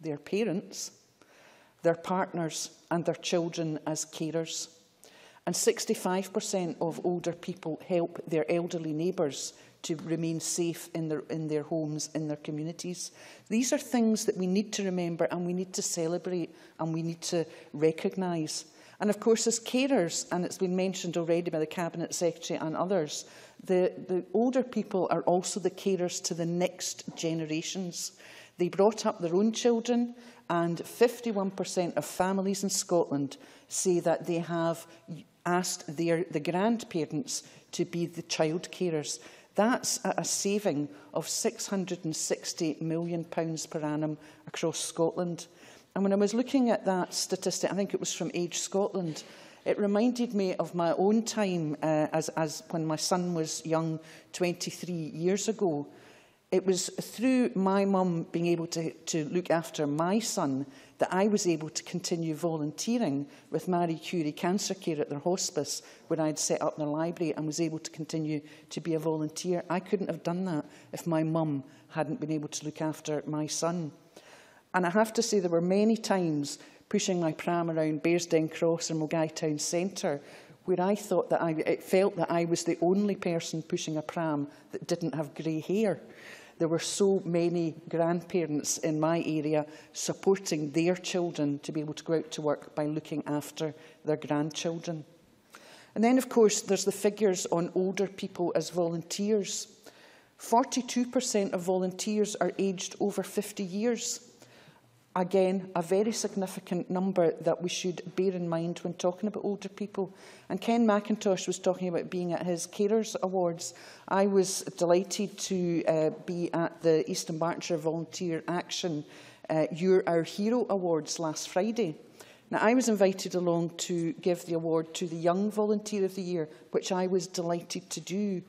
their parents, their partners and their children as carers and 65% of older people help their elderly neighbours to remain safe in their, in their homes, in their communities. These are things that we need to remember and we need to celebrate and we need to recognise. And of course, as carers, and it's been mentioned already by the Cabinet Secretary and others, the, the older people are also the carers to the next generations. They brought up their own children, and 51% of families in Scotland say that they have asked their, the grandparents to be the child carers. That's a, a saving of £660 million pounds per annum across Scotland. And when I was looking at that statistic, I think it was from Age Scotland, it reminded me of my own time uh, as, as when my son was young 23 years ago. It was through my mum being able to, to look after my son that I was able to continue volunteering with Marie Curie Cancer Care at their hospice where I'd set up their library and was able to continue to be a volunteer. I couldn't have done that if my mum hadn't been able to look after my son. And I have to say there were many times pushing my pram around Bearsden Cross and Milngavie Town Centre where I thought that I, it felt that I was the only person pushing a pram that didn't have grey hair. There were so many grandparents in my area supporting their children to be able to go out to work by looking after their grandchildren. And then, of course, there's the figures on older people as volunteers. 42% of volunteers are aged over 50 years. Again, a very significant number that we should bear in mind when talking about older people. And Ken Macintosh was talking about being at his Carers Awards. I was delighted to uh, be at the East Dunbartonshire Volunteer Action uh, You're Our Hero Awards last Friday. Now, I was invited along to give the award to the Young Volunteer of the Year, which I was delighted to do.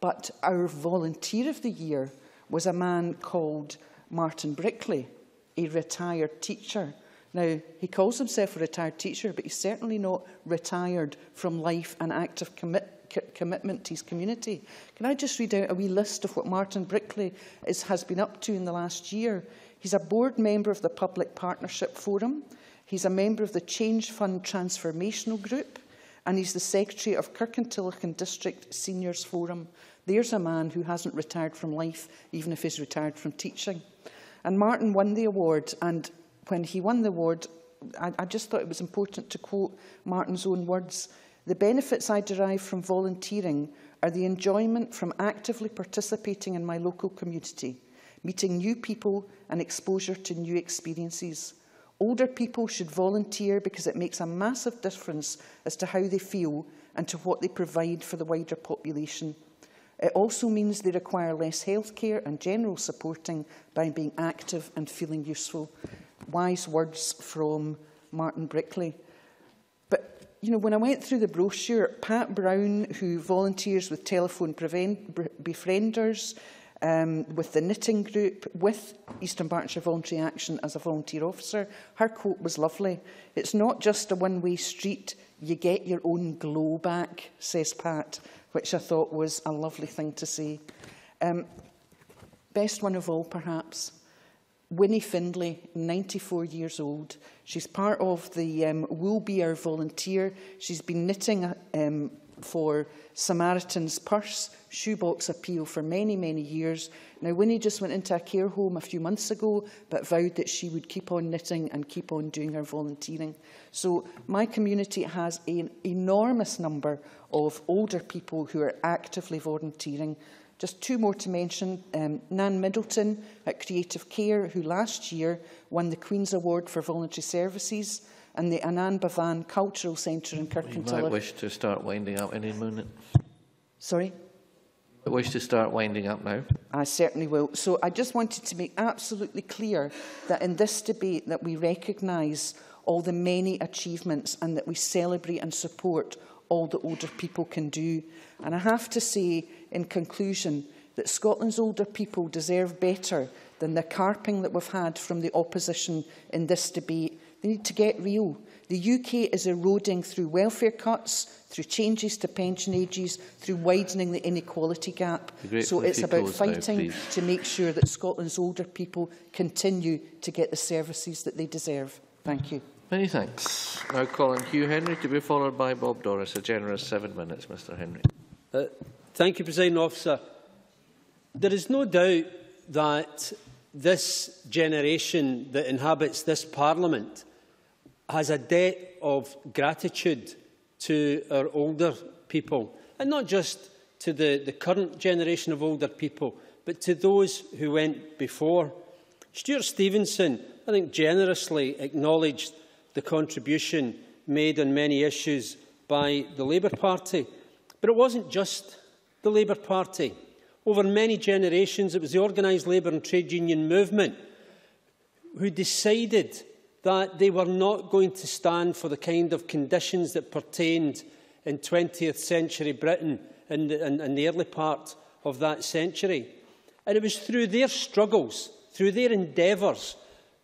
But our Volunteer of the Year was a man called Martin Brickley a retired teacher. Now, he calls himself a retired teacher, but he's certainly not retired from life and active commitment commitment to his community. Can I just read out a wee list of what Martin Brickley is, has been up to in the last year? He's a board member of the Public Partnership Forum. He's a member of the Change Fund Transformational Group. And he's the secretary of Kirkintilloch District Seniors Forum. There's a man who hasn't retired from life, even if he's retired from teaching. And Martin won the award, and when he won the award, I, I just thought it was important to quote Martin's own words. The benefits I derive from volunteering are the enjoyment from actively participating in my local community, meeting new people and exposure to new experiences. Older people should volunteer because it makes a massive difference as to how they feel and to what they provide for the wider population. It also means they require less healthcare and general supporting by being active and feeling useful. Wise words from Martin Brickley. But, you know, when I went through the brochure, Pat Brown, who volunteers with Telephone Prevent Befrienders, um, with the knitting group, with Eastern Berkshire Voluntary Action as a volunteer officer, her quote was lovely. It's not just a one-way street, you get your own glow back, says Pat which I thought was a lovely thing to see. Um, best one of all, perhaps, Winnie Findlay, 94 years old. She's part of the um, Wool Be Our Volunteer. She's been knitting a, um, for Samaritan's Purse shoebox appeal for many, many years. Now, Winnie just went into a care home a few months ago, but vowed that she would keep on knitting and keep on doing her volunteering. So my community has an enormous number of older people who are actively volunteering. Just two more to mention. Um, Nan Middleton at Creative Care, who last year won the Queen's Award for Voluntary Services, and the Anand Bhavan Cultural Centre in Kirkintilloch. You might wish to start winding up any minute. Sorry? I wish to start winding up now. I certainly will. So I just wanted to make absolutely clear that in this debate that we recognise all the many achievements and that we celebrate and support all that older people can do. And I have to say, in conclusion, that Scotland's older people deserve better than the carping that we've had from the opposition in this debate. They need to get real. The UK is eroding through welfare cuts, through changes to pension ages, through widening the inequality gap. So it's about fighting now, to make sure that Scotland's older people continue to get the services that they deserve. Thank you. Many thanks. Now calling Hugh Henry to be followed by Bob Doris. A generous seven minutes, Mr Henry. Uh, thank you, President Officer. There is no doubt that this generation that inhabits this Parliament has a debt of gratitude to our older people, and not just to the, the current generation of older people, but to those who went before. Stewart Stevenson, I think, generously acknowledged the contribution made on many issues by the Labour Party. But it wasn't just the Labour Party. Over many generations, it was the organised labour and trade union movement who decided that they were not going to stand for the kind of conditions that pertained in 20th century Britain in the, in, in the early part of that century. And it was through their struggles, through their endeavours,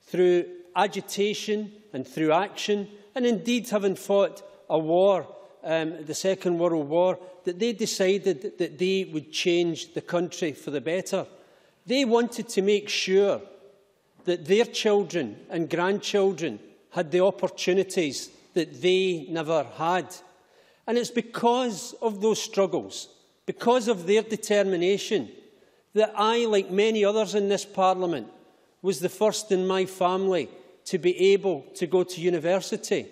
through agitation, and through action, and indeed having fought a war, um, the Second World War, that they decided that they would change the country for the better. They wanted to make sure that their children and grandchildren had the opportunities that they never had. And it's because of those struggles, because of their determination, that I, like many others in this Parliament, was the first in my family to be able to go to university.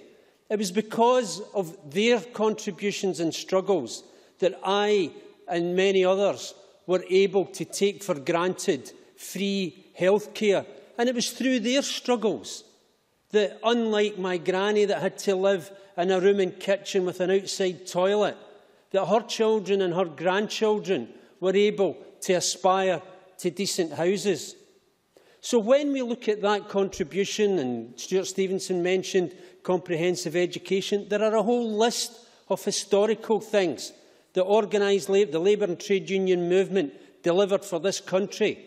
It was because of their contributions and struggles that I and many others were able to take for granted free health care. And it was through their struggles that, unlike my granny that had to live in a room and kitchen with an outside toilet, that her children and her grandchildren were able to aspire to decent houses. So when we look at that contribution, and Stewart Stevenson mentioned comprehensive education, there are a whole list of historical things that organised the labour and trade union movement delivered for this country.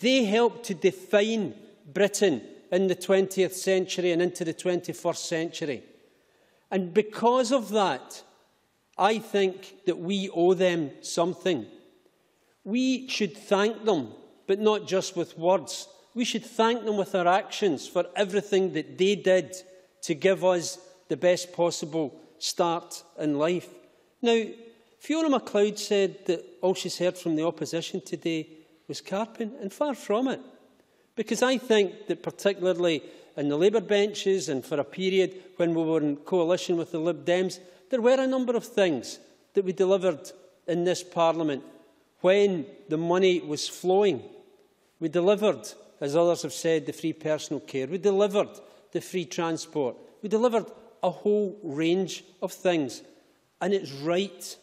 They helped to define Britain in the 20th century and into the 21st century. And because of that, I think that we owe them something. We should thank them, but not just with words. We should thank them with our actions for everything that they did to give us the best possible start in life. Now, Fiona McLeod said that all she's heard from the opposition today was carping, and far from it. Because I think that particularly in the Labour benches and for a period when we were in coalition with the Lib Dems, there were a number of things that we delivered in this Parliament when the money was flowing. We delivered, as others have said, the free personal care. We delivered the free transport. We delivered a whole range of things. And it's right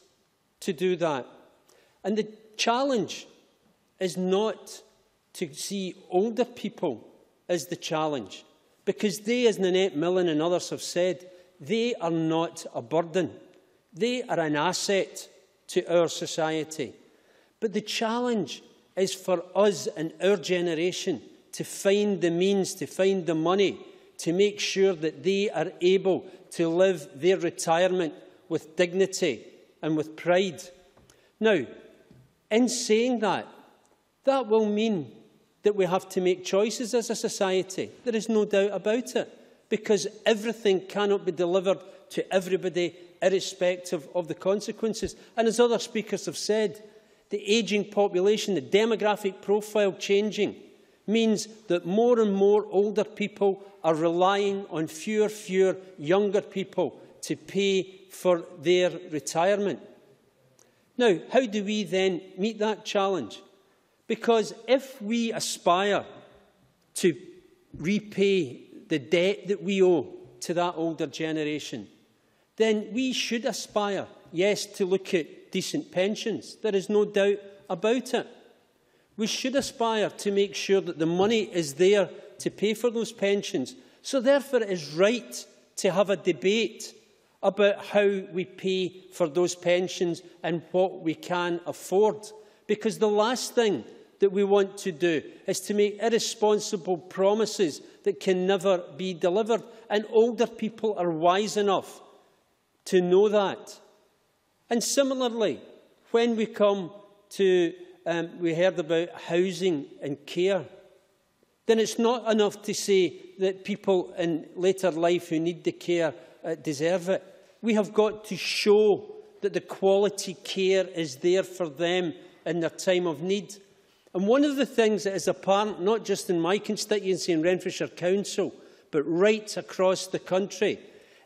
to do that. And the challenge is not to see older people as the challenge, because they, as Nanette Milne and others have said, they are not a burden. They are an asset to our society. But the challenge is for us and our generation to find the means, to find the money, to make sure that they are able to live their retirement with dignity and with pride. Now, in saying that, that will mean that we have to make choices as a society. There is no doubt about it, because everything cannot be delivered to everybody, irrespective of the consequences. And as other speakers have said, the ageing population, the demographic profile changing, means that more and more older people are relying on fewer, and fewer younger people to pay for their retirement. Now, how do we then meet that challenge? Because if we aspire to repay the debt that we owe to that older generation, then we should aspire, yes, to look at decent pensions. There is no doubt about it. We should aspire to make sure that the money is there to pay for those pensions. So therefore it is right to have a debate about how we pay for those pensions and what we can afford. Because the last thing that we want to do is to make irresponsible promises that can never be delivered. And older people are wise enough to know that. And similarly, when we come to, um, we heard about housing and care, then it's not enough to say that people in later life who need the care uh, deserve it we have got to show that the quality care is there for them in their time of need. And one of the things that is apparent, not just in my constituency in Renfrewshire Council, but right across the country,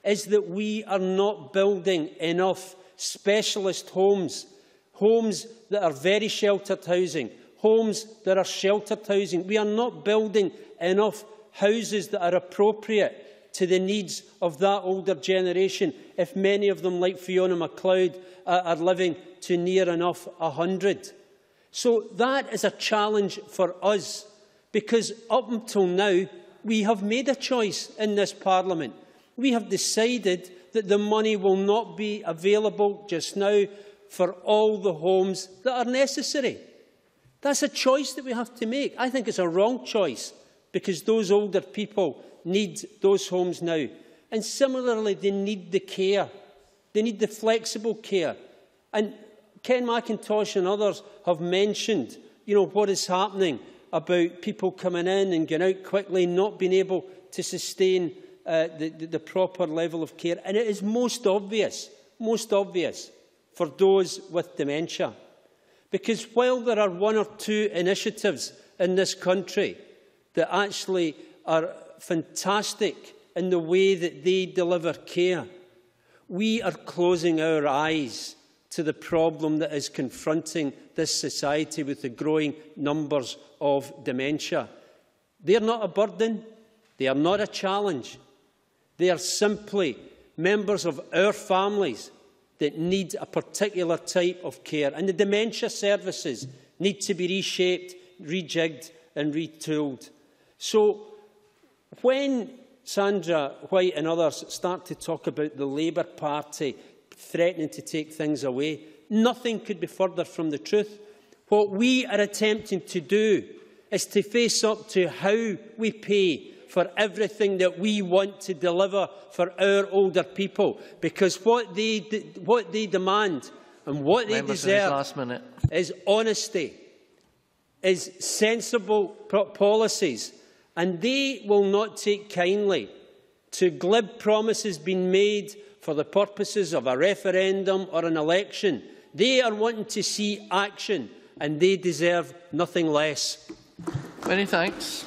is that we are not building enough specialist homes, homes that are very sheltered housing, homes that are sheltered housing. We are not building enough houses that are appropriate to the needs of that older generation if many of them, like Fiona McLeod, are living to near enough 100. So that is a challenge for us because up until now we have made a choice in this Parliament. We have decided that the money will not be available just now for all the homes that are necessary. That's a choice that we have to make. I think it's a wrong choice because those older people need those homes now. And similarly, they need the care. They need the flexible care. And Ken Macintosh and others have mentioned, you know, what is happening about people coming in and going out quickly, not being able to sustain uh, the, the, the proper level of care. And it is most obvious most obvious for those with dementia. Because while there are one or two initiatives in this country that actually are fantastic in the way that they deliver care, we are closing our eyes to the problem that is confronting this society with the growing numbers of dementia. They are not a burden. They are not a challenge. They are simply members of our families that need a particular type of care. And the dementia services need to be reshaped, rejigged and retooled. So when Sandra White and others start to talk about the Labour Party threatening to take things away, nothing could be further from the truth. What we are attempting to do is to face up to how we pay for everything that we want to deliver for our older people. Because what they, what they demand and what they Members deserve last is honesty, is sensible policies. And they will not take kindly to glib promises being made for the purposes of a referendum or an election. They are wanting to see action and they deserve nothing less. Many thanks.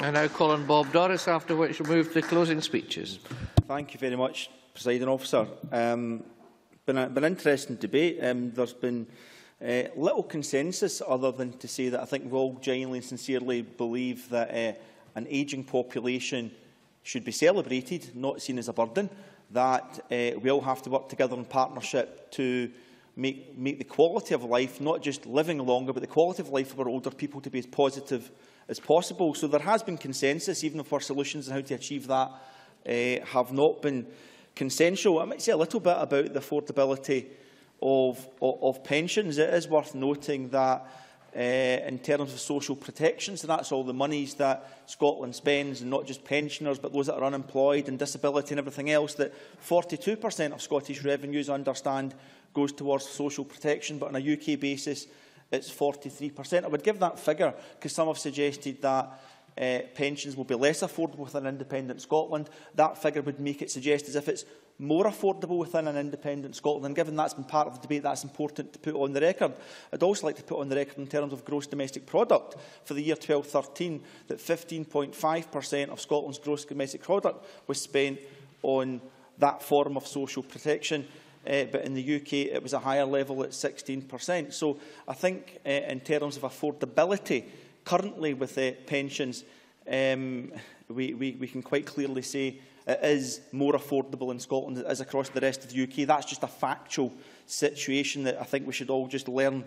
I now call on Bob Doris, after which we'll move to closing speeches. Thank you very much, Presiding Officer. Um, been, a, been an interesting debate. Um, there's been uh, little consensus other than to say that I think we all genuinely and sincerely believe that uh, an ageing population should be celebrated, not seen as a burden, that uh, we all have to work together in partnership to make, make the quality of life, not just living longer, but the quality of life of our older people to be as positive as possible. So there has been consensus, even if our solutions on how to achieve that uh, have not been consensual. I might say a little bit about the affordability of, of, of pensions. It is worth noting that uh, in terms of social protection. So that's all the monies that Scotland spends, and not just pensioners, but those that are unemployed and disability and everything else, that 42% of Scottish revenues, I understand, goes towards social protection, but on a UK basis, it's 43%. I would give that figure because some have suggested that uh, pensions will be less affordable within independent Scotland. That figure would make it suggest as if it's more affordable within an independent Scotland. And given that's been part of the debate, that's important to put on the record. I'd also like to put on the record in terms of gross domestic product for the year 12-13 that 15.5% of Scotland's gross domestic product was spent on that form of social protection uh, but in the UK it was a higher level at 16%. So I think uh, in terms of affordability, currently with pensions, um, we, we, we can quite clearly say it is more affordable in Scotland is across the rest of the UK. That's just a factual situation that I think we should all just learn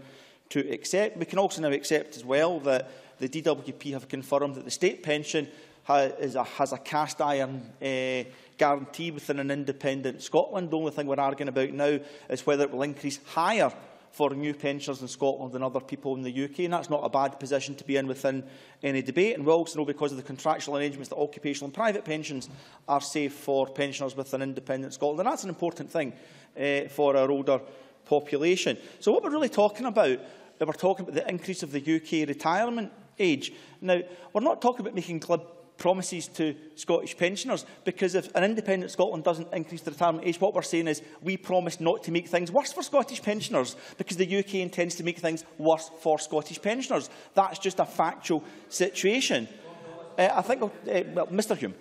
to accept. We can also now accept as well that the DWP have confirmed that the state pension has, a, has a cast iron uh, guarantee within an independent Scotland. The only thing we're arguing about now is whether it will increase higher for new pensioners in Scotland than other people in the UK. And that's not a bad position to be in within any debate. And we also know because of the contractual arrangements that occupational and private pensions are safe for pensioners within independent Scotland. And that's an important thing uh, for our older population. So what we're really talking about, we're talking about the increase of the UK retirement age. Now, we're not talking about making glib promises to Scottish pensioners. Because if an independent Scotland doesn't increase the retirement age, what we're saying is we promise not to make things worse for Scottish pensioners because the UK intends to make things worse for Scottish pensioners. That's just a factual situation. Uh, I think, uh, well, Mr Hume.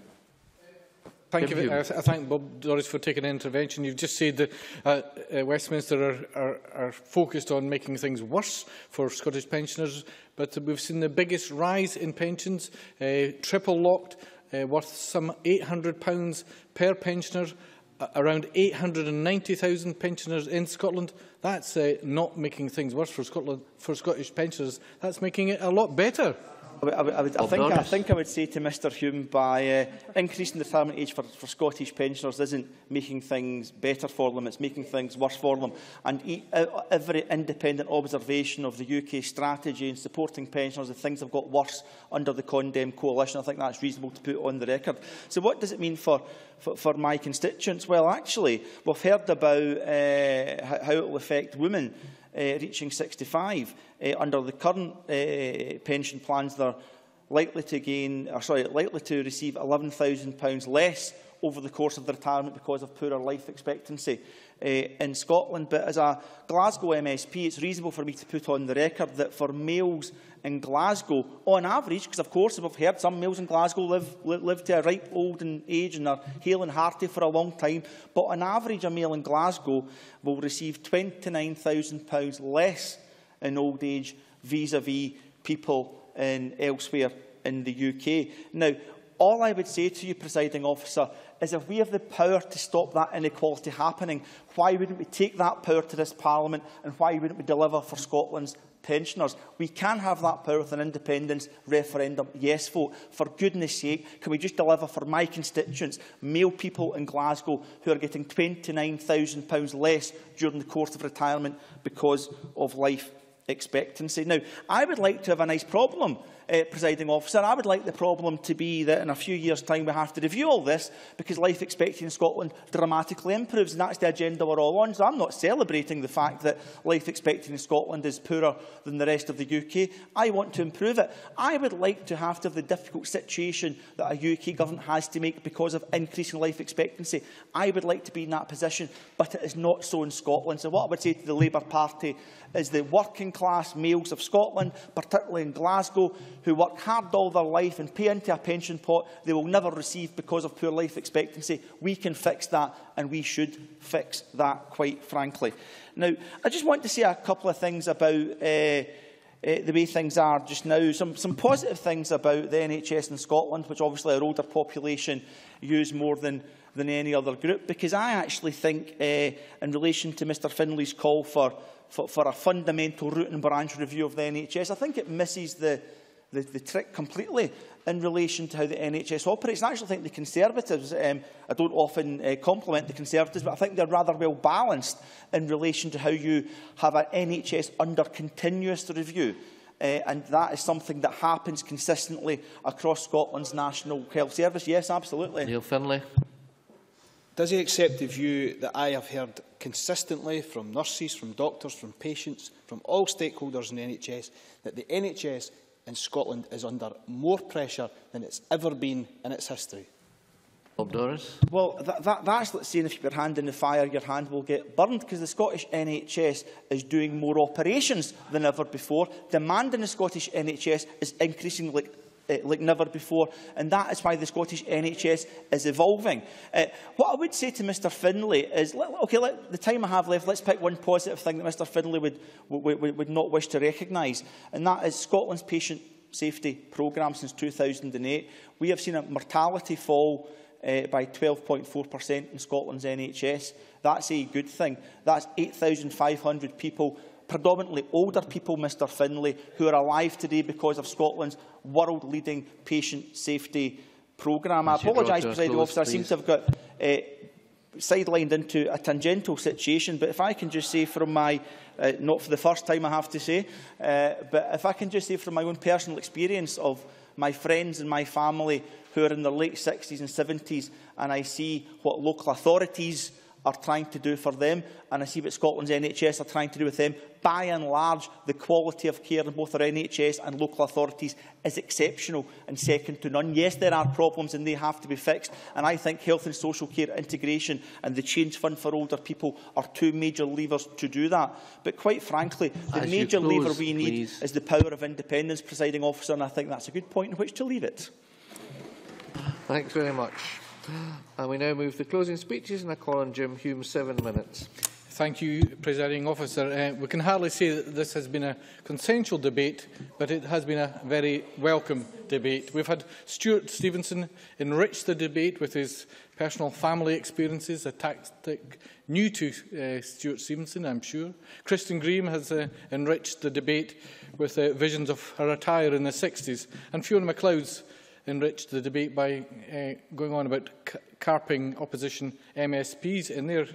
Thank you. I, I thank Bob Doris for taking an intervention. You've just said that uh, uh, Westminster are, are, are focused on making things worse for Scottish pensioners, but we've seen the biggest rise in pensions, uh, triple locked, uh, worth some £800 per pensioner, uh, around 890,000 pensioners in Scotland. That's uh, not making things worse for Scotland for Scottish pensioners. That's making it a lot better. I, would, I, would, I, would, I, think, I think I would say to Mr Hume, by uh, increasing the retirement age for, for Scottish pensioners isn't making things better for them, it's making things worse for them. And e uh, every independent observation of the UK strategy in supporting pensioners, the things have got worse under the Condemn Coalition. I think that's reasonable to put on the record. So what does it mean for, for, for my constituents? Well, actually, we've heard about uh, how it will affect women reaching 65. Uh, under the current uh, pension plans, they're likely to gain, or sorry, likely to receive £11,000 less over the course of their retirement because of poorer life expectancy uh, in Scotland. But as a Glasgow MSP, it's reasonable for me to put on the record that for males in Glasgow, on average, because of course we've heard some males in Glasgow live, live, to a ripe old age and are hale and hearty for a long time, but on average a male in Glasgow will receive £29,000 less in old age vis-à-vis -vis people in, elsewhere in the UK. Now, all I would say to you, presiding officer, is if we have the power to stop that inequality happening, why wouldn't we take that power to this Parliament and why wouldn't we deliver for Scotland's pensioners. We can have that power with an independence referendum yes vote. For goodness sake, can we just deliver for my constituents, male people in Glasgow who are getting £29,000 less during the course of retirement because of life expectancy? Now, I would like to have a nice problem uh, presiding officer. I would like the problem to be that in a few years' time we have to review all this because life expectancy in Scotland dramatically improves and that's the agenda we're all on. So I'm not celebrating the fact that life expectancy in Scotland is poorer than the rest of the UK. I want to improve it. I would like to have to have the difficult situation that a UK government has to make because of increasing life expectancy. I would like to be in that position, but it is not so in Scotland. So what I would say to the Labour Party is the working class males of Scotland, particularly in Glasgow, who work hard all their life and pay into a pension pot they will never receive because of poor life expectancy. We can fix that and we should fix that, quite frankly. Now, I just want to say a couple of things about uh, uh, the way things are just now. Some, some positive things about the NHS in Scotland, which obviously our older population use more than, than any other group, because I actually think, uh, in relation to Mr Findlay's call for for, for a fundamental root and branch review of the NHS. I think it misses the, the, the trick completely in relation to how the NHS operates. And I actually think the Conservatives, um, I don't often uh, compliment the Conservatives, but I think they're rather well balanced in relation to how you have an NHS under continuous review. Uh, and that is something that happens consistently across Scotland's National Health Service. Yes, absolutely. Neil Findlay. Does he accept the view that I have heard consistently from nurses, from doctors, from patients, from all stakeholders in the NHS, that the NHS in Scotland is under more pressure than it's ever been in its history? Bob Doris. Well, that, that, that's like saying if you put your hand in the fire, your hand will get burned, because the Scottish NHS is doing more operations than ever before. Demand in the Scottish NHS is increasing like uh, like never before, and that is why the Scottish NHS is evolving. Uh, what I would say to Mr Findlay is, okay, let, the time I have left, let's pick one positive thing that Mr Findlay would, would, would not wish to recognise, and that is Scotland's patient safety programme since 2008. We have seen a mortality fall uh, by 12.4% in Scotland's NHS. That's a good thing. That's 8,500 people predominantly older people, Mr Findlay, who are alive today because of Scotland's world-leading patient safety programme. I apologise, President Officer, I seem to have got uh, sidelined into a tangential situation, but if I can just say from my, uh, not for the first time I have to say, uh, but if I can just say from my own personal experience of my friends and my family who are in their late 60s and 70s, and I see what local authorities are trying to do for them, and I see what Scotland's NHS are trying to do with them. By and large, the quality of care in both our NHS and local authorities is exceptional and second to none. Yes, there are problems and they have to be fixed, and I think health and social care integration and the Change Fund for Older People are two major levers to do that. But quite frankly, the As major close, lever we need please. is the power of independence, presiding officer, and I think that's a good point in which to leave it. Thanks very much. And we now move to closing speeches, and I call on Jim Hume, seven minutes. Thank you, Presiding Officer. Uh, we can hardly say that this has been a consensual debate, but it has been a very welcome debate. We've had Stuart Stevenson enrich the debate with his personal family experiences, a tactic new to uh, Stuart Stevenson, I'm sure. Kristen Green has uh, enriched the debate with uh, visions of her attire in the 60s, and Fiona MacLeod's enriched the debate by uh, going on about carping opposition MSPs in their,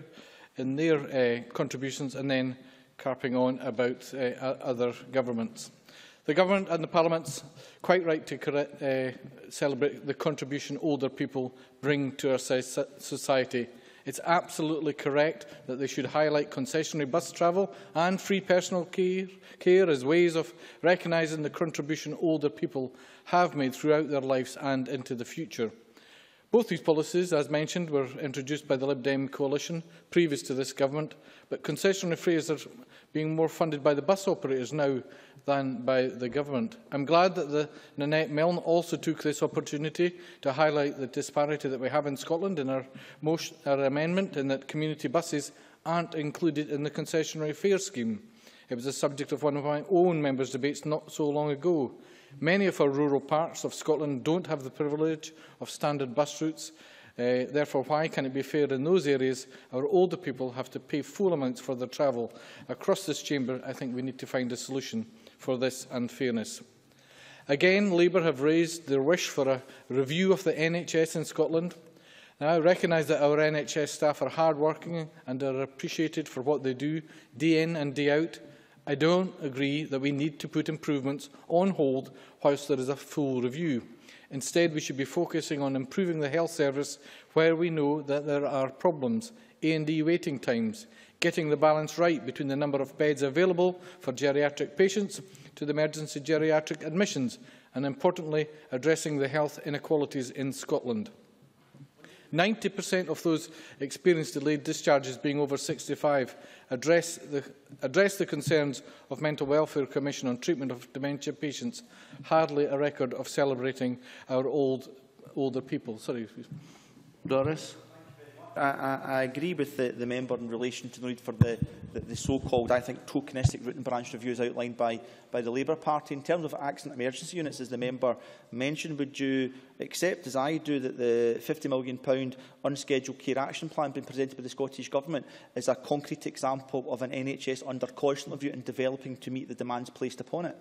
in their uh, contributions and then carping on about uh, other governments. The Government and the Parliament's quite right to uh, celebrate the contribution older people bring to our society. It's absolutely correct that they should highlight concessionary bus travel and free personal care, care as ways of recognising the contribution older people have made throughout their lives and into the future. Both these policies, as mentioned, were introduced by the Lib Dem coalition previous to this government, but concessionary fares are being more funded by the bus operators now than by the government. I'm glad that the Nanette Milne also took this opportunity to highlight the disparity that we have in Scotland in our, motion, our amendment in that community buses aren't included in the concessionary fare scheme. It was the subject of one of my own members' debates not so long ago. Many of our rural parts of Scotland don't have the privilege of standard bus routes. Uh, therefore, why can it be fair in those areas our older people have to pay full amounts for their travel? Across this chamber, I think we need to find a solution for this unfairness. Again, Labour have raised their wish for a review of the NHS in Scotland. Now, I recognise that our NHS staff are hard-working and are appreciated for what they do, day in and day out. I don't agree that we need to put improvements on hold whilst there is a full review. Instead, we should be focusing on improving the health service where we know that there are problems, A&E waiting times, getting the balance right between the number of beds available for geriatric patients to the emergency geriatric admissions, and importantly, addressing the health inequalities in Scotland. 90% of those experiencing delayed discharges being over 65 address the, address the concerns of Mental Welfare Commission on treatment of dementia patients. Hardly a record of celebrating our old, older people. Sorry. Doris? I, I, agree with the, the member in relation to the need for the, the, the so-called, I think, tokenistic root and branch reviews outlined by, by the Labour Party. In terms of accident emergency units, as the member mentioned, would you accept, as I do, that the £50 million unscheduled care action plan being presented by the Scottish Government is a concrete example of an NHS under constant review and developing to meet the demands placed upon it?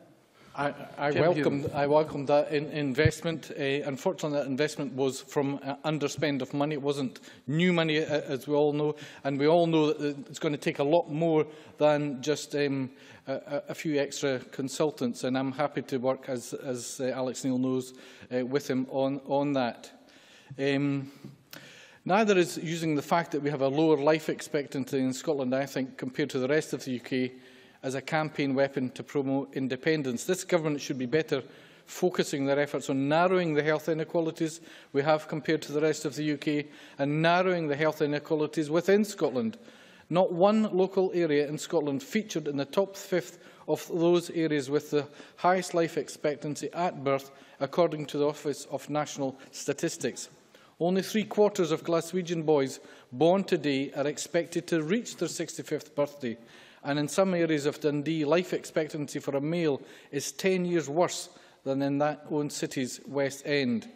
I, I, welcome, I welcome that in, investment. Uh, unfortunately, that investment was from uh, underspend of money. It wasn't new money, uh, as we all know. And we all know that it's going to take a lot more than just um, a, a few extra consultants. And I'm happy to work, as, as uh, Alex Neil knows, uh, with him on, on that. Um, Neither is using the fact that we have a lower life expectancy in Scotland, I think, compared to the rest of the UK, as a campaign weapon to promote independence. This government should be better focusing their efforts on narrowing the health inequalities we have compared to the rest of the UK and narrowing the health inequalities within Scotland. Not one local area in Scotland featured in the top fifth of those areas with the highest life expectancy at birth, according to the Office of National Statistics. Only three quarters of Glaswegian boys born today are expected to reach their 65th birthday, and in some areas of Dundee, life expectancy for a male is 10 years worse than in that own city's West End.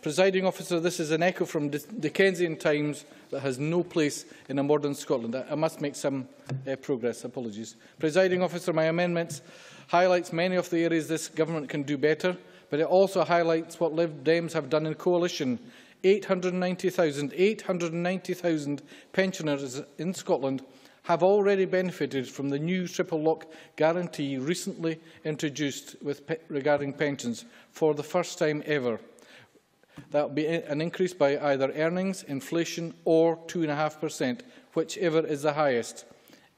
Presiding officer, this is an echo from Dickensian times that has no place in a modern Scotland. I, must make some uh, progress. Apologies. Presiding officer, my amendments highlights many of the areas this government can do better, but it also highlights what Lib Dems have done in coalition. 890,000 890,000 pensioners in Scotland have already benefited from the new triple lock guarantee recently introduced with pe regarding pensions for the first time ever. That will be an increase by either earnings, inflation or 2.5%, whichever is the highest.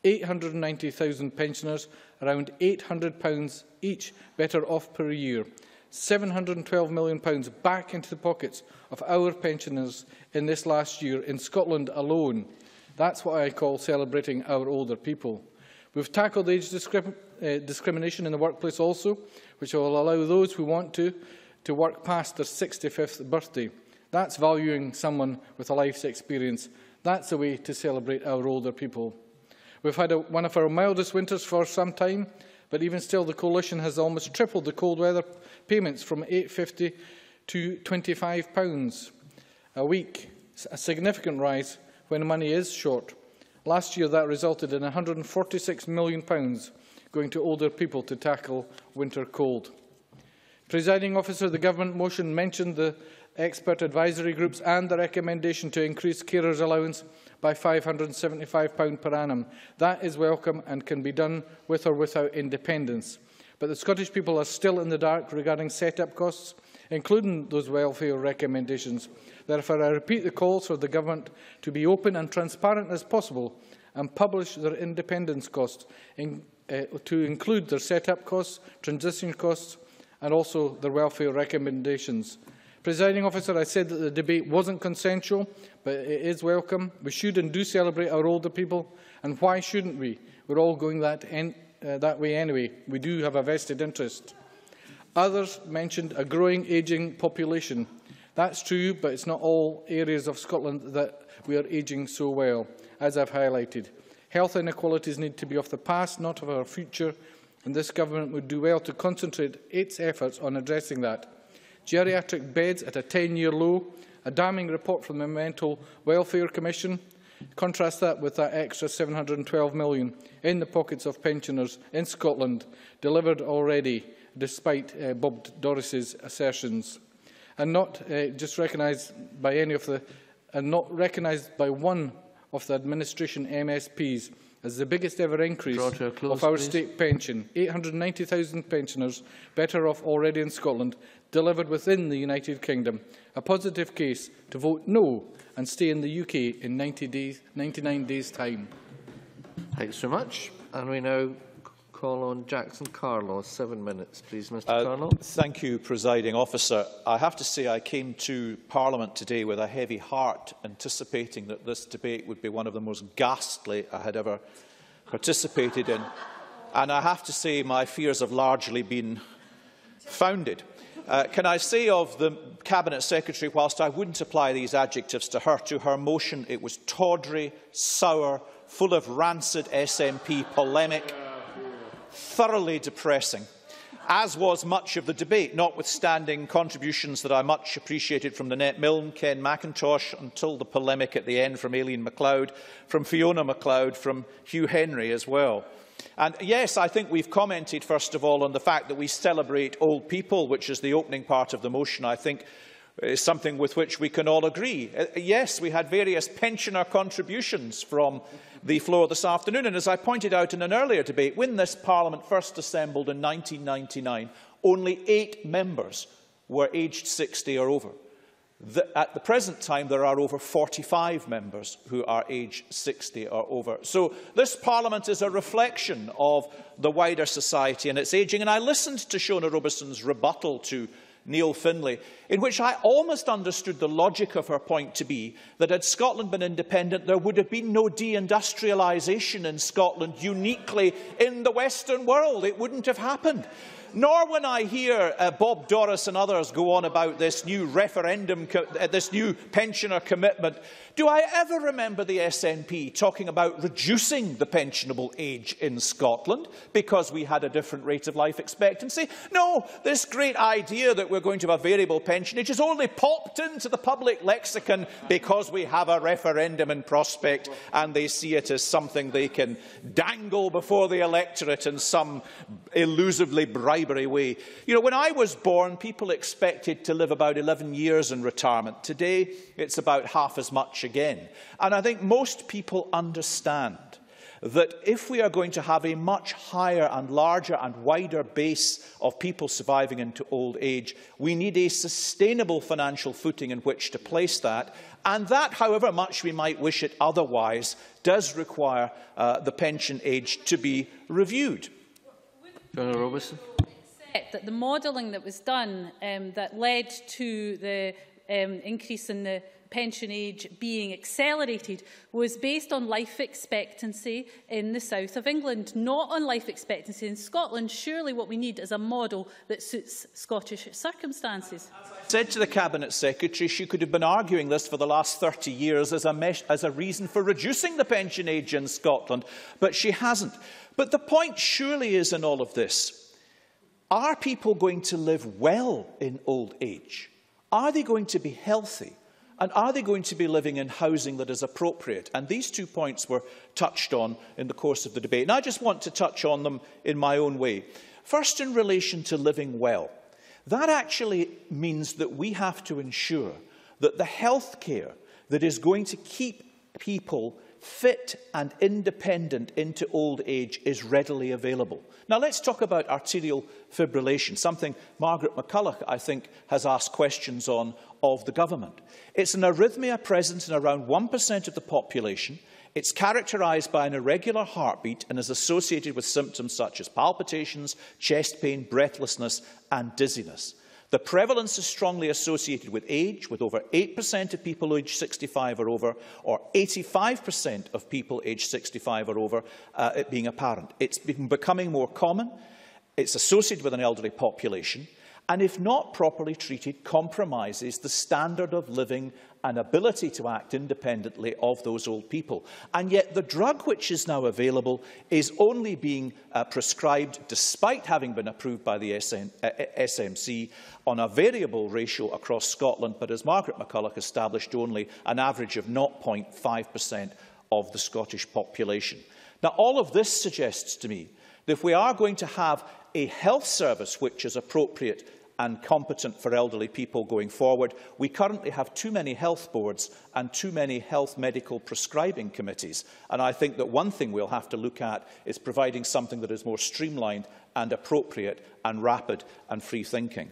890,000 pensioners, around £800 each better off per year. £712 million back into the pockets of our pensioners in this last year in Scotland alone. That's what I call celebrating our older people. We've tackled age uh, discrimination in the workplace also, which will allow those who want to to work past their 65th birthday. That's valuing someone with a life's experience. That's a way to celebrate our older people. We've had a, one of our mildest winters for some time, but even still the Coalition has almost tripled the cold weather payments from £8.50 to £25 a week, a significant rise when money is short. Last year, that resulted in £146 million going to older people to tackle winter cold. Presiding officer, the government motion mentioned the expert advisory groups and the recommendation to increase carers allowance by £575 per annum. That is welcome and can be done with or without independence. But the Scottish people are still in the dark regarding set-up costs, including those welfare recommendations. Therefore, I repeat the calls for the Government to be open and transparent as possible and publish their independence costs in, uh, to include their set-up costs, transition costs and also their welfare recommendations. Presiding officer, I said that the debate wasn't consensual, but it is welcome. We should and do celebrate our older people, and why shouldn't we? We're all going that, en uh, that way anyway. We do have a vested interest. Others mentioned a growing ageing population. That's true, but it's not all areas of Scotland that we are ageing so well, as I've highlighted. Health inequalities need to be of the past, not of our future, and this government would do well to concentrate its efforts on addressing that geriatric beds at a 10-year low, a damning report from the Mental Welfare Commission. Contrast that with that extra £712 million in the pockets of pensioners in Scotland, delivered already, despite uh, Bob Doris's assertions, and not uh, just recognised by any of the, and not recognised by one of the administration MSPs as the biggest ever increase close, of our please. state pension. 890,000 pensioners better off already in Scotland delivered within the United Kingdom, a positive case to vote no and stay in the UK in 90 days, 99 days' time. Thanks very much. And we now call on Jackson Carlaw. Seven minutes, please, Mr uh. Thank you, Presiding Officer. I have to say I came to Parliament today with a heavy heart, anticipating that this debate would be one of the most ghastly I had ever participated in. And I have to say my fears have largely been founded. Uh, can I say of the Cabinet Secretary, whilst I wouldn't apply these adjectives to her, to her motion it was tawdry, sour, full of rancid SNP polemic, thoroughly depressing, as was much of the debate, notwithstanding contributions that I much appreciated from Nanette Milne, Ken Macintosh, until the polemic at the end from Aileen McLeod, from Fiona McLeod, from Hugh Henry as well. And yes, I think we've commented, first of all, on the fact that we celebrate old people, which is the opening part of the motion. I think is something with which we can all agree. Uh, yes, we had various pensioner contributions from the floor this afternoon. And as I pointed out in an earlier debate, when this Parliament first assembled in 1999, only eight members were aged 60 or over. The, at the present time, there are over 45 members who are aged 60 or over. So this Parliament is a reflection of the wider society and its ageing. And I listened to Shona Robison's rebuttal to Neil Findlay, in which I almost understood the logic of her point to be that had Scotland been independent, there would have been no deindustrialisation in Scotland uniquely in the Western world. It wouldn't have happened. Nor when I hear uh, Bob Doris and others go on about this new referendum, uh, this new pensioner commitment, do I ever remember the SNP talking about reducing the pensionable age in Scotland because we had a different rate of life expectancy? No, this great idea that we're going to have a variable pension age has only popped into the public lexicon because we have a referendum in prospect and they see it as something they can dangle before the electorate in some elusively bribery way. You know, when I was born, people expected to live about 11 years in retirement. Today, it's about half as much again. And I think most people understand that if we are going to have a much higher and larger and wider base of people surviving into old age, we need a sustainable financial footing in which to place that. And that, however much we might wish it otherwise, does require uh, the pension age to be reviewed. Shona Robison that the modelling that was done um, that led to the um, increase in the pension age being accelerated was based on life expectancy in the south of England, not on life expectancy in Scotland. Surely what we need is a model that suits Scottish circumstances. I said to the Cabinet Secretary she could have been arguing this for the last 30 years as a, as a reason for reducing the pension age in Scotland, but she hasn't. But the point surely is in all of this Are people going to live well in old age? Are they going to be healthy? And are they going to be living in housing that is appropriate? And these two points were touched on in the course of the debate. And I just want to touch on them in my own way. First, in relation to living well. That actually means that we have to ensure that the health care that is going to keep people fit and independent into old age is readily available. Now let's talk about atrial fibrillation, something Margaret McCulloch, I think, has asked questions on of the government. It's an arrhythmia present in around 1% of the population. It's characterised by an irregular heartbeat and is associated with symptoms such as palpitations, chest pain, breathlessness and dizziness. The prevalence is strongly associated with age, with over 8% of people aged 65 or over, or 85% of people aged 65 or over, uh, it being apparent. It's been becoming more common. It's associated with an elderly population and if not properly treated, compromises the standard of living and ability to act independently of those old people. And yet the drug which is now available is only being uh, prescribed, despite having been approved by the SN, uh, SMC, on a variable ratio across Scotland, but as Margaret McCulloch established, only an average of 0.5% of the Scottish population. Now, all of this suggests to me that if we are going to have a health service which is appropriate and competent for elderly people going forward. We currently have too many health boards and too many health medical prescribing committees. And I think that one thing we'll have to look at is providing something that is more streamlined and appropriate and rapid and free thinking.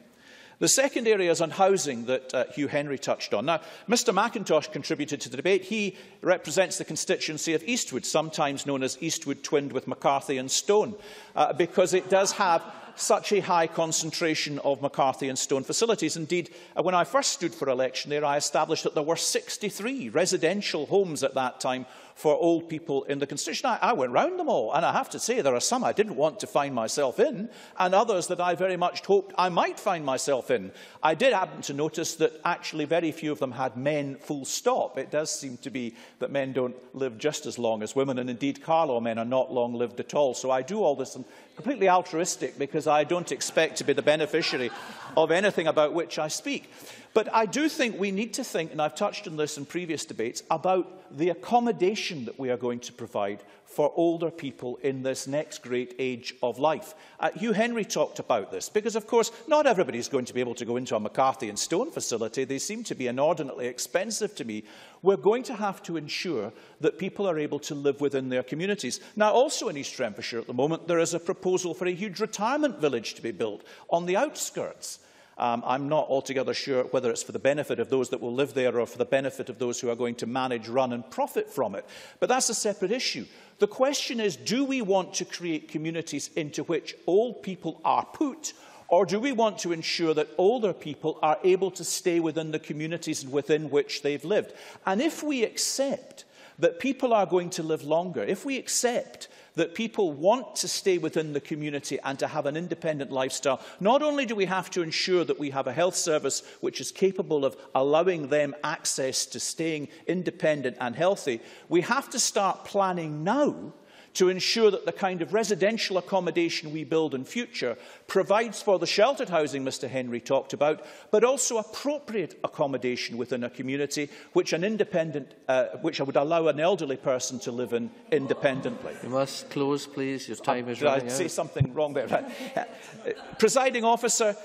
The second area is on housing that uh, Hugh Henry touched on. Now, Mr Macintosh contributed to the debate. He represents the constituency of Eastwood, sometimes known as Eastwood twinned with McCarthy and Stone, uh, because it does have such a high concentration of McCarthy and Stone facilities. Indeed, uh, when I first stood for election there, I established that there were 63 residential homes at that time for old people in the constitution. I, I went round them all, and I have to say there are some I didn't want to find myself in, and others that I very much hoped I might find myself in. I did happen to notice that actually very few of them had men full stop. It does seem to be that men don't live just as long as women, and indeed Carlaw men are not long lived at all. So I do all this completely altruistic because I don't expect to be the beneficiary of anything about which I speak. But I do think we need to think, and I've touched on this in previous debates, about the accommodation that we are going to provide for older people in this next great age of life. Uh, Hugh Henry talked about this, because of course not everybody is going to be able to go into a McCarthy and Stone facility. They seem to be inordinately expensive to me. We're going to have to ensure that people are able to live within their communities. Now, also in East Renfrewshire at the moment, there is a proposal for a huge retirement village to be built on the outskirts. Um, I'm not altogether sure whether it's for the benefit of those that will live there or for the benefit of those who are going to manage, run and profit from it. But that's a separate issue. The question is, do we want to create communities into which old people are put or do we want to ensure that older people are able to stay within the communities within which they've lived? And if we accept that people are going to live longer, if we accept that people want to stay within the community and to have an independent lifestyle, not only do we have to ensure that we have a health service which is capable of allowing them access to staying independent and healthy, we have to start planning now to ensure that the kind of residential accommodation we build in future provides for the sheltered housing Mr Henry talked about, but also appropriate accommodation within a community which an independent, uh, which would allow an elderly person to live in independently. You must close, please. Your time is uh, running Did I out. say something wrong there? Uh, presiding officer,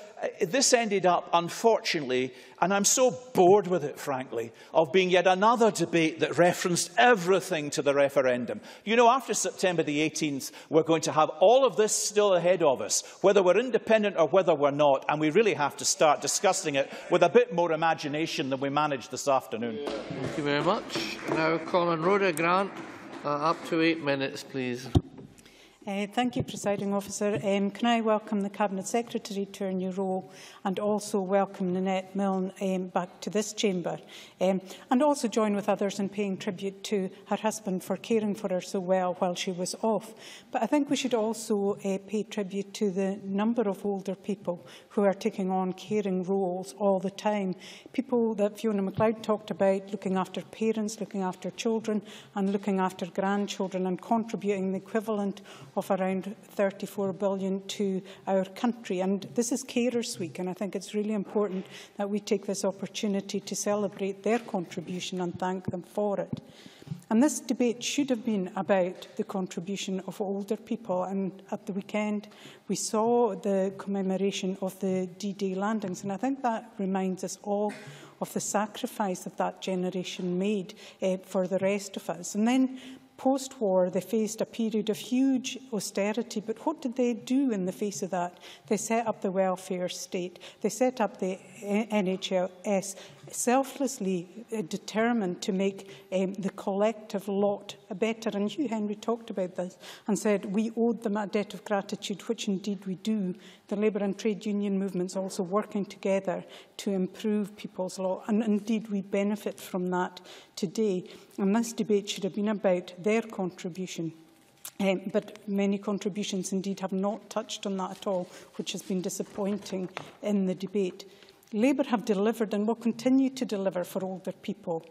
this ended up, unfortunately, and I'm so bored with it, frankly, of being yet another debate that referenced everything to the referendum. You know, after September the 18th, we're going to have all of this still ahead of us, whether we're independent or whether we're not, and we really have to start discussing it with a bit more imagination than we managed this afternoon. Thank you very much. Now, Colin Rhoda Grant, uh, up to eight minutes, please. Uh, thank you, Presiding Officer. Um, can I welcome the Cabinet Secretary to her new role and also welcome Nanette Milne um, back to this chamber um, and also join with others in paying tribute to her husband for caring for her so well while she was off. But I think we should also uh, pay tribute to the number of older people who are taking on caring roles all the time. People that Fiona McLeod talked about, looking after parents, looking after children and looking after grandchildren and contributing the equivalent of around 34 billion to our country. And this is Carers Week, and I think it's really important that we take this opportunity to celebrate their contribution and thank them for it. And this debate should have been about the contribution of older people. And at the weekend, we saw the commemoration of the D-Day landings. And I think that reminds us all of the sacrifice that that generation made uh, for the rest of us. And then Post-war, they faced a period of huge austerity, but what did they do in the face of that? They set up the welfare state, they set up the NHS, selflessly determined to make um, the collective lot better. And Hugh Henry talked about this and said we owed them a debt of gratitude, which indeed we do. The labour and trade union movements also working together to improve people's lot. And indeed we benefit from that today. And this debate should have been about their contribution. Um, but many contributions indeed have not touched on that at all, which has been disappointing in the debate. Labour have delivered and will continue to deliver for older people.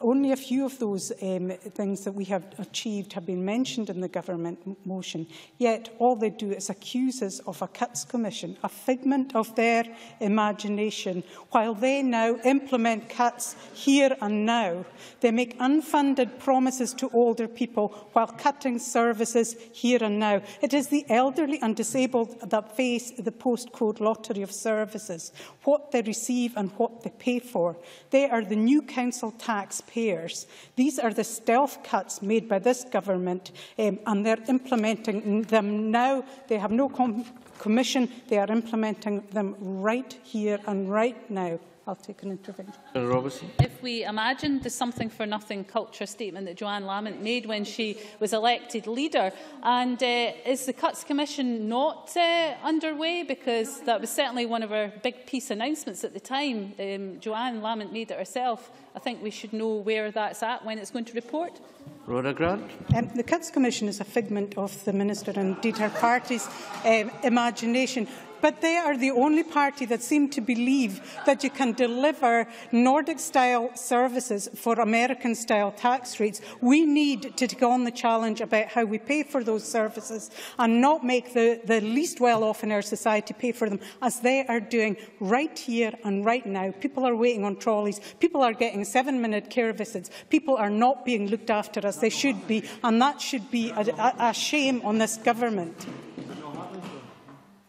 Only a few of those um, things that we have achieved have been mentioned in the government motion. Yet all they do is accuse us of a cuts commission, a figment of their imagination, while they now implement cuts here and now. They make unfunded promises to older people while cutting services here and now. It is the elderly and disabled that face the postcode lottery of services, what they receive and what they pay for. They are the new council tax taxpayers. These are the stealth cuts made by this government um, and they're implementing them now. They have no com commission. They are implementing them right here and right now. I'll take an intervention. Robison. If we imagine the something for nothing culture statement that Johann Lamont made when she was elected leader, and uh, is the Cuts Commission not uh, underway? Because that was certainly one of our big piece announcements at the time. Um, Johann Lamont made it herself. I think we should know where that's at, when it's going to report. Rhoda Grant. Um, the Cuts Commission is a figment of the Minister and indeed her party's um, imagination. But they are the only party that seem to believe that you can deliver Nordic-style services for American-style tax rates. We need to take on the challenge about how we pay for those services and not make the, the least well-off in our society pay for them, as they are doing right here and right now. People are waiting on trolleys. People are getting seven-minute care visits. People are not being looked after as they should be, and that should be a, a, a shame on this government.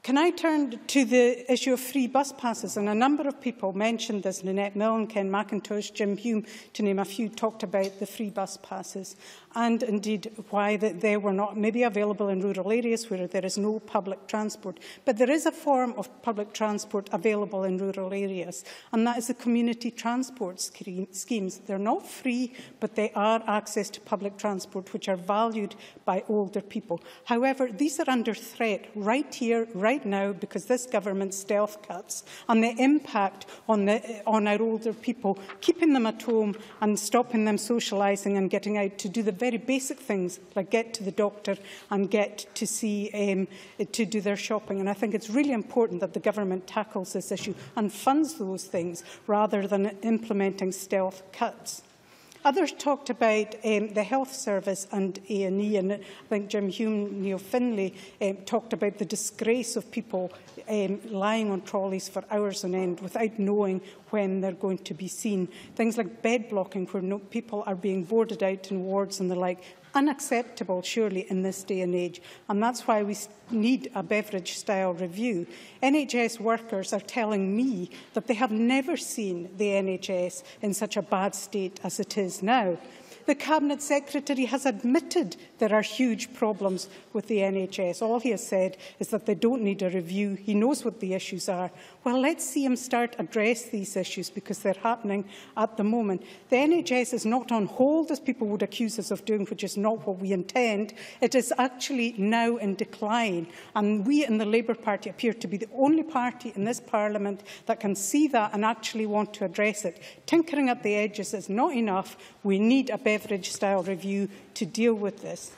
Can I turn to the issue of free bus passes? And a number of people mentioned this. Nanette Milne, Ken Macintosh, Jim Hume, to name a few, talked about the free bus passes and indeed why they were not maybe available in rural areas where there is no public transport. But there is a form of public transport available in rural areas, and that is the community transport schemes. They're not free, but they are access to public transport, which are valued by older people. However, these are under threat right here, right now, because this government stealth cuts and the impact on, the, on our older people, keeping them at home and stopping them socialising and getting out to do the very very basic things like get to the doctor and get to see um, to do their shopping. And I think it's really important that the government tackles this issue and funds those things rather than implementing stealth cuts. Others talked about um, the health service and A&E, and I think Jim Hume, Neil Findlay um, talked about the disgrace of people um, lying on trolleys for hours on end without knowing when they're going to be seen. Things like bed blocking, where no, people are being boarded out in wards and the like, unacceptable, surely, in this day and age. And that's why we need a Beveridge-style review. NHS workers are telling me that they have never seen the NHS in such a bad state as it is now. The Cabinet Secretary has admitted there are huge problems with the NHS. All he has said is that they don't need a review. He knows what the issues are. Well, let's see him start address these issues because they're happening at the moment. The NHS is not on hold, as people would accuse us of doing, which is not what we intend. It is actually now in decline. And we in the Labour Party appear to be the only party in this Parliament that can see that and actually want to address it. Tinkering at the edges is not enough. We need a Beveridge-style review to deal with this.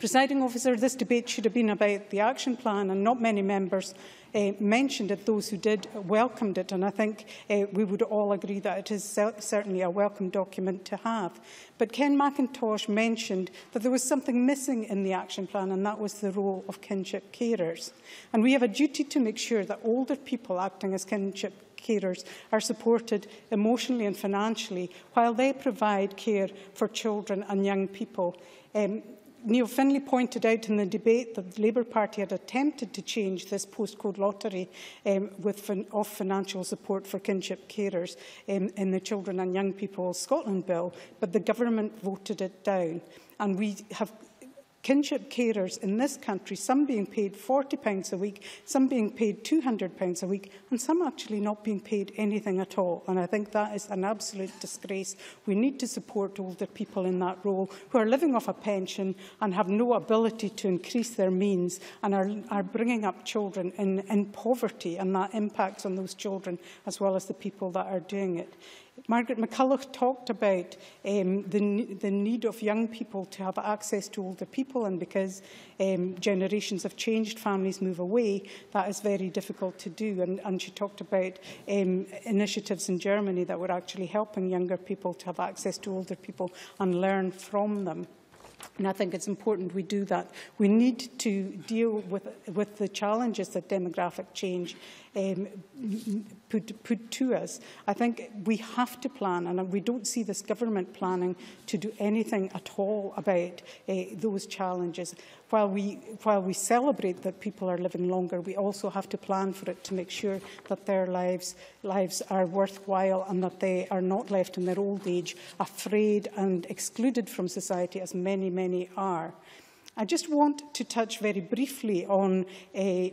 Presiding officer, this debate should have been about the action plan and not many members uh, mentioned it. Those who did welcomed it and I think uh, we would all agree that it is certainly a welcome document to have. But Ken Macintosh mentioned that there was something missing in the action plan and that was the role of kinship carers. And we have a duty to make sure that older people acting as kinship carers are supported emotionally and financially while they provide care for children and young people. Um, Neil Finlay pointed out in the debate that the Labour Party had attempted to change this postcode lottery um, with fin off financial support for kinship carers um, in the Children and Young People Scotland Bill, but the government voted it down. And we have kinship carers in this country, some being paid £40 a week, some being paid £200 a week, and some actually not being paid anything at all. And I think that is an absolute disgrace. We need to support older people in that role who are living off a pension and have no ability to increase their means and are, are bringing up children in, in poverty, and that impacts on those children as well as the people that are doing it. Margaret McCulloch talked about um, the, the need of young people to have access to older people and because um, generations have changed, families move away, that is very difficult to do. And, and she talked about um, initiatives in Germany that were actually helping younger people to have access to older people and learn from them. And I think it's important we do that. We need to deal with, with the challenges that demographic change um, put, put to us. I think we have to plan, and we don't see this government planning to do anything at all about uh, those challenges. While we, while we celebrate that people are living longer, we also have to plan for it to make sure that their lives, lives are worthwhile and that they are not left in their old age afraid and excluded from society, as many, many are. I just want to touch very briefly on uh,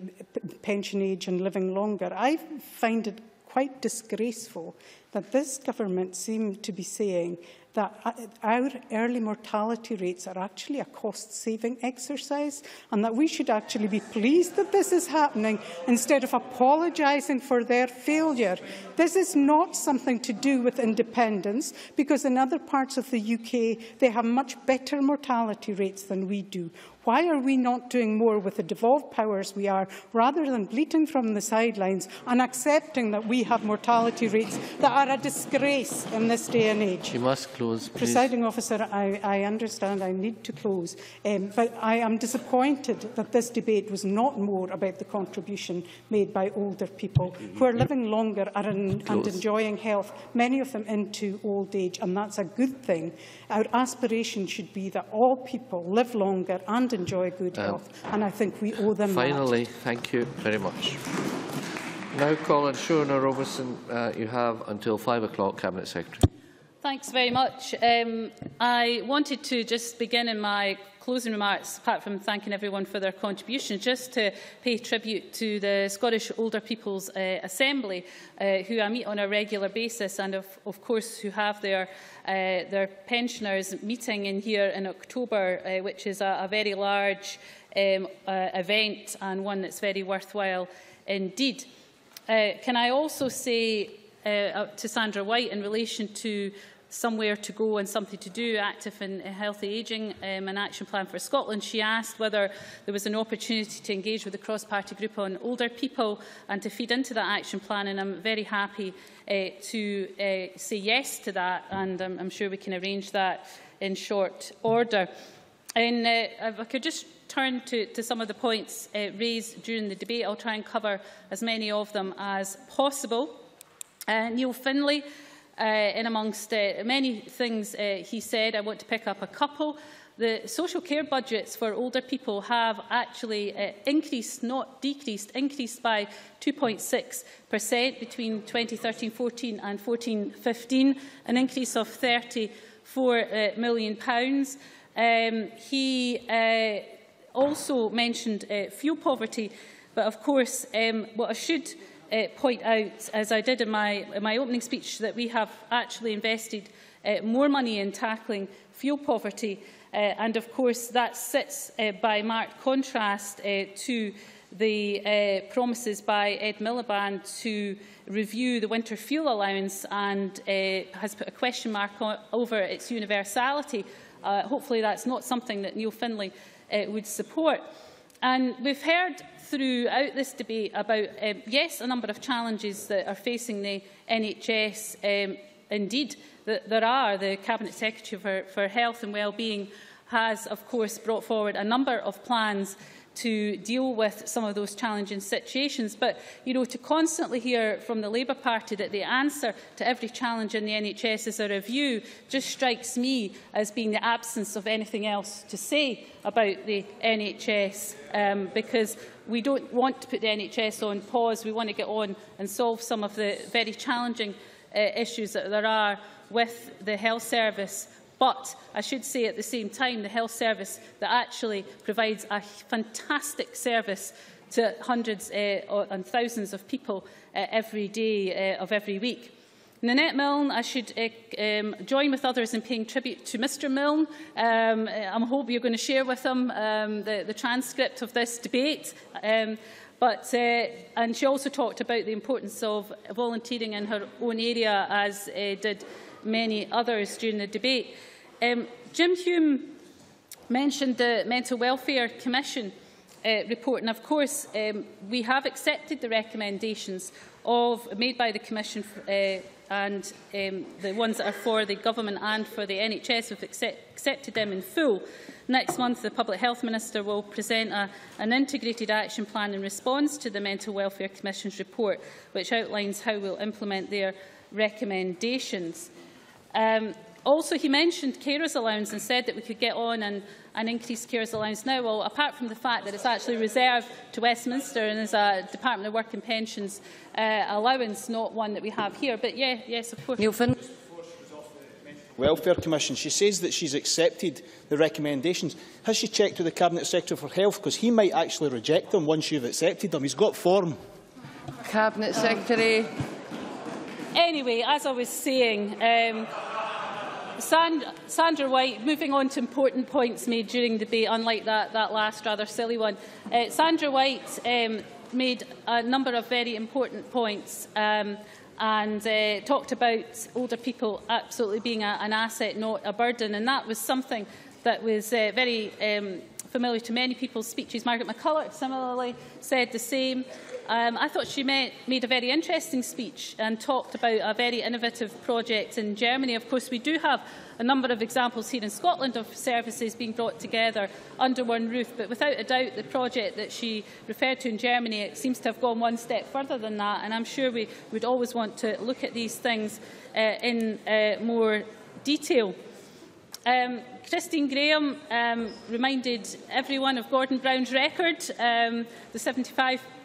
pension age and living longer. I find it quite disgraceful that this government seemed to be saying that uh, our early mortality rates are actually a cost-saving exercise and that we should actually be pleased that this is happening instead of apologising for their failure. This is not something to do with independence because in other parts of the UK they have much better mortality rates than we do. Why are we not doing more with the devolved powers we are, rather than bleating from the sidelines and accepting that we have mortality rates that are a disgrace in this day and age? You must close, please. Presiding officer, I, I understand I need to close, um, but I am disappointed that this debate was not more about the contribution made by older people who are living longer and, and enjoying health, many of them into old age, and that's a good thing. Our aspiration should be that all people live longer and and enjoy good um, health. And I think we owe them Finally, that. thank you very much. Now, Colin Shona Robertson, uh, you have until 5 o'clock, Cabinet Secretary. Thanks very much. Um, I wanted to just begin in my closing remarks, apart from thanking everyone for their contribution, just to pay tribute to the Scottish Older People's uh, Assembly, uh, who I meet on a regular basis and, of, of course, who have their, uh, their pensioners meeting in here in October, uh, which is a, a very large um, uh, event and one that's very worthwhile indeed. Uh, can I also say uh, to Sandra White in relation to somewhere to go and something to do, active and healthy ageing, um, an action plan for Scotland. She asked whether there was an opportunity to engage with the cross-party group on older people and to feed into that action plan, and I'm very happy uh, to uh, say yes to that, and um, I'm sure we can arrange that in short order. And uh, if I could just turn to, to some of the points uh, raised during the debate, I'll try and cover as many of them as possible. Uh, Neil Findlay uh, in amongst uh, many things uh, he said. I want to pick up a couple. The social care budgets for older people have actually uh, increased, not decreased, increased by 2.6% between 2013-14 and 14-15, an increase of 34 uh, million pounds. Um, he uh, also mentioned uh, fuel poverty, but of course um, what I should uh, point out, as I did in my, in my opening speech, that we have actually invested uh, more money in tackling fuel poverty. Uh, and of course, that sits uh, by marked contrast uh, to the uh, promises by Ed Miliband to review the winter fuel allowance and uh, has put a question mark on, over its universality. Uh, hopefully that's not something that Neil Finlay uh, would support. And we've heard throughout this debate about, um, yes, a number of challenges that are facing the NHS. Um, indeed, that there are. The Cabinet Secretary for, for Health and Wellbeing has, of course, brought forward a number of plans to deal with some of those challenging situations. But, you know, to constantly hear from the Labour Party that the answer to every challenge in the NHS is a review just strikes me as being the absence of anything else to say about the NHS, um, because we don't want to put the NHS on pause. We want to get on and solve some of the very challenging uh, issues that there are with the health service But I should say at the same time, the health service that actually provides a fantastic service to hundreds uh, and thousands of people uh, every day uh, of every week. Nanette Milne, I should uh, um, join with others in paying tribute to Mr Milne. Um, I hope you're going to share with him um, the, the transcript of this debate. Um, but, uh, and she also talked about the importance of volunteering in her own area, as uh, did many others during the debate. Um, Jim Hume mentioned the Mental Welfare Commission uh, report and of course um, we have accepted the recommendations of, made by the Commission uh, and um, the ones that are for the government and for the NHS. We've accept, accepted them in full. Next month, the Public Health Minister will present a, an integrated action plan in response to the Mental Welfare Commission's report, which outlines how we'll implement their recommendations. Um, Also, he mentioned carers allowance and said that we could get on and, and increase carers allowance now. Well, apart from the fact that it's actually reserved to Westminster and is a Department of Work and Pensions uh, allowance, not one that we have here. But yeah, yes, of course. Neil Finn. Welfare Commission. She says that she's accepted the recommendations. Has she checked with the Cabinet Secretary for Health? Because he might actually reject them once you've accepted them. He's got form. Cabinet Secretary. Anyway, as I was saying, um, Sandra White, moving on to important points made during the debate, unlike that, that last rather silly one. Uh, Sandra White um, made a number of very important points um, and uh, talked about older people absolutely being a, an asset, not a burden. And that was something that was uh, very um, familiar to many people's speeches. Margaret McCulloch similarly said the same. Um, I thought she made, made a very interesting speech and talked about a very innovative project in Germany. Of course, we do have a number of examples here in Scotland of services being brought together under one roof, but without a doubt the project that she referred to in Germany it seems to have gone one step further than that, and I'm sure we would always want to look at these things uh, in uh, more detail. Um, Christine Grahame um, reminded everyone of Gordon Brown's record, um, the 75 p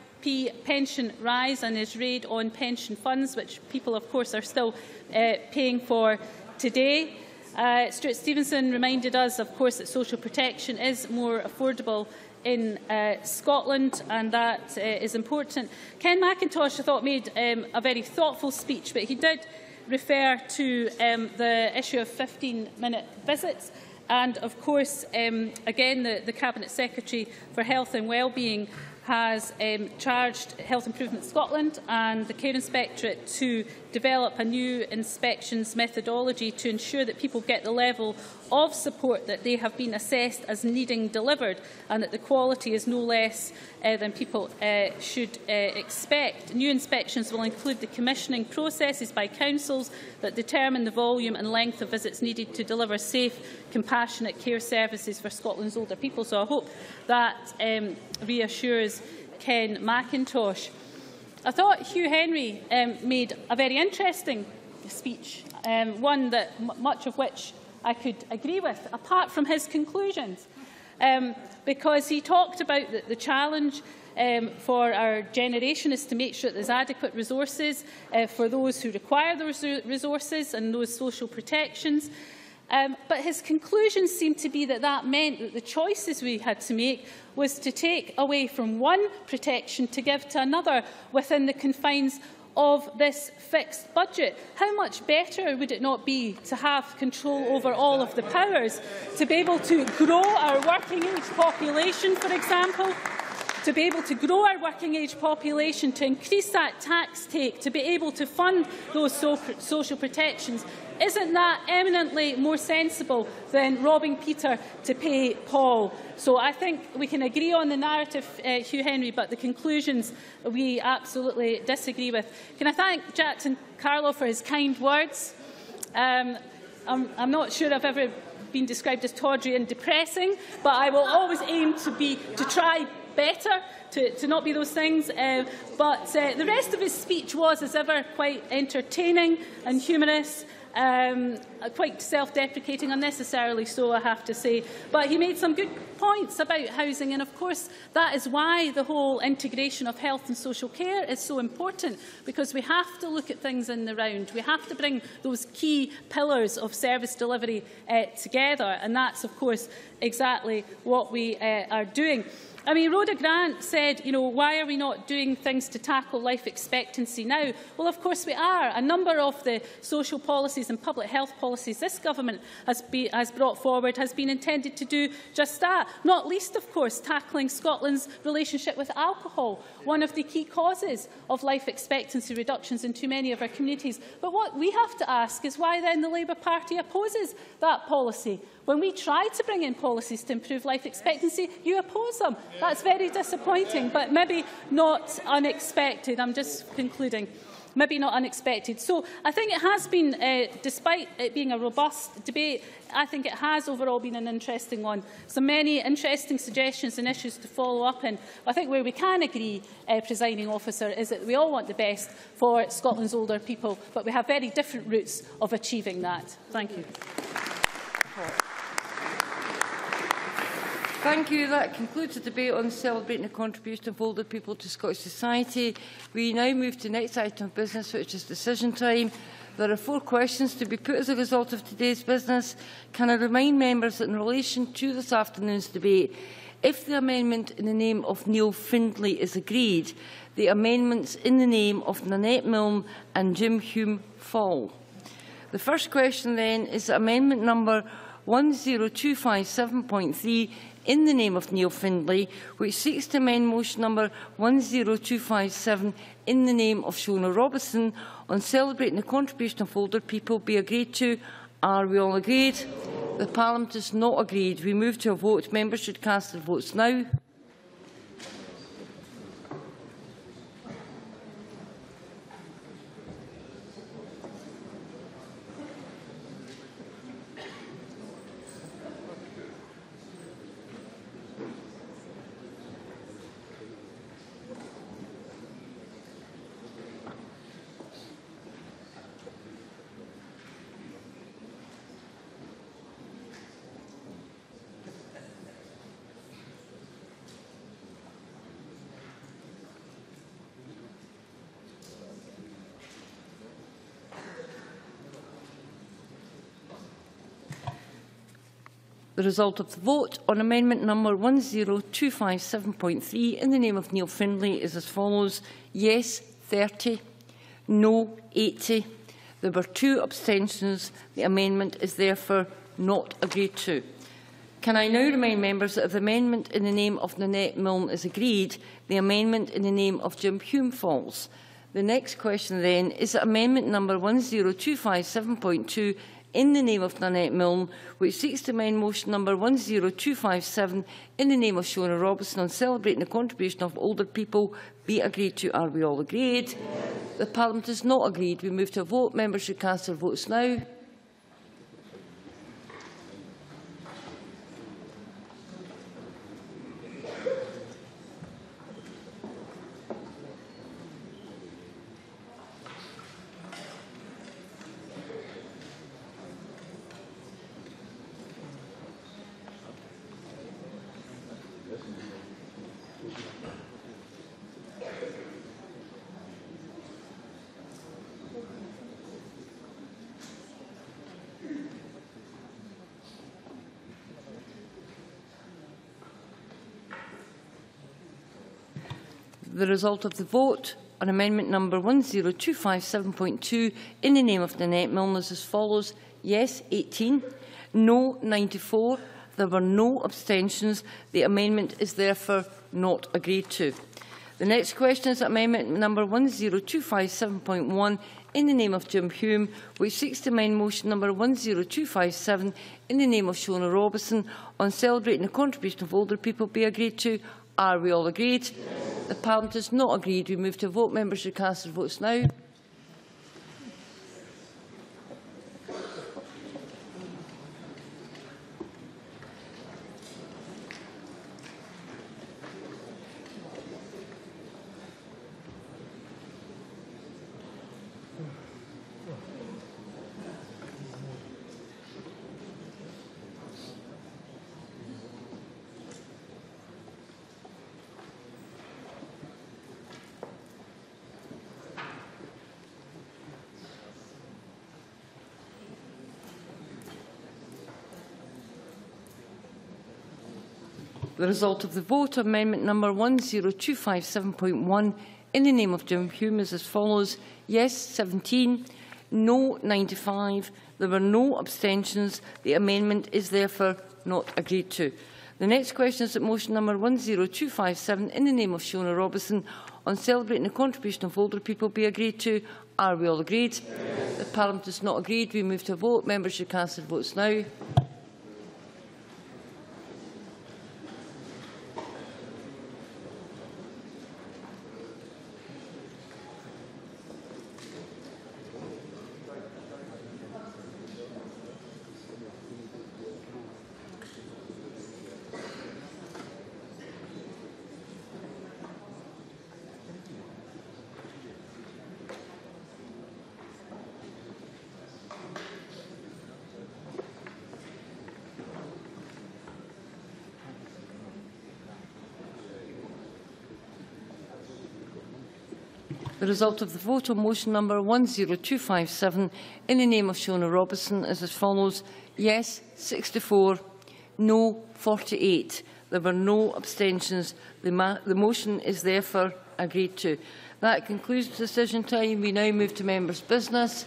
pension rise and his raid on pension funds, which people, of course, are still uh, paying for today. Uh, Stewart Stevenson reminded us, of course, that social protection is more affordable in uh, Scotland, and that uh, is important. Ken Macintosh, I thought, made um, a very thoughtful speech, but he did refer to um, the issue of 15-minute visits. And, of course, um, again, the, the Cabinet Secretary for Health and Wellbeing has um, charged Health Improvement Scotland and the Care Inspectorate to develop a new inspections methodology to ensure that people get the level of support that they have been assessed as needing delivered and that the quality is no less uh, than people uh, should uh, expect. New inspections will include the commissioning processes by councils that determine the volume and length of visits needed to deliver safe, compassionate care services for Scotland's older people. So I hope that um, reassures Ken Macintosh. I thought Hugh Henry um, made a very interesting speech, um, one that much of which I could agree with, apart from his conclusions, um, because he talked about the, the challenge um, for our generation is to make sure that there's adequate resources uh, for those who require those resources and those social protections, Um, but his conclusions seemed to be that that meant that the choices we had to make was to take away from one protection to give to another within the confines of this fixed budget. How much better would it not be to have control over all of the powers, to be able to grow our working age population, for example, to be able to grow our working age population, to increase that tax take, to be able to fund those so social protections. Isn't that eminently more sensible than robbing Peter to pay Paul? So I think we can agree on the narrative, uh, Hugh Henry, but the conclusions we absolutely disagree with. Can I thank Jackson Carlaw for his kind words? Um, I'm, I'm not sure I've ever been described as tawdry and depressing, but I will always aim to, be, to try better to, to not be those things. Uh, but uh, the rest of his speech was, as ever, quite entertaining and humorous um, quite self-deprecating, unnecessarily so, I have to say. But he made some good points about housing, and of course that is why the whole integration of health and social care is so important, because we have to look at things in the round. We have to bring those key pillars of service delivery uh, together, and that's, of course, exactly what we uh, are doing. I mean, Rhoda Grant said, you know, why are we not doing things to tackle life expectancy now? Well, of course we are. A number of the social policies and public health policies this government has, be, has brought forward has been intended to do just that. Not least, of course, tackling Scotland's relationship with alcohol, one of the key causes of life expectancy reductions in too many of our communities. But what we have to ask is why then the Labour Party opposes that policy. When we try to bring in policies to improve life expectancy, you oppose them. That's very disappointing, but maybe not unexpected. I'm just concluding maybe not unexpected. So I think it has been, uh, despite it being a robust debate, I think it has overall been an interesting one. So many interesting suggestions and issues to follow up in. I think where we can agree, uh, presiding officer, is that we all want the best for Scotland's older people, but we have very different routes of achieving that. Thank you. Thank you. That concludes the debate on celebrating the contribution of older people to Scottish society. We now move to next item of business, which is decision time. There are four questions to be put as a result of today's business. Can I remind members that in relation to this afternoon's debate, if the amendment in the name of Neil Findlay is agreed, the amendments in the name of Nanette Milne and Jim Hume fall. The first question then is amendment number 10257.3 in the name of Neil Findlay, which seeks to amend motion number 10257 in the name of Shona Robertson on celebrating the contribution of older people be agreed to. Are we all agreed? The Parliament is not agreed. We move to a vote. Members should cast their votes now. The result of the vote on amendment number 10257.3 in the name of Neil Findlay is as follows. Yes, 30. No, 80. There were two abstentions. The amendment is therefore not agreed to. Can I now remind members that if the amendment in the name of Nanette Milne is agreed, the amendment in the name of Jim Hume falls. The next question then is that amendment number 10257.2 in the name of Nanette Milne, which seeks to amend motion number 10257 in the name of Shona Robertson on celebrating the contribution of older people be agreed to. Are we all agreed? Yes. The Parliament is not agreed. We move to a vote. Members should cast their votes now. The result of the vote on amendment number 10257.2 in the name of Nanette Milne is as follows. Yes, 18. No, 94. There were no abstentions. The amendment is therefore not agreed to. The next question is amendment number 10257.1 in the name of Jim Hume, which seeks to amend motion number 10257 in the name of Shona Robison on celebrating the contribution of older people be agreed to. Are we all agreed? Yes. The Parliament has not agreed, we move to vote. Members should cast their votes now. The result of the vote, amendment number 10257.1 in the name of Jim Hume is as follows. Yes, 17. No, 95. There were no abstentions. The amendment is therefore not agreed to. The next question is that motion number 10257 in the name of Shona Robison on celebrating the contribution of older people be agreed to. Are we all agreed? Yes. The Parliament is not agreed. We move to a vote. Members should cast their votes now. The result of the vote on motion number 10257 in the name of Shona Robison is as follows. Yes, 64. No, 48. There were no abstentions. The, the motion is therefore agreed to. That concludes decision time. We now move to members' business.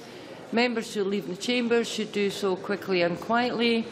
Members who leave the chamber should do so quickly and quietly.